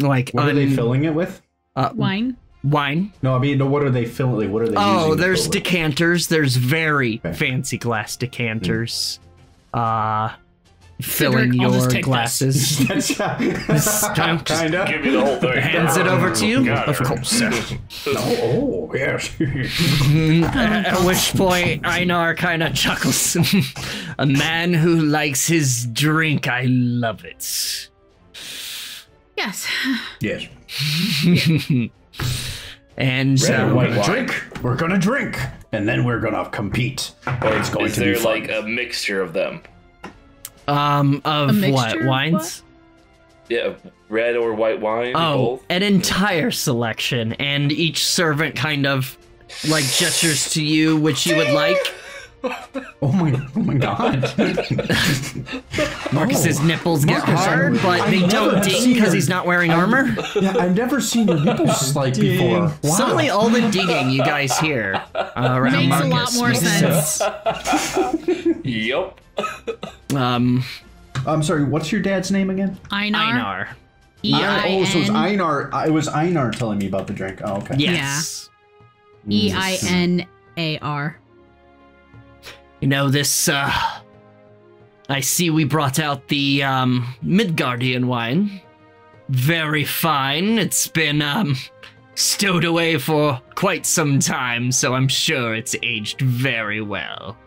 S1: like
S6: What are they filling it with?
S1: uh,
S4: Wine.
S1: wine
S6: No, I mean, no, what are they filling? Like, what are they?
S1: oh
S6: using
S1: there's
S6: fill it?
S1: decanters there's very
S6: Okay.
S1: fancy glass decanters uh filling
S4: Cedric, I'll just
S1: your
S4: take
S1: glasses Don't just
S6: Kinda.
S5: Give me the whole thing.
S1: hands it over to you
S5: Got
S1: of
S5: her.
S1: course sir
S3: Oh, yes.
S1: At which point Einar kind of chuckles. A man who likes his drink, I love it.
S4: Yes.
S3: yes.
S1: and
S3: Red or
S1: um,
S3: white
S5: wine.
S3: drink. We're gonna drink, and then we're gonna compete. It's going
S5: Is
S3: to be
S5: there
S3: fun.
S5: like a mixture of them?
S1: Um of what
S4: mixture of
S1: wines?
S5: Yeah, red or white wine?
S1: Oh,
S5: both?
S1: an entire selection, and each servant kind of like gestures to you which you would like.
S3: Oh my, oh my god.
S1: Marcus's nipples get
S3: Marcus,
S1: hard,
S3: I'm-
S1: but
S3: I've
S1: they don't ding because he's not wearing armor.
S3: yeah, I've never seen your nipples like before. Wow.
S1: Suddenly, all the dinging you guys hear uh, around
S4: Makes a lot more sense.
S5: Yup.
S1: Um,
S6: I'm sorry. What's your dad's name again?
S4: Einar.
S1: Einar.
S4: E I
S3: oh, so it
S4: was
S3: Einar. It was Einar telling me about the drink. Oh, okay.
S1: Yes.
S4: E I N A R.
S1: You know, this, uh. I see we brought out the, um, Midgardian wine. Very fine. It's been, um, stowed away for quite some time, so I'm sure it's aged very well.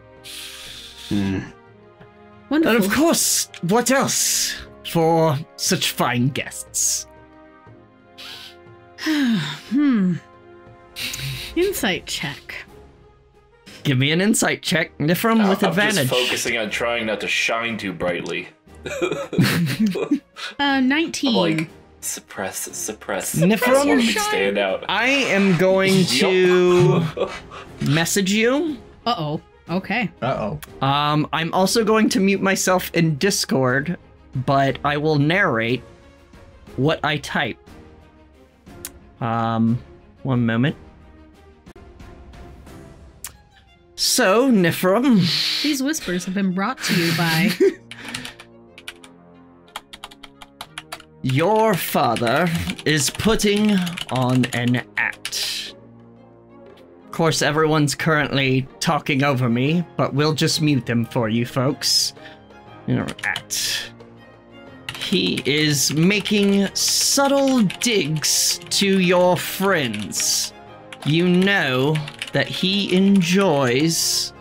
S3: Hmm.
S4: Wonderful.
S1: And of course, what else for such fine guests?
S4: hmm. Insight check.
S1: Give me an insight check, Nifrim, with
S5: I'm
S1: advantage.
S5: just focusing on trying not to shine too brightly.
S4: Uh, 19.
S5: I'm like, suppress, suppress.
S1: Nifrim?
S5: suppress want to stand out.
S1: I am going to message you.
S4: Uh oh. Okay.
S2: Uh oh.
S1: Um, I'm also going to mute myself in Discord, but I will narrate what I type. Um, one moment. So, Nifrim,
S4: These whispers have been brought to you by.
S1: your father is putting on an act. Of course, everyone's currently talking over me, but we'll just mute them for you folks. You know, act. He is making subtle digs to your friends. You know that he enjoys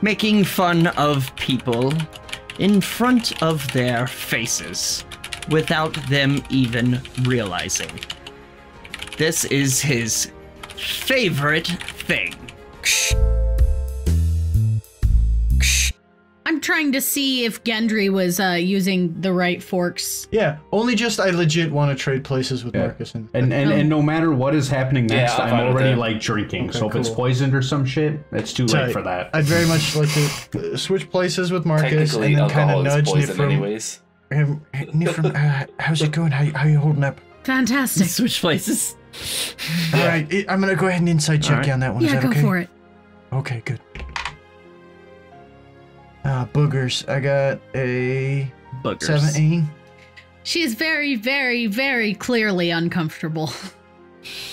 S1: making fun of people in front of their faces without them even realizing. This is his favorite thing.
S4: I'm trying to see if Gendry was uh, using the right forks.
S2: Yeah. Only just I legit want to trade places with
S3: Yeah.
S2: Marcus and.
S3: And and, and no matter what is happening next,
S5: I'm
S3: I'm already like drinking.
S2: Okay,
S3: so if it's poisoned or some shit, it's too late for that.
S2: I'd very much like to uh, switch places with Marcus and then kind of nudge
S5: poison
S2: Nifrim.
S5: anyways.
S2: Um, Nifrim, uh, how's it going? How, how you holding up?
S4: Fantastic.
S1: Switch places.
S2: All right, I- I'm gonna go ahead and inside check
S1: All right.
S2: you on that one. Is
S4: Yeah,
S2: that
S4: go
S2: okay?
S4: for it.
S2: Okay, good. Ah, boogers. I got a
S1: Boogers.
S2: 17.
S4: She is very, very, very clearly uncomfortable.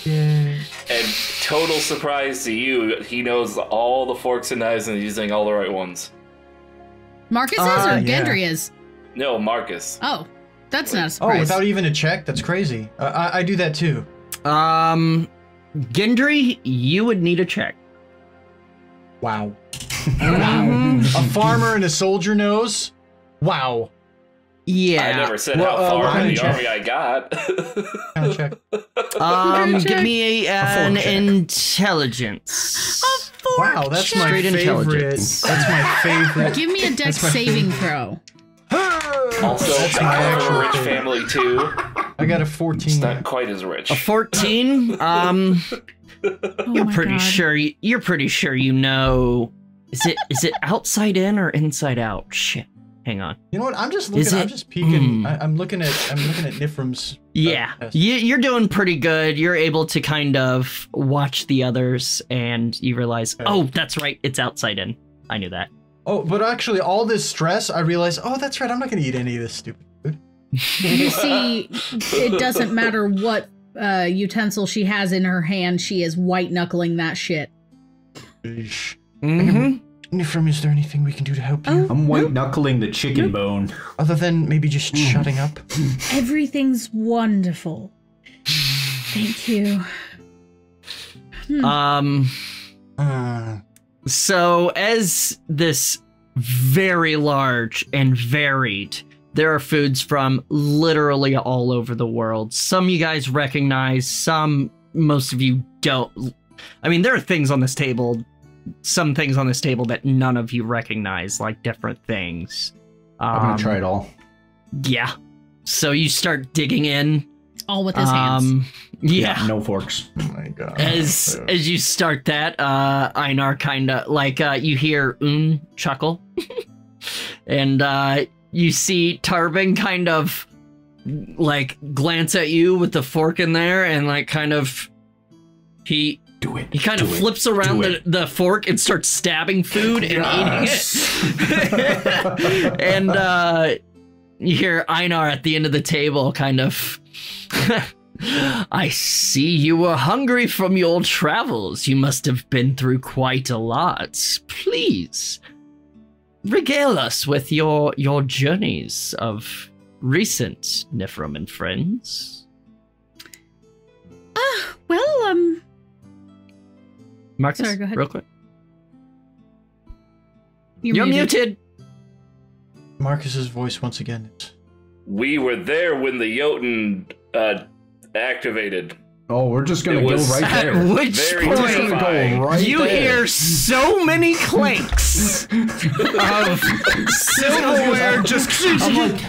S2: Yeah.
S5: And total surprise to you, he knows all the forks and knives and he's using all the right ones.
S4: Marcus is
S1: Uh,
S4: or
S2: yeah.
S4: Gendry is?
S5: No, Marcus.
S4: Oh, that's not a
S2: Oh,
S4: surprise.
S2: without even a check? That's crazy. Uh, I, I do that too.
S1: Um, Gendry, you would need a check.
S2: Wow.
S1: Mhm.
S2: A farmer and a soldier knows? Wow.
S1: Yeah.
S5: I never said
S2: Well,
S5: how
S2: uh,
S5: far
S2: what
S5: in the
S2: check?
S5: army I got.
S2: Kind of check.
S1: Um,
S4: Okay,
S1: give me a, an
S2: check.
S1: intelligence.
S2: Wow, that's my
S1: Straight
S2: favorite.
S1: intelligence.
S2: That's my favorite.
S4: Give me a dex saving throw.
S5: also,
S2: That's
S5: I
S2: my
S5: from a
S2: actual
S5: rich
S2: favorite.
S5: family too.
S2: I got a
S5: It's
S2: 14.
S5: not quite as rich.
S1: A 14. Um,
S4: Oh
S1: you're pretty
S4: God.
S1: sure. You, you're pretty sure you know. Is it is it outside in or inside out? Shit. Hang on.
S2: You know what? I'm just
S1: Is
S2: looking. I'm just peeking.
S1: Hmm.
S2: I, I'm looking at. I'm looking at Nifrim's.
S1: Yeah,
S2: test.
S1: you, you're doing pretty good. You're able to kind of watch the others, and you realize,
S2: Okay.
S1: oh, that's right, it's outside in. I knew that.
S2: Oh, but actually, all this stress, I realize. Oh, that's right. I'm not gonna eat any of this stupid food.
S4: You see, it doesn't matter what uh, utensil she has in her hand, she is white knuckling that shit.
S2: Eesh.
S1: Mm-hmm.
S2: Nifrim, is there anything we can do to help you?
S4: Oh,
S3: I'm white knuckling the chicken bone.
S2: Other than maybe just
S1: Mm.
S2: shutting up?
S4: everything's wonderful. Thank you. Hmm.
S1: Um.
S2: Uh,
S1: So, as this very large and varied, there are foods from literally all over the world. Some you guys recognize, some most of you don't. I mean, there are things on this table, some things on this table that none of you recognize, like different things.
S3: I'm gonna
S1: Um,
S3: try it all.
S1: Yeah. So you start digging in.
S4: All with his hands.
S1: Um, yeah.
S3: no forks.
S2: oh my god.
S1: As as you start that, uh Einar kinda like uh you hear Un chuckle. and uh you see Tarben kind of like glance at you with the fork in there and like kind of he
S3: Do it.
S1: he kind
S3: Do
S1: of
S3: it.
S1: flips around the, the fork and starts stabbing food and
S3: Yes.
S1: eating it. and uh you hear Einar at the end of the table kind of. I see you were hungry from your travels. You must have been through quite a lot. Please regale us with your your journeys of recent Nifrim and friends.
S4: Ah, well, um,
S1: Marcus,
S4: Sorry, go ahead.
S1: real quick.
S4: you're,
S1: You're muted.
S2: Marcus's voice once again.
S5: We were there when the Jotun uh, activated.
S3: Oh, we're just gonna
S5: It
S3: go
S5: was-
S3: right
S1: At
S3: there.
S1: which
S5: Very
S3: We're just
S1: point
S3: gonna go right
S1: you
S3: there.
S1: hear so many clanks of silverware just
S3: I'm like,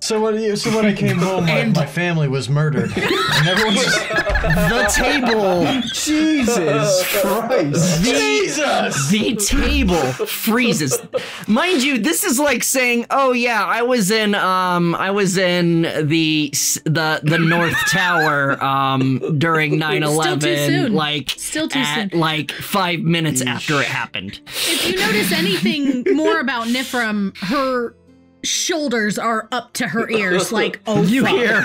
S2: So when, so when I came home, my,
S1: And-
S2: my family was murdered, and everyone's just
S1: the table
S3: Jesus Christ.
S2: Jesus.
S1: the table freezes mind you this is like saying oh yeah i was in um i was in the the the north tower um during 9-11
S4: soon.
S1: like
S4: Still too
S1: at
S4: soon.
S1: like five minutes after it happened
S4: If you notice anything more about Nifrim, her shoulders are up to her ears, like oh
S1: you
S4: fuck.
S1: hear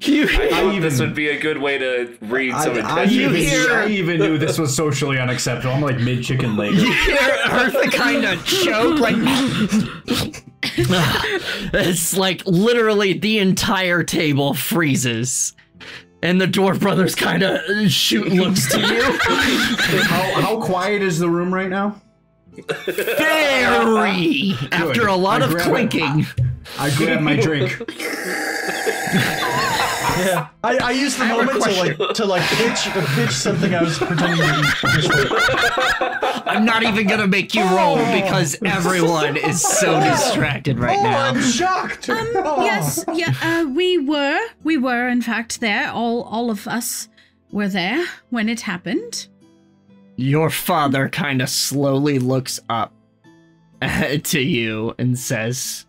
S1: you hear
S5: I thought
S3: even-
S5: this would be a good way to read some
S3: I, I,
S5: intention.
S3: even,
S1: hear-
S3: I even knew this was socially unacceptable. I'm like mid chicken leg.
S1: You hear Eartha kind of choke, like. it's like literally the entire table freezes. And the Dwarf Brothers kind of shoot looks to you.
S3: How, how quiet is the room right now?
S1: Very! After a lot
S3: I
S1: of clinking.
S3: I grab my drink.
S2: Yeah, I, I used the moment to like to like pitch pitch something I was pretending to be this.
S1: I'm not even gonna make you roll because everyone is so distracted right
S2: Oh,
S1: now.
S2: I'm shocked. Oh.
S4: Yes, yeah, uh, we were, we were in fact there. All, all of us were there when it happened.
S1: Your father kind of slowly looks up to you and says,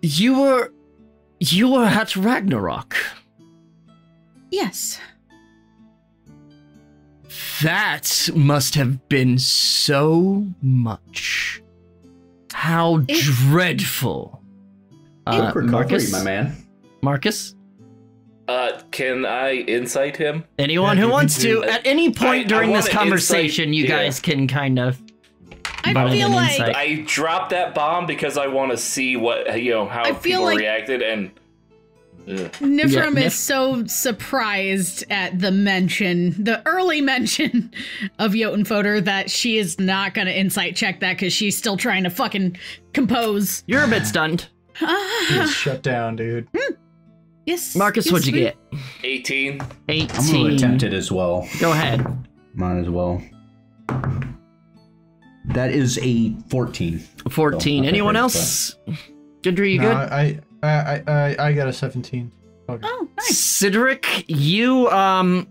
S1: "You were, you were at Ragnarok.
S4: Yes,
S1: That must have been so much. How
S4: It-
S1: dreadful." Uh, Marcus,
S6: my man.
S1: Marcus,
S5: Uh, can I insight him?
S1: anyone who wants
S2: me too.
S1: to, at any point
S5: I
S1: during this conversation,
S5: insight-
S1: you
S5: yeah.
S1: guys can kind of.
S4: I
S1: But I
S4: feel
S1: didn't
S4: like
S1: insight.
S5: I dropped that bomb because I want to see what you know how
S4: I feel
S5: people
S4: like-
S5: reacted and. Ugh.
S4: Nifrim
S1: Yeah, Nif-
S4: is so surprised at the mention, the early mention of Jotunfoder that she is not going to insight check that because she's still trying to fucking compose.
S1: You're a bit stunned.
S2: It's shut down, dude.
S4: Yes.
S1: Marcus,
S4: yes,
S1: what'd you get?
S5: 18.
S1: 18.
S3: I'm gonna attempt it as well.
S1: Go ahead.
S3: Might as well. That is a 14.
S1: 14.
S3: Oh,
S1: Anyone
S3: okay,
S1: else? Gendry, you
S2: No,
S1: good?
S2: I, I, I, I, I got a 17. Okay.
S4: Oh, nice.
S1: Cedric, you, um,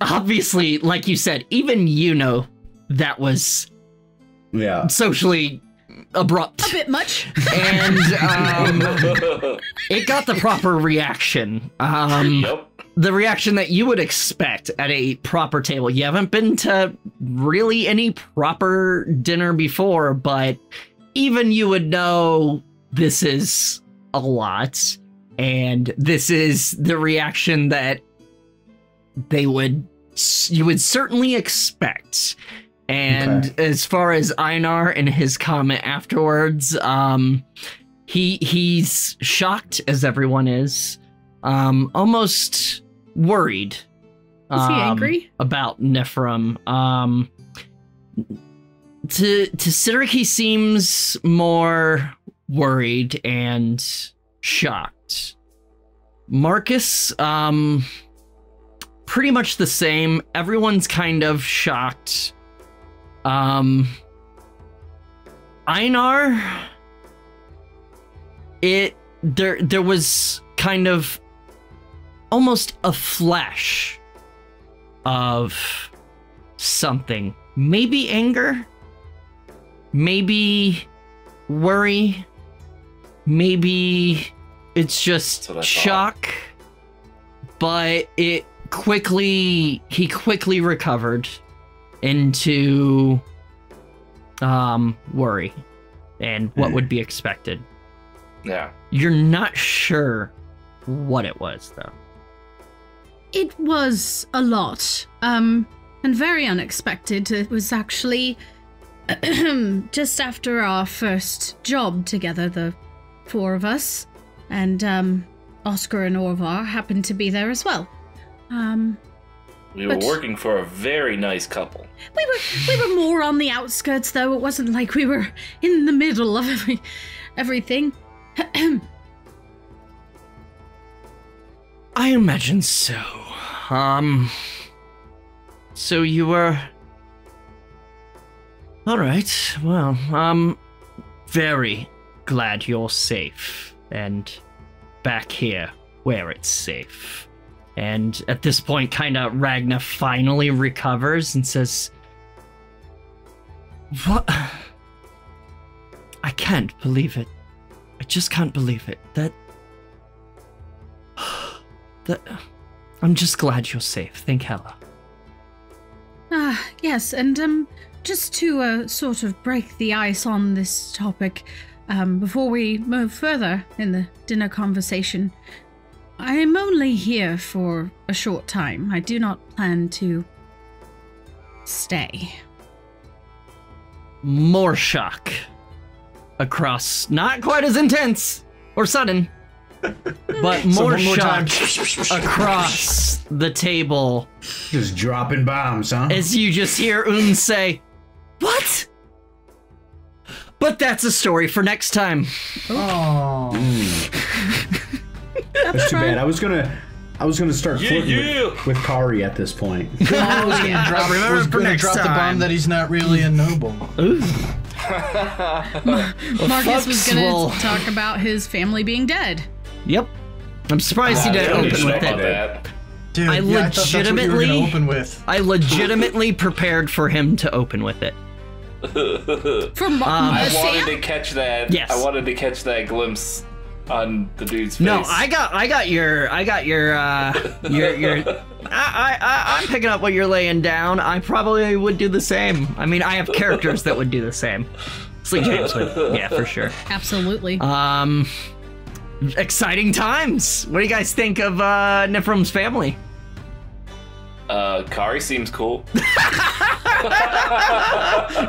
S1: obviously, like you said, even you know that was
S3: Yeah.
S1: socially abrupt.
S4: A bit much.
S1: and, um, it got the proper reaction. Um,
S5: yep.
S1: the reaction that you would expect at a proper table. You haven't been to really any proper dinner before, but even you would know this is a lot. And this is the reaction that they would, you would certainly expect. And as far as Einar and his comment afterwards, um, he he's shocked as everyone is um almost worried
S4: Is he
S1: um,
S4: angry?
S1: about Nifrim. Um to to Cedric he seems more worried and shocked. Marcus um pretty much the same. Everyone's kind of shocked um Einar it there there was kind of almost a flash of something. Maybe anger? Maybe worry? Maybe it's just
S5: I thought.
S1: shock? But it quickly he quickly recovered into um worry and what
S3: Hmm.
S1: would be expected
S5: Yeah.
S1: You're not sure what it was, though.
S4: It was a lot, um, and very unexpected. It was actually just after our first job together, the four of us, and um, Oscar and Orvar happened to be there as well. Um,
S5: We were
S4: But-
S5: working for a very nice couple.
S4: we were we were more on the outskirts, though. It wasn't like we were in the middle of every, everything.
S1: I imagine so. Um. So you were. Alright, well, um. Very glad you're safe and back here where it's safe. And at this point, kind of Ragna finally recovers and says, What? I can't believe it. I just can't believe it. That. That. I'm just glad you're safe. Thank Hella.
S4: Ah, yes, and um, just to uh, sort of break the ice on this topic, um, before we move further in the dinner conversation, I am only here for a short time. I do not plan to stay.
S1: More shock. Across. Not quite as intense or sudden, but more,
S2: one more
S1: shock
S2: time.
S1: across the table
S3: Just dropping bombs, huh?
S1: as you just hear Un say, What? But that's a story for next time.
S2: Oh.
S6: That's too bad. I was gonna, I was gonna start
S5: Yeah,
S6: flirting
S5: yeah.
S6: With, with Kari at this point.
S2: I was gonna drop,
S1: Remember
S2: was gonna
S1: next
S2: drop the bomb that he's not really a noble.
S4: Marcus was gonna
S1: will-
S4: talk about his family being dead.
S1: Yep. I'm surprised he didn't open with
S5: about
S1: it.
S5: that.
S2: Dude,
S1: I
S2: yeah, I thought that's what you were
S1: legitimately-
S2: gonna open with.
S1: I legitimately prepared for him to open with it.
S4: For Mar-
S1: Um,
S5: I
S4: Sam?
S5: wanted to catch that.
S1: Yes.
S5: I wanted to catch that glimpse on the dude's face.
S1: No, I got, I got your, I got your, uh, your, your. I, I, I, I'm picking up what you're laying down. I probably would do the same. I mean, I have characters that would do the same. Sleep James would, yeah, for sure.
S4: Absolutely.
S1: Um, exciting times. What do you guys think of uh, Nifrim's family?
S5: Uh, Kari seems cool.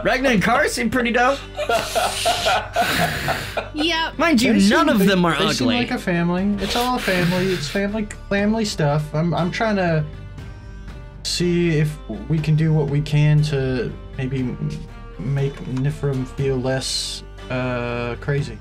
S1: Ragnar and Kar seem pretty dope.
S4: Yep.
S1: Mind you,
S2: They
S1: none
S2: seem-
S1: of
S2: they-
S1: them are
S2: they seem
S1: ugly.
S2: like a family. It's all a family. It's family family stuff. I'm I'm trying to see if we can do what we can to maybe m- make Nifrim feel less uh crazy.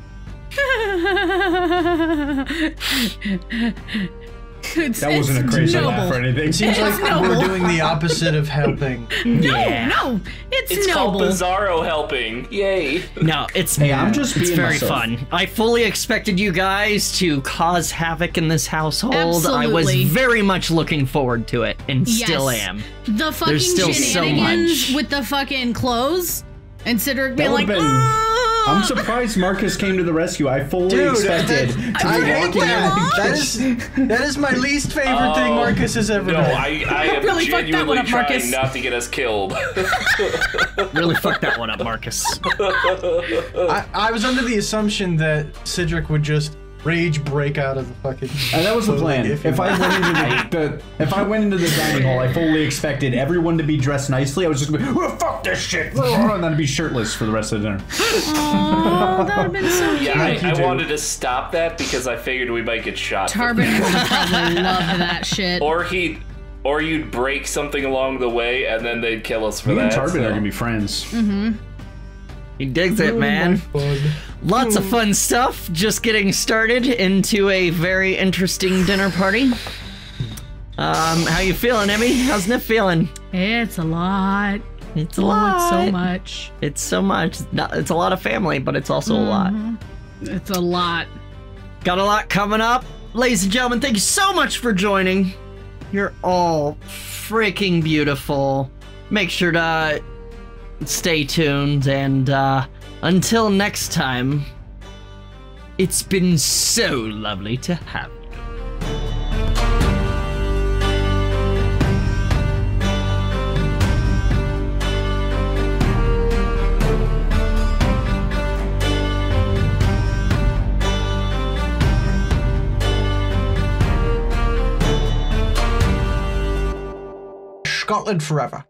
S4: It's,
S6: That wasn't a
S4: it's
S6: crazy
S4: noble.
S6: laugh or anything.
S2: It seems like
S4: It's
S2: we're doing the opposite of helping.
S1: yeah.
S4: No, it's,
S5: It's called. Bizarro helping. Yay.
S1: No, it's
S6: Hey, I'm just
S1: it's
S6: being
S1: very
S6: myself.
S1: fun. I fully expected you guys to cause havoc in this household. Absolutely. I was very much looking forward to it, and still
S4: Yes.
S1: am.
S4: The fucking
S1: still so
S4: shenanigans
S1: much.
S4: with the fucking clothes and Cedric being like,
S6: would've been-
S4: "Ah!"
S6: I'm surprised Marcus came to the rescue. I fully
S2: Dude,
S6: expected
S2: that-
S6: to
S2: I
S6: be
S2: hate
S6: walking
S2: that.
S6: in.
S2: That is that is my least favorite thing
S5: Oh,
S2: Marcus has ever
S5: No,
S2: done.
S5: I, I am
S4: Really fucked that one
S5: genuinely
S4: up,
S5: trying
S4: Marcus.
S5: not to get us killed.
S1: Really fucked that one up, Marcus.
S2: I, I was under the assumption that Cedric would just rage break out of the fucking.
S6: And that was the plan.
S2: If
S6: If, I went into the, the if I went into the dining hall, I fully expected everyone to be dressed nicely. I was just going, oh, fuck this shit, and then be shirtless for the rest of the dinner.
S4: Oh, that would have been so cute.
S5: yeah, I, I wanted to stop that because I figured we might get shot. for
S4: Tarben would probably love that shit.
S5: Or he, or you'd break something along the way, and then they'd kill us for
S6: Me and
S5: that.
S6: Tarben
S5: so-
S6: are gonna be friends. Mm-hmm.
S1: He digs it, man. Lots of fun stuff. Just getting started into a very interesting dinner party. Um, how you feeling, Emmy? How's Nif feeling?
S4: It's a lot.
S1: It's a
S4: Oh,
S1: lot.
S4: it's so much.
S1: It's so much. It's It's a lot of family, but it's also a lot.
S4: It's a lot.
S1: Got a lot coming up. Ladies and gentlemen, thank you so much for joining. You're all freaking beautiful. Make sure to stay tuned, and uh, until next time, it's been so lovely to have you.
S2: Scotland forever.